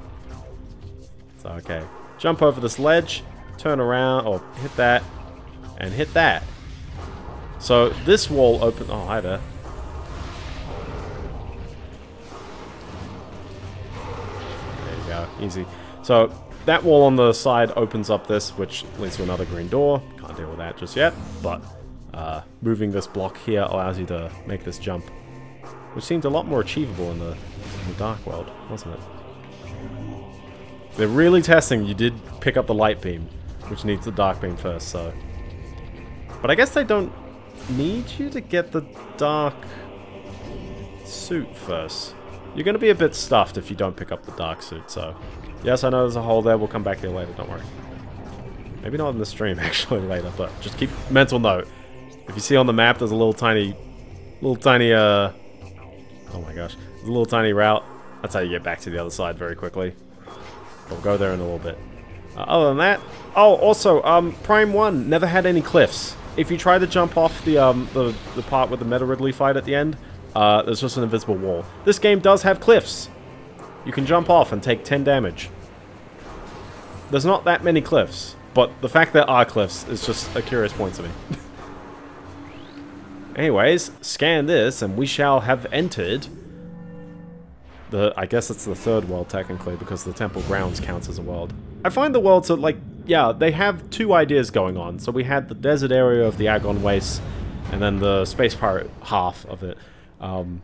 (laughs) so, okay. Jump over this ledge, turn around, or hit that, and hit that. So this wall open... Oh, hi there. There you go. Easy. So that wall on the side opens up this, which leads to another green door. Can't deal with that just yet, but uh, moving this block here allows you to make this jump, which seemed a lot more achievable in the, in the Dark World, wasn't it? They're really testing. You did pick up the light beam, which needs the dark beam first, so... But I guess they don't need you to get the dark suit first. You're going to be a bit stuffed if you don't pick up the dark suit, so... Yes, I know there's a hole there. We'll come back here later, don't worry. Maybe not in the stream, (laughs) actually, later, but just keep mental note. If you see on the map, there's a little tiny... Little tiny, uh... Oh my gosh. A little tiny route. That's how you get back to the other side very quickly. We'll go there in a little bit. Uh, other than that... Oh, also, um, Prime 1 never had any cliffs. If you try to jump off the, um, the, the part with the Meta Ridley fight at the end, uh, there's just an invisible wall. This game does have cliffs. You can jump off and take 10 damage. There's not that many cliffs, but the fact there are cliffs is just a curious point to me. (laughs) Anyways, scan this and we shall have entered the, I guess it's the third world technically because the temple grounds counts as a world. I find the worlds are like, yeah, they have two ideas going on. So we had the desert area of the Agon Wastes and then the space pirate half of it. Um,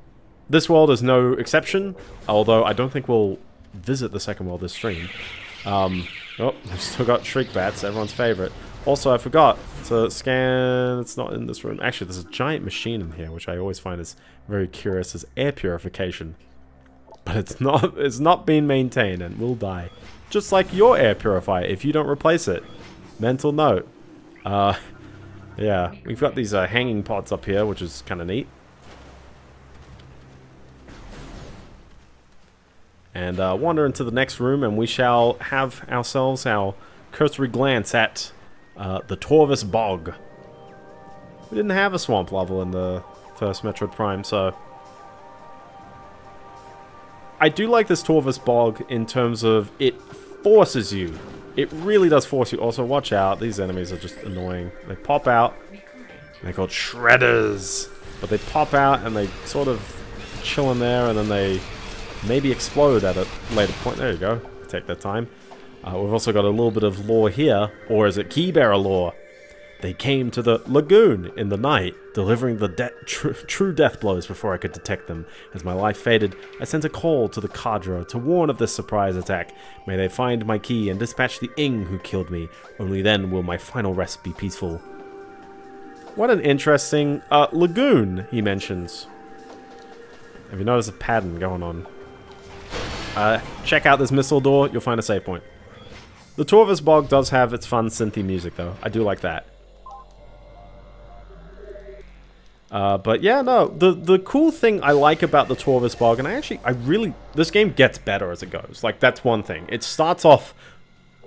this world is no exception, although I don't think we'll visit the second world this stream. Um, oh, (laughs) we've still got Shriek Bats, everyone's favorite. Also, I forgot to scan... It's not in this room. Actually, there's a giant machine in here, which I always find is very curious, as air purification. But it's not, it's not being maintained and will die. Just like your air purifier if you don't replace it. Mental note. Uh, yeah, we've got these uh, hanging pods up here, which is kind of neat. and uh, wander into the next room and we shall have ourselves our cursory glance at uh, the Torvus Bog. We didn't have a swamp level in the first Metroid Prime, so... I do like this Torvus Bog in terms of it forces you. It really does force you. Also, watch out. These enemies are just annoying. They pop out. They're called Shredders. But they pop out and they sort of chill in there and then they maybe explode at a later point. There you go. Take that time. Uh, we've also got a little bit of lore here, or is it Keybearer lore? They came to the lagoon in the night, delivering the de tr true death blows before I could detect them. As my life faded, I sent a call to the Cadre to warn of this surprise attack. May they find my key and dispatch the Ing who killed me. Only then will my final rest be peaceful. What an interesting uh, lagoon, he mentions. Have you noticed a pattern going on? Uh, check out this missile door, you'll find a save point. The Torvus Bog does have its fun synthy music though. I do like that. Uh, but yeah, no, the the cool thing I like about the Torvus Bog, and I actually, I really, this game gets better as it goes. Like, that's one thing. It starts off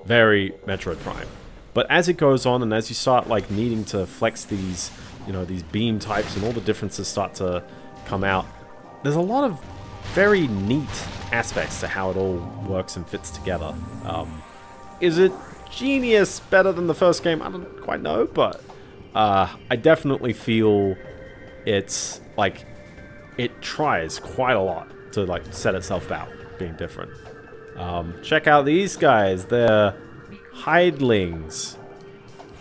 very Metroid Prime. But as it goes on, and as you start, like, needing to flex these, you know, these beam types, and all the differences start to come out, there's a lot of very neat aspects to how it all works and fits together. Um, is it genius better than the first game? I don't quite know, but uh, I definitely feel it's like it tries quite a lot to like set itself out being different. Um, check out these guys. They're Hydlings.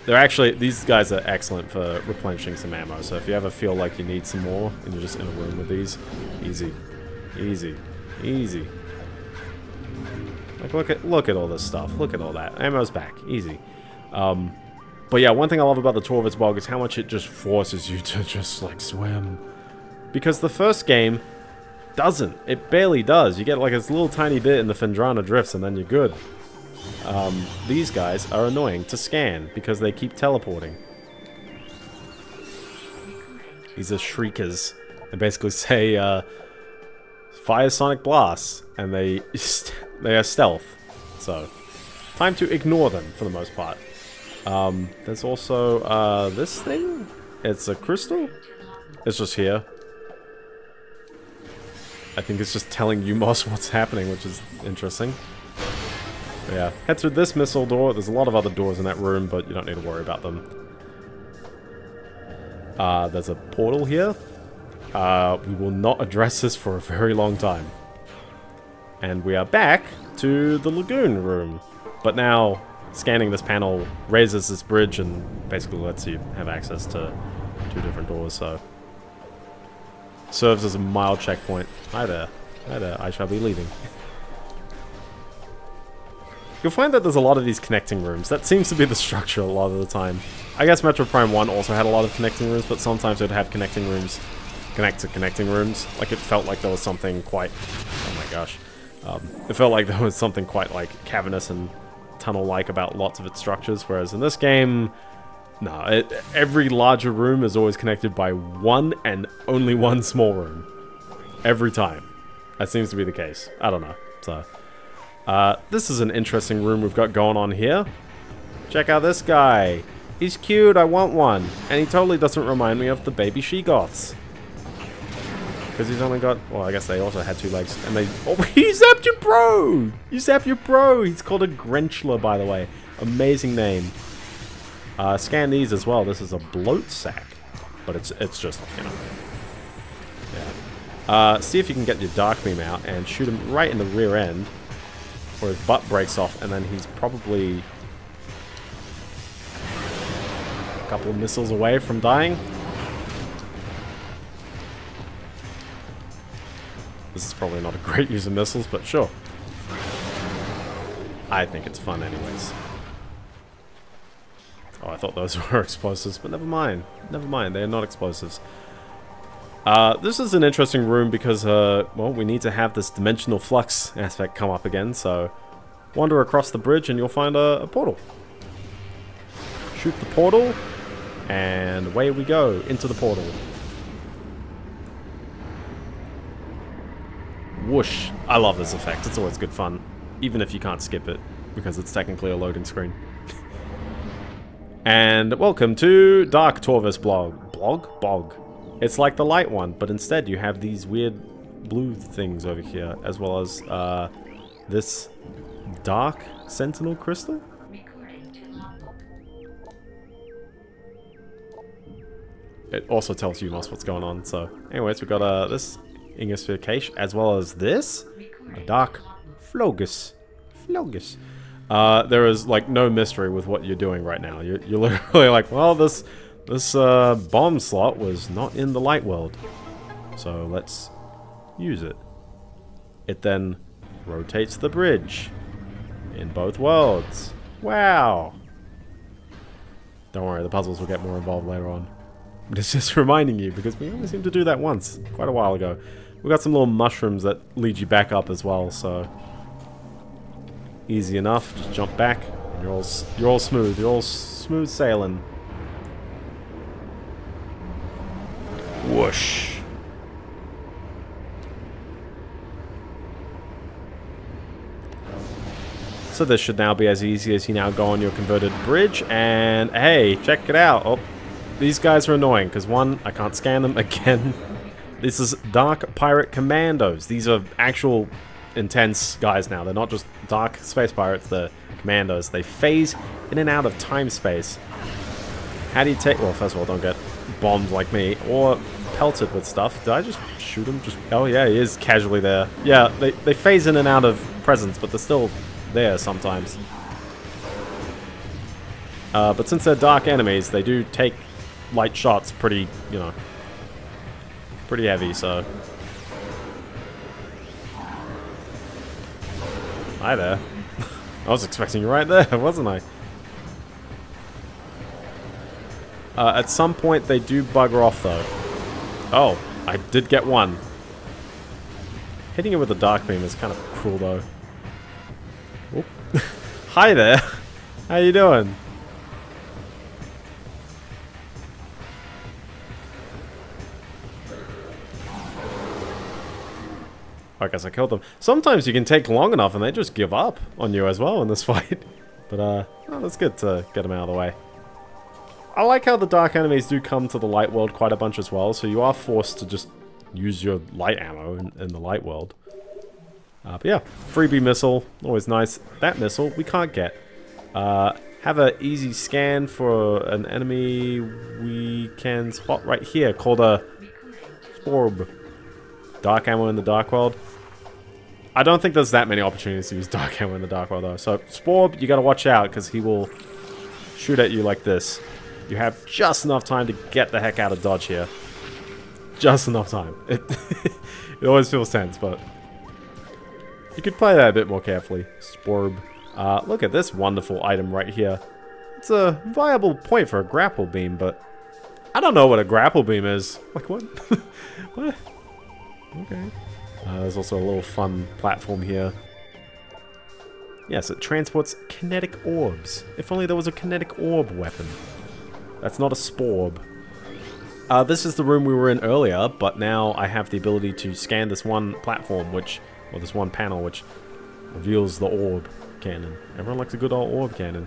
They're actually, these guys are excellent for replenishing some ammo, so if you ever feel like you need some more and you're just in a room with these, easy. Easy. Easy. Like, look at look at all this stuff. Look at all that. Ammo's back. Easy. Um, but yeah, one thing I love about the Torvus Bog is how much it just forces you (laughs) to just, like, swim. Because the first game doesn't. It barely does. You get, like, this little tiny bit in the Phendrana Drifts, and then you're good. Um, these guys are annoying to scan because they keep teleporting. These are Shriekers. They basically (laughs) say, uh, fire sonic blasts, and they (laughs) they are stealth. So, time to ignore them for the most part. Um, there's also uh, this thing. It's a crystal. It's just here. I think it's just telling U-Mos (laughs) what's happening, which is interesting. But yeah, head through this missile door. There's a lot of other doors in that room, but you don't need to worry about them. Uh, there's a portal here. Uh, we will not address this for a very long time. And we are back to the lagoon room. But now, scanning this panel raises this bridge and basically lets you have access to two different doors, so... Serves as a mild checkpoint. Hi there. Hi there, I shall be leaving. You'll find that there's a lot of these connecting rooms. That seems to be the structure a lot of the time. I guess Metro Prime 1 also had a lot of connecting rooms, but sometimes it would have connecting rooms connect to connecting rooms. Like, it felt like there was something quite... Oh my gosh. Um, it felt like there was something quite, like, cavernous and tunnel-like about lots of its structures, whereas in this game... No, it, every larger room is always connected by one and only one small room. Every time. That seems to be the case. I don't know. So, uh, this is an interesting room we've got going on here. Check out this guy. He's cute, I want one. And he totally doesn't remind me of the baby Sheegoths. Because he's only got... Well, I guess they also had two legs. And they... Oh, (laughs) he zapped your bro! You zapped your bro! He's called a Grenchler, by the way. Amazing name. Uh, scan these as well. This is a Bloatsac. But it's it's just, you know... Yeah. Uh, see if you can get your Dark Beam out and shoot him right in the rear end. Where his butt breaks off and then he's probably... A couple of missiles away from dying. This is probably not a great use of missiles, but sure. I think it's fun anyways. Oh, I thought those (laughs) were explosives, but never mind. Never mind, they're not explosives. Uh, this is an interesting room because, uh, well, we need to have this dimensional flux aspect come up again, so wander across the bridge and you'll find a, a portal. Shoot the portal, and away we go into the portal. Whoosh. I love this effect. It's always good fun. Even if you can't skip it, because it's technically a loading screen. and welcome to Dark Torvus blog. Blog? Bog. It's like the light one, but instead you have these weird blue things over here, as well as uh, this dark sentinel crystal? It also tells U-Mos what's going on, so... Anyways, we got uh, this Ingification, as well as this, a dark Flogus. Flogus. Uh, there is like no mystery with what you're doing right now. You're, you're (laughs) literally like, well, this this uh, bomb slot was not in the light world, so let's use it. It then rotates the bridge in both worlds. Wow. Don't worry, the puzzles will get more involved later on. (laughs) But it's just reminding you, because we only seem to do that once, quite a while ago. We've got some little mushrooms that lead you back up as well, so... Easy enough, just jump back, and you're all, you're all smooth, you're all smooth sailing. Whoosh. So this should now be as easy as you now go on your converted bridge, and hey, check it out. Oh, these guys are annoying, because one, I can't scan them (laughs) again. This is Dark Pirate Commandos. These are actual intense guys now. They're not just Dark Space Pirates, they're Commandos. They phase in and out of time-space. How do you take... Well, first of all, don't get bombed like me, or pelted with stuff. Did I just shoot him? Just Oh, yeah, he is casually there. Yeah, they, they phase in and out of presence, but they're still there sometimes. Uh, but since they're dark enemies, they do take light shots pretty, you know, pretty heavy, so... Hi there. (laughs) I was expecting you right there, (laughs) wasn't I? Uh, at some point, they do bugger off, though. Oh, I did get one. Hitting it with a dark beam is kind of cruel, though. (laughs) Hi there. How you doing? I guess I killed them. Sometimes you can take long enough and they just give up on you as well in this (laughs) fight. But, uh, oh, that's good to get them out of the way. I like how the dark enemies do come to the light world quite a bunch as well, so you are forced to just use your light ammo in, in the light world. Uh, but yeah, freebie missile, always nice. That missile we can't get. Uh, have an easy scan for an enemy we can spot right here called a Sporb. Dark ammo in the dark world. I don't think there's that many opportunities to use dark ammo in the dark world though. So Sporb, you gotta watch out because he will shoot at you like this. You have just enough time to get the heck out of dodge here. Just enough time. It, (laughs) it always feels tense, but you could play that a bit more carefully. Sporb. Uh, look at this wonderful item right here. It's a viable point for a grapple beam, but I don't know what a grapple beam is. Like, what? (laughs) what? Okay. Uh, there's also a little fun platform here. Yes, it transports kinetic orbs. If only there was a kinetic orb weapon. That's not a sporb. Uh, this is the room we were in earlier, but now I have the ability to scan this one platform, which, or this one panel, which reveals the orb cannon. Everyone likes a good old orb cannon.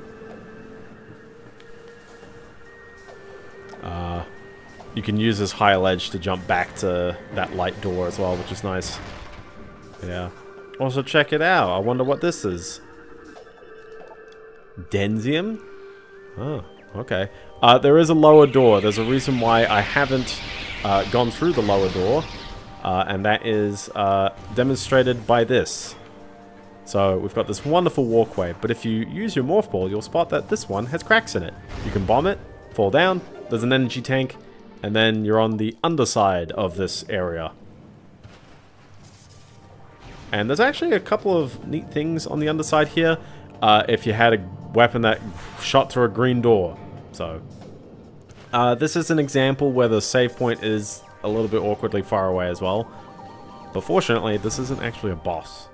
Uh, you can use this high ledge to jump back to that light door as well, which is nice. Yeah. Also, check it out. I wonder what this is. Denzium? Oh, okay. Uh, there is a lower door. There's a reason why I haven't uh, gone through the lower door. Uh, and that is uh, demonstrated by this. So we've got this wonderful walkway, but if you use your morph ball, you'll spot that this one has cracks in it. You can bomb it, fall down, there's an energy tank, and then you're on the underside of this area. And there's actually a couple of neat things on the underside here uh, if you had a weapon that shot through a green door. So, uh, this is an example where the save point is a little bit awkwardly far away as well. But fortunately, this isn't actually a boss,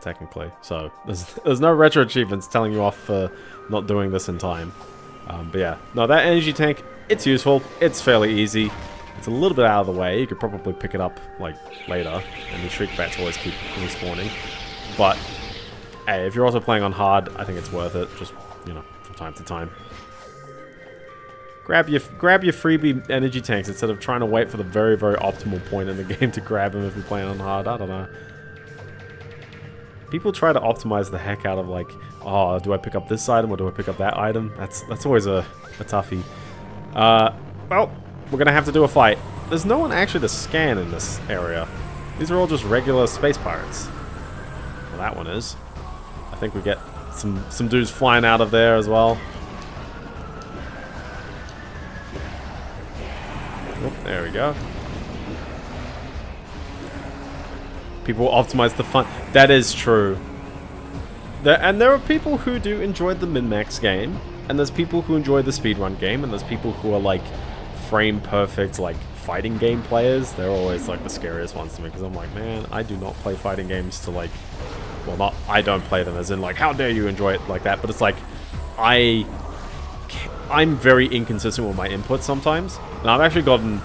technically. So, there's, (laughs) there's no retro achievements telling you off for not doing this in time. Um, but yeah, no, that energy tank, it's useful. It's fairly easy. It's a little bit out of the way. You could probably pick it up, like, later. And the Shriek Bats always keep respawning. But, hey, if you're also playing on hard, I think it's worth it. Just, you know, from time to time. Grab your grab your freebie energy tanks instead of trying to wait for the very, very optimal point in the (laughs) game to grab them if you're playing on hard. I don't know. People try to optimize the heck out of like, oh, do I pick up this item or do I pick up that item? That's that's always a, a toughie. Uh, well, we're gonna have to do a fight. There's no one actually to scan in this area. These are all just regular space pirates. Well, that one is. I think we get some some dudes flying out of there as well. Oh, there we go. People optimize the fun. That is true. There, and there are people who do enjoy the min-max game, and there's people who enjoy the speedrun game, and there's people who are like frame perfect, like fighting game players. They're always like the scariest ones to me because I'm like, man, I do not play fighting games to like, well, not I don't play them as in like, how dare you enjoy it like that? But it's like, I, I'm very inconsistent with my input sometimes, and I've actually gotten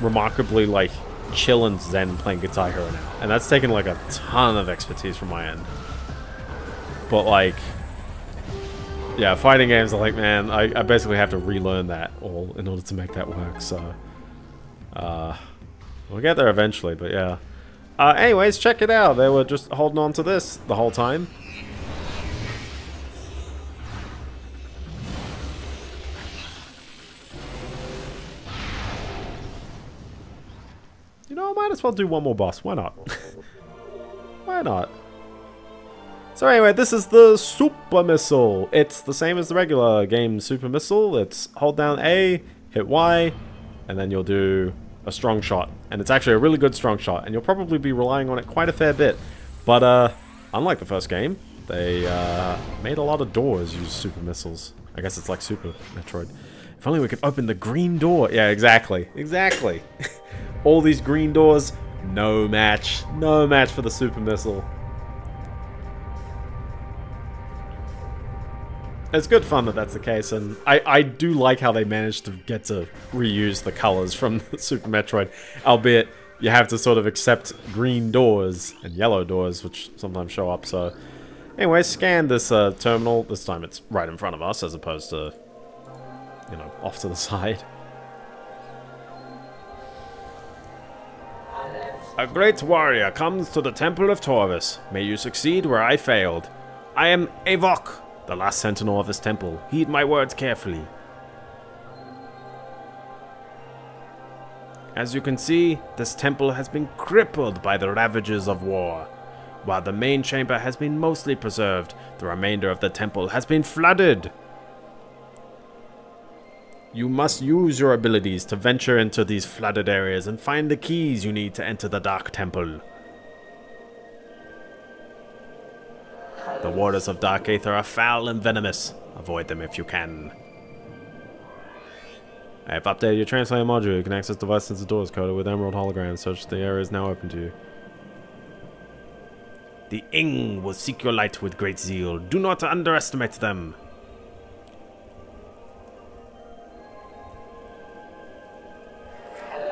remarkably like chill and zen playing Guitar Hero now. And that's taken like a ton of expertise from my end. But like, yeah, fighting games are like, man, I, I basically have to relearn that all in order to make that work, so. Uh, we'll get there eventually, but yeah. Uh, anyways, check it out. They were just holding on to this the whole time. You know, I might as well do one more boss. Why not? (laughs) Why not? So anyway, this is the Super Missile. It's the same as the regular game Super Missile. It's hold down A, hit Y, and then you'll do a strong shot. And it's actually a really good strong shot, and you'll probably be relying on it quite a fair bit. But uh, unlike the first game, they uh, made a lot of doors use super missiles. I guess it's like Super Metroid. If only we could open the green door. Yeah, exactly. Exactly. (laughs) All these green doors, no match. No match for the super missile. It's good fun that that's the case, and I, I do like how they managed to get to reuse the colors from (laughs) Super Metroid, albeit you have to sort of accept green doors and yellow doors, which sometimes show up, so... Anyway, scan this uh, terminal. This time it's right in front of us, as opposed to, you know, off to the (laughs) side. A great warrior comes to the Temple of Torvus. May you succeed where I failed. I am A-Voke, the last sentinel of this temple. Heed my words carefully. As you can see, this temple has been crippled by the ravages of war. While the main chamber has been mostly preserved, the remainder of the temple has been flooded. You must use your abilities to venture into these flooded areas and find the keys you need to enter the Dark Temple. The waters of Dark Aether are foul and venomous. Avoid them if you can. I have updated your translator module. You can access device sensor doors coded with emerald holograms. Search the area is now open to you. The Ing will seek your light with great zeal. Do not underestimate them.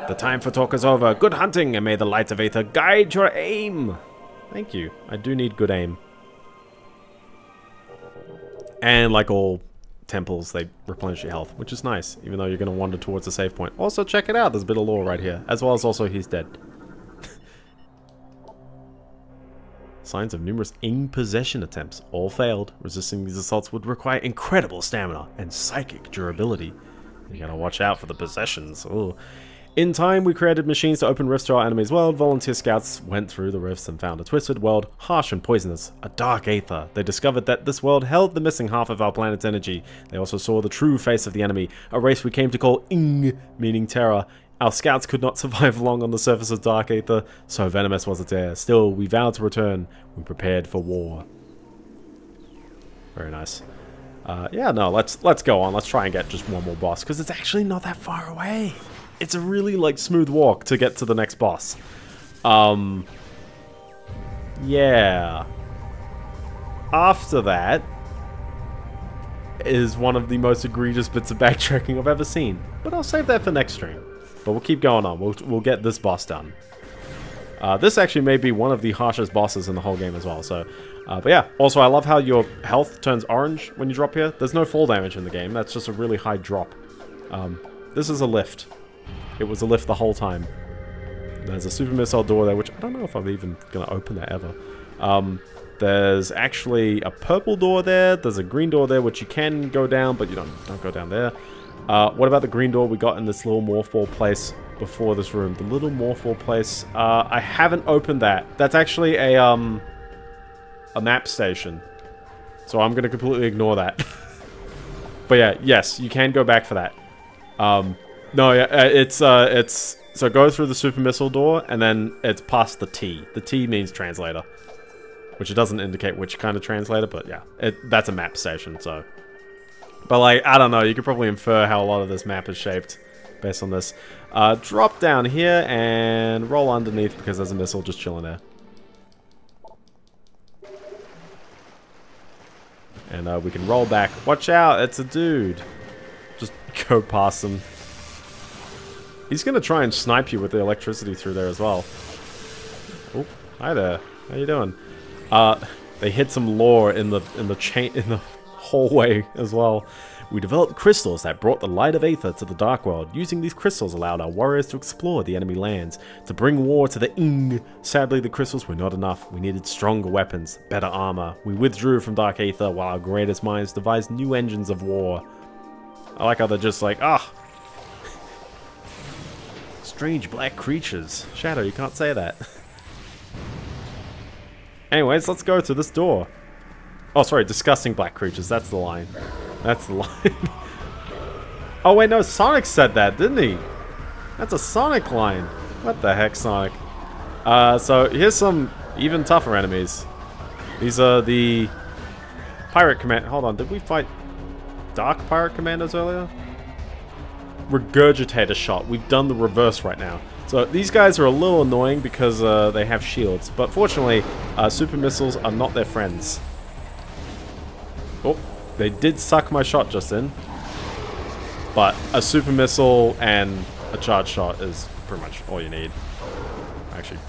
The time for talk is over. Good hunting, and may the light of Aether guide your aim. Thank you. I do need good aim. And like all temples, they replenish your health, which is nice, even though you're going to wander towards the save point. Also, check it out, there's a bit of lore right here, as well as also he's dead. (laughs) Signs of numerous in-possession attempts, all failed. Resisting these assaults would require incredible stamina and psychic durability. You gotta watch out for the possessions. Ooh. In time, we created machines to open rifts to our enemy's world. Volunteer scouts went through the rifts and found a twisted world, harsh and poisonous, a dark aether. They discovered that this world held the missing half of our planet's energy. They also saw the true face of the enemy, a race we came to call Ing, meaning terror. Our scouts could not (laughs) survive long on the surface of Dark Aether, so venomous was its air. Still, we vowed to return. We prepared for war. Very nice. Uh, yeah, no, let's let's go on. Let's try and get just one more boss, because it's actually not that far away. It's a really, like, smooth walk to get to the next boss. Um, yeah. After that is one of the most egregious bits of backtracking I've ever seen. But I'll save that for next stream. But we'll keep going on. We'll, we'll get this boss done. Uh, this actually may be one of the harshest bosses in the whole game as well. So, uh, but yeah. Also, I love how your health turns orange when you drop here. There's no fall damage in the game. That's just a really high drop. Um, this is a lift. It was a lift the whole time. There's a super missile door there, which I don't know if I'm even going to open that ever. Um, there's actually a purple door there. There's a green door there, which you can go down, but you don't, don't go down there. Uh, what about the green door we got in this little morph place before this room? The little morph place. Uh, I haven't opened that. That's actually a, um, a map station. So I'm going to completely ignore that. (laughs) but yeah, yes, you can go back for that. Um, no, yeah, uh, it's, uh, it's, so go through the super missile door, and then it's past the T. The T means translator. Which it doesn't indicate which kind of translator, but yeah, it, that's a map station, so but like, I don't know, you could probably infer how a lot of this map is shaped based on this. Uh, drop down here and roll underneath because there's a missile just chilling there. And uh, we can roll back. Watch out, it's a dude. Just (laughs) go past him. He's gonna try and snipe you with the electricity through there as well. Oh, hi there. How you doing? Uh, they hit some lore in the in the chain in the hallway as well. We developed crystals that brought the light of Aether to the Dark World. Using these crystals allowed our warriors to explore the enemy lands, to bring war to the Ing. Sadly, the crystals were not enough. We needed stronger weapons, better armor. We withdrew from Dark Aether while our greatest minds devised new engines of war. I like how they're just like, ah. Strange black creatures. Shadow, you can't say that. (laughs) Anyways, let's go to this door. Oh, sorry, disgusting black creatures. That's the line. That's the (laughs) line. oh, wait, no, Sonic said that, didn't he? That's a Sonic line. What the heck, Sonic? Uh, so here's some even tougher enemies. These are the pirate command. Hold on, did we fight dark pirate commandos earlier? Regurgitator shot. We've done the reverse right now. So these guys are a little annoying because uh, they have shields, but fortunately, uh, super missiles are not their friends. Oh, they did suck my shot just in. But a super missile and a charge shot is pretty much all you need. Actually,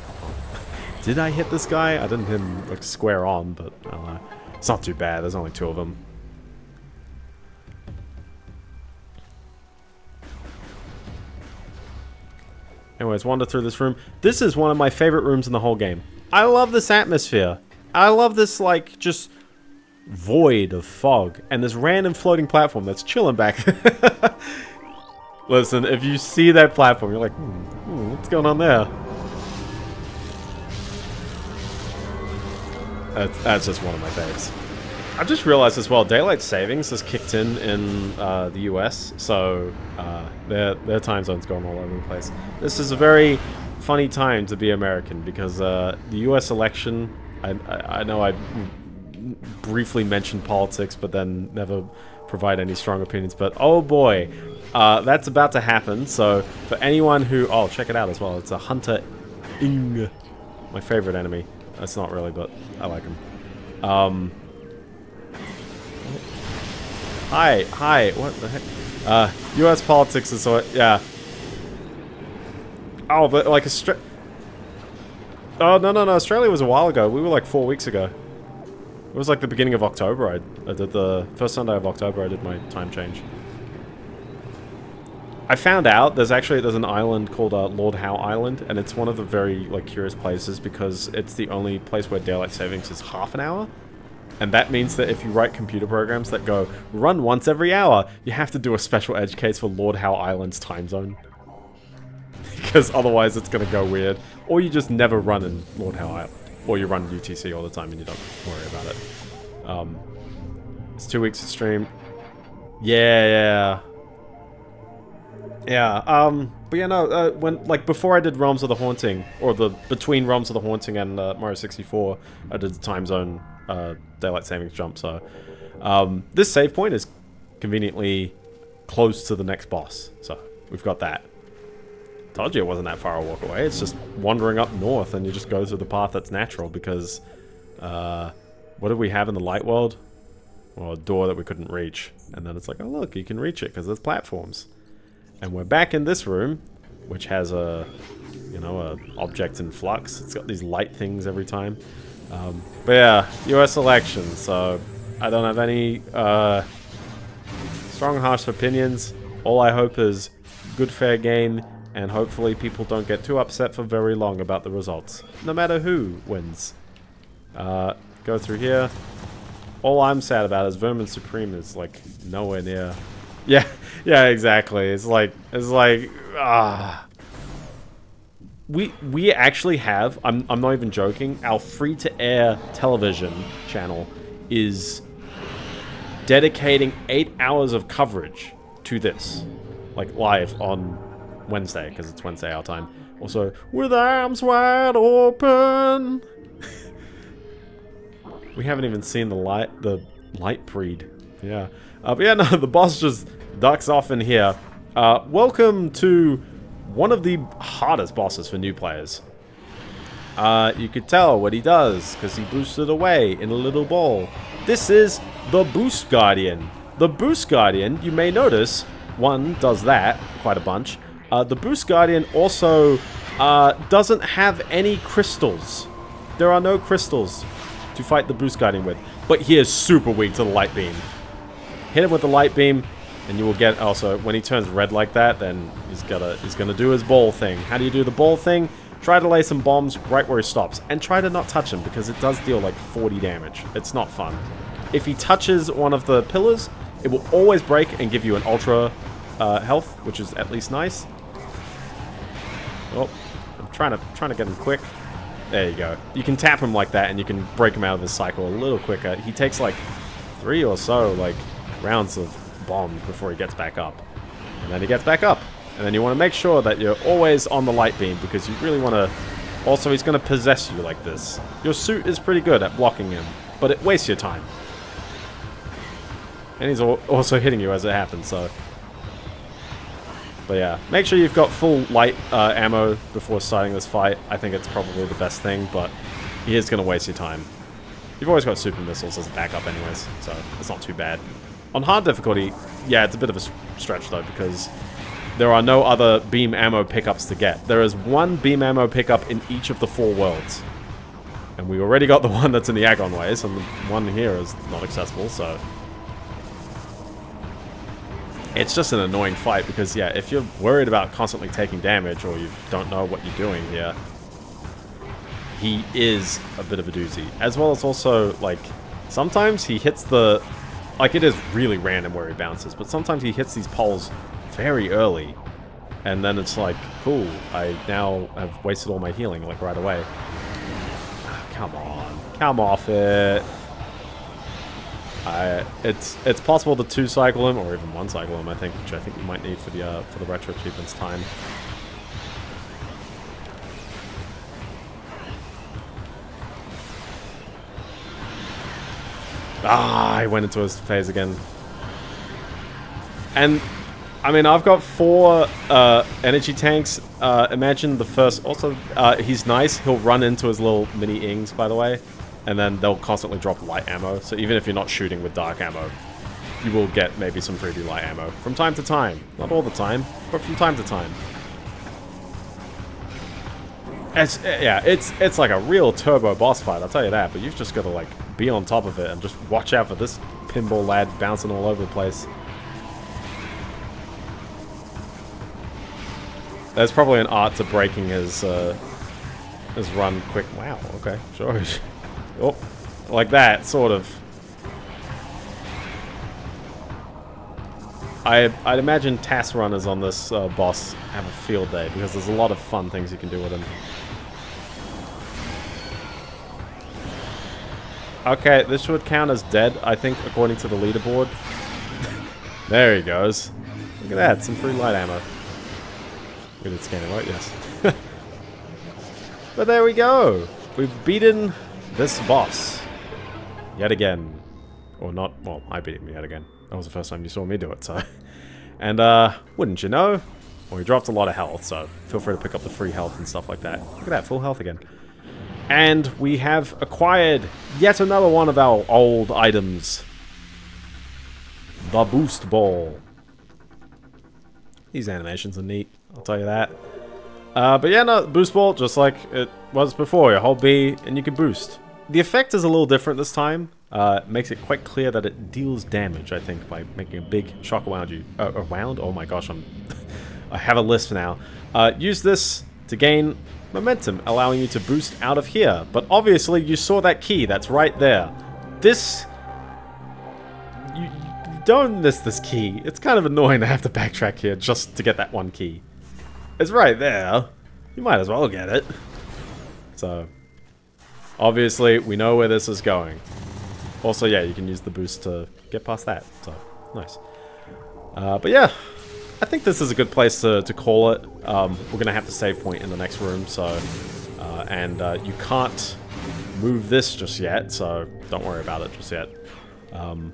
(laughs) did I hit this guy? I didn't hit him like square on, but uh, it's not too bad. There's only two of them. Anyways, wander through this room. This is one of my favorite rooms in the whole game. I love this atmosphere. I love this, like, just void of fog and this random floating platform that's chilling back. (laughs) Listen, if you see that platform, you're like, hmm, hmm, what's going on there? That's, that's just one of my faves. I've just realized as well, daylight savings has kicked in in uh, the US, so uh, their their time zone's going all over the place. This is a very funny time to be American because uh, the US election. I, I, I know I briefly mentioned politics, but then never provide any strong opinions. But oh boy, uh, that's about to happen. So for anyone who, oh, check it out as well. It's a Hunter Ing, my favorite enemy. That's not really, but I like him. Um, hi, hi, what the heck? Uh, U.S. politics is so, yeah. Oh, but like Australia. Oh no no no! Australia was a while ago. We were like four weeks ago. It was like the beginning of October. I, I did the first Sunday of October. I did my time change. I found out there's actually there's an island called uh, Lord Howe Island, and it's one of the very like curious places because it's the only place where daylight savings is half an hour, and that means that if you write computer programs that go run once every hour, you have to do a special edge case for Lord Howe Island's time zone, (laughs) because otherwise it's gonna go weird. Or you just never run in Lord Howe Island, or you run UTC all the time and you don't worry about it. Um, it's two weeks of stream. Yeah, yeah. Yeah, um, but yeah, no, uh, when, like, before I did Realms of the Haunting, or the, between Realms of the Haunting and uh, Mario 64, I did the time zone, uh, daylight savings jump, so, um, this save point is conveniently close to the next boss, so, we've got that. Told you it wasn't that far a walk away, it's just wandering up north, and you just go through the path that's natural, because, uh, what did we have in the light world? Well, a door that we couldn't reach, and then it's like, oh look, you can reach it, because there's platforms. And we're back in this room, which has a, you know, a object in flux. It's got these light things every time. Um, but yeah, US election, so I don't have any uh, strong, harsh opinions. All I hope is good, fair game, and hopefully people don't get too upset for very long about the results, no matter who wins. Uh, go through here. All I'm sad about is Vermin Supreme is like nowhere near (laughs) yeah, yeah, exactly. It's like it's like ah. We we actually have. I'm I'm not even joking. Our free to air television channel is dedicating eight hours of coverage to this, like live on Wednesday because it's Wednesday our time. Also, with arms wide open. (laughs) we haven't even seen the light the light breed. Yeah. Uh, but yeah, (laughs) no, the boss just ducks off in here. Uh, welcome to one of the hardest bosses for new players. Uh, you could tell what he does, because he boosted away in a little ball. This is the Boost Guardian. The Boost Guardian, you may notice, one does that quite a bunch. Uh, the Boost Guardian also uh, doesn't have any crystals. There are no crystals to fight the Boost Guardian with. But he is super weak to the Light Beam. Hit him with the Light Beam, and you will get also when he turns red like that then he's gonna he's gonna do his ball thing. How do you do the ball thing? Try to lay some bombs right where he stops and try to not touch him because it does deal like 40 damage. It's not fun. If he touches one of the pillars it will always break and give you an ultra uh, health which is at least nice. Oh I'm trying to trying to get him quick. There you go. You can tap him like that and you can break him out of his cycle a little quicker. He takes like three or so like rounds of bombs before he gets back up. And then he gets back up. And then you want to make sure that you're always on the light beam because you really want to... Also, he's going to possess you like this. Your suit is pretty good at blocking him, but it wastes your time. And he's also hitting you as it happens, so... But yeah, make sure you've got full light uh, ammo before starting this fight. I think it's probably the best thing, but he is going to waste your time. You've always got super missiles as a backup anyways, so it's not too bad. On hard difficulty, yeah, it's a bit of a stretch though, because there are no other beam ammo pickups to get. There is one beam ammo pickup in each of the four worlds. And we already got the (laughs) one that's in the Agon Wastes, and the one here is not accessible, so... It's just an annoying fight, because yeah, if you're worried about constantly taking damage, or you don't know what you're doing here, he is a bit of a doozy. As well as also, like, sometimes he hits the like, it is really random where he bounces, but sometimes he hits these poles very early. And then it's like, cool, I now have wasted all my healing, like, right away. Oh, come on. Come off it. I, it's it's possible to two cycle him or even one cycle him I think which I think we might need for the uh, for the retro achievements time. Ah, I went into his phase again. And, I mean, I've got four uh, energy tanks. Uh, imagine the first... Also, uh, he's nice. He'll run into his little mini ings, by the way. And then they'll constantly drop light ammo. So even if you're not shooting with dark ammo, you will get maybe some 3D light ammo. From time to time. Not all the time, but from time to time. It's, yeah, it's it's like a real turbo boss fight, I'll tell you that. But you've just got to, like, be on top of it and just watch out for this pinball lad bouncing all over the place. There's probably an art to breaking his uh, his run quick. Wow. Okay. Sure. (laughs) oh, like that, sort of. I, I'd imagine TAS runners on this uh, boss have a field day because there's a lot of fun things you can do with him. Okay, this should count as dead, I think, according to the leaderboard. (laughs) there he goes. Look at that, some free light ammo. We did scanning, right? Yes. (laughs) but there we go. We've beaten this boss. Yet again. Or not, well, I beat him yet again. That was the first time you saw me do it, so... (laughs) And, uh, wouldn't you know? Well, he dropped a lot of health, so feel free to pick up the free health and stuff like that. Look at that, full health again. And we have acquired yet another one of our old items. The Boost Ball. These animations are neat, I'll tell you that. Uh, but yeah, no, Boost Ball, just like it was before. You hold B and you can boost. The effect is a little different this time. Uh, makes it quite clear that it deals damage, I think, by making a big shock around you. Uh, around? Oh my gosh, I'm... (laughs) I have a list now. Uh, use this to gain momentum, allowing you to boost out of here. But obviously, you saw that key. That's right there. This... You, you don't miss this key. It's kind of annoying to have to backtrack here just to get that one key. It's right there. You might as well get it. So, obviously, we know where this is going. Also, yeah, you can use the boost to get past that. So, nice. Uh, but yeah, I think this is a good place to, to call it. Um, we're going to have to save point in the next room, so... Uh, and uh, you can't move this just yet, so don't worry about it just yet. Um,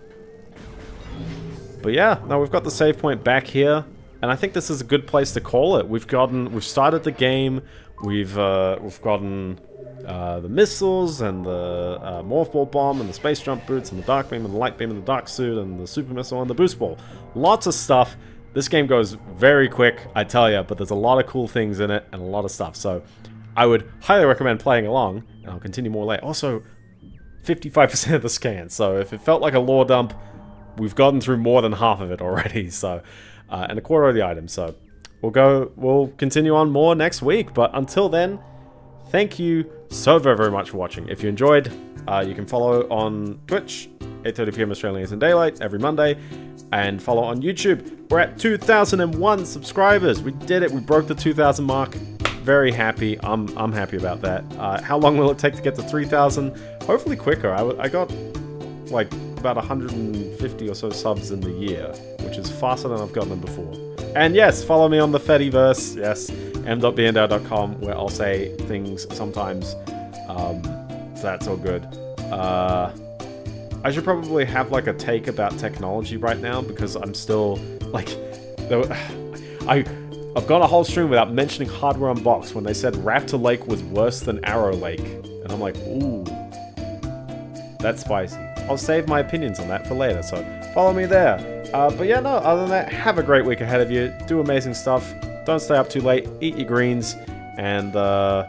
but yeah, now we've got the save point back here, and I think this is a good place to call it. We've gotten, we've started the game, we've uh, we've gotten uh, the missiles and the uh, morph ball bomb and the space jump boots and the dark beam and the light beam and the dark suit and the super missile and the boost ball. Lots of stuff. This game goes very quick, I tell you, but there's a lot of cool things in it and a lot of stuff. So I would highly recommend playing along, and I'll continue more later. Also, 55% of the scan, so if it felt like a lore dump, we've gotten through more than half of it already. (laughs) So, uh, and a quarter of the items. So we'll go, we'll continue on more next week. But until then, thank you so very, very much for watching. If you enjoyed, uh, you can follow on Twitch, 8.30pm Australian Eastern Daylight every Monday, and follow on YouTube. We're at 2,001 subscribers. We did it. We broke the 2,000 mark. Very happy. I'm, I'm happy about that. Uh, how long will it take to get to 3,000? Hopefully quicker. I, I got like about 150 or so subs in the year, which is faster than I've gotten them before. And yes, follow me on the Fediverse. Yes, m.biendeo.com, where I'll say things sometimes. Um, that's all good. Uh, I should probably have like a take about technology right now because I'm still like, (sighs) I. I've gone a whole stream without mentioning Hardware Unboxed when they said Raptor Lake was worse than Arrow Lake. And I'm like, ooh, that's spicy. I'll save my opinions on that for later, so follow me there. Uh, but yeah, no, other than that, have a great week ahead of you. Do amazing stuff. Don't stay up too late. Eat your greens. And uh,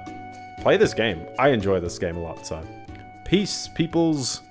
play this game. I enjoy this game a lot, so. Peace, peoples.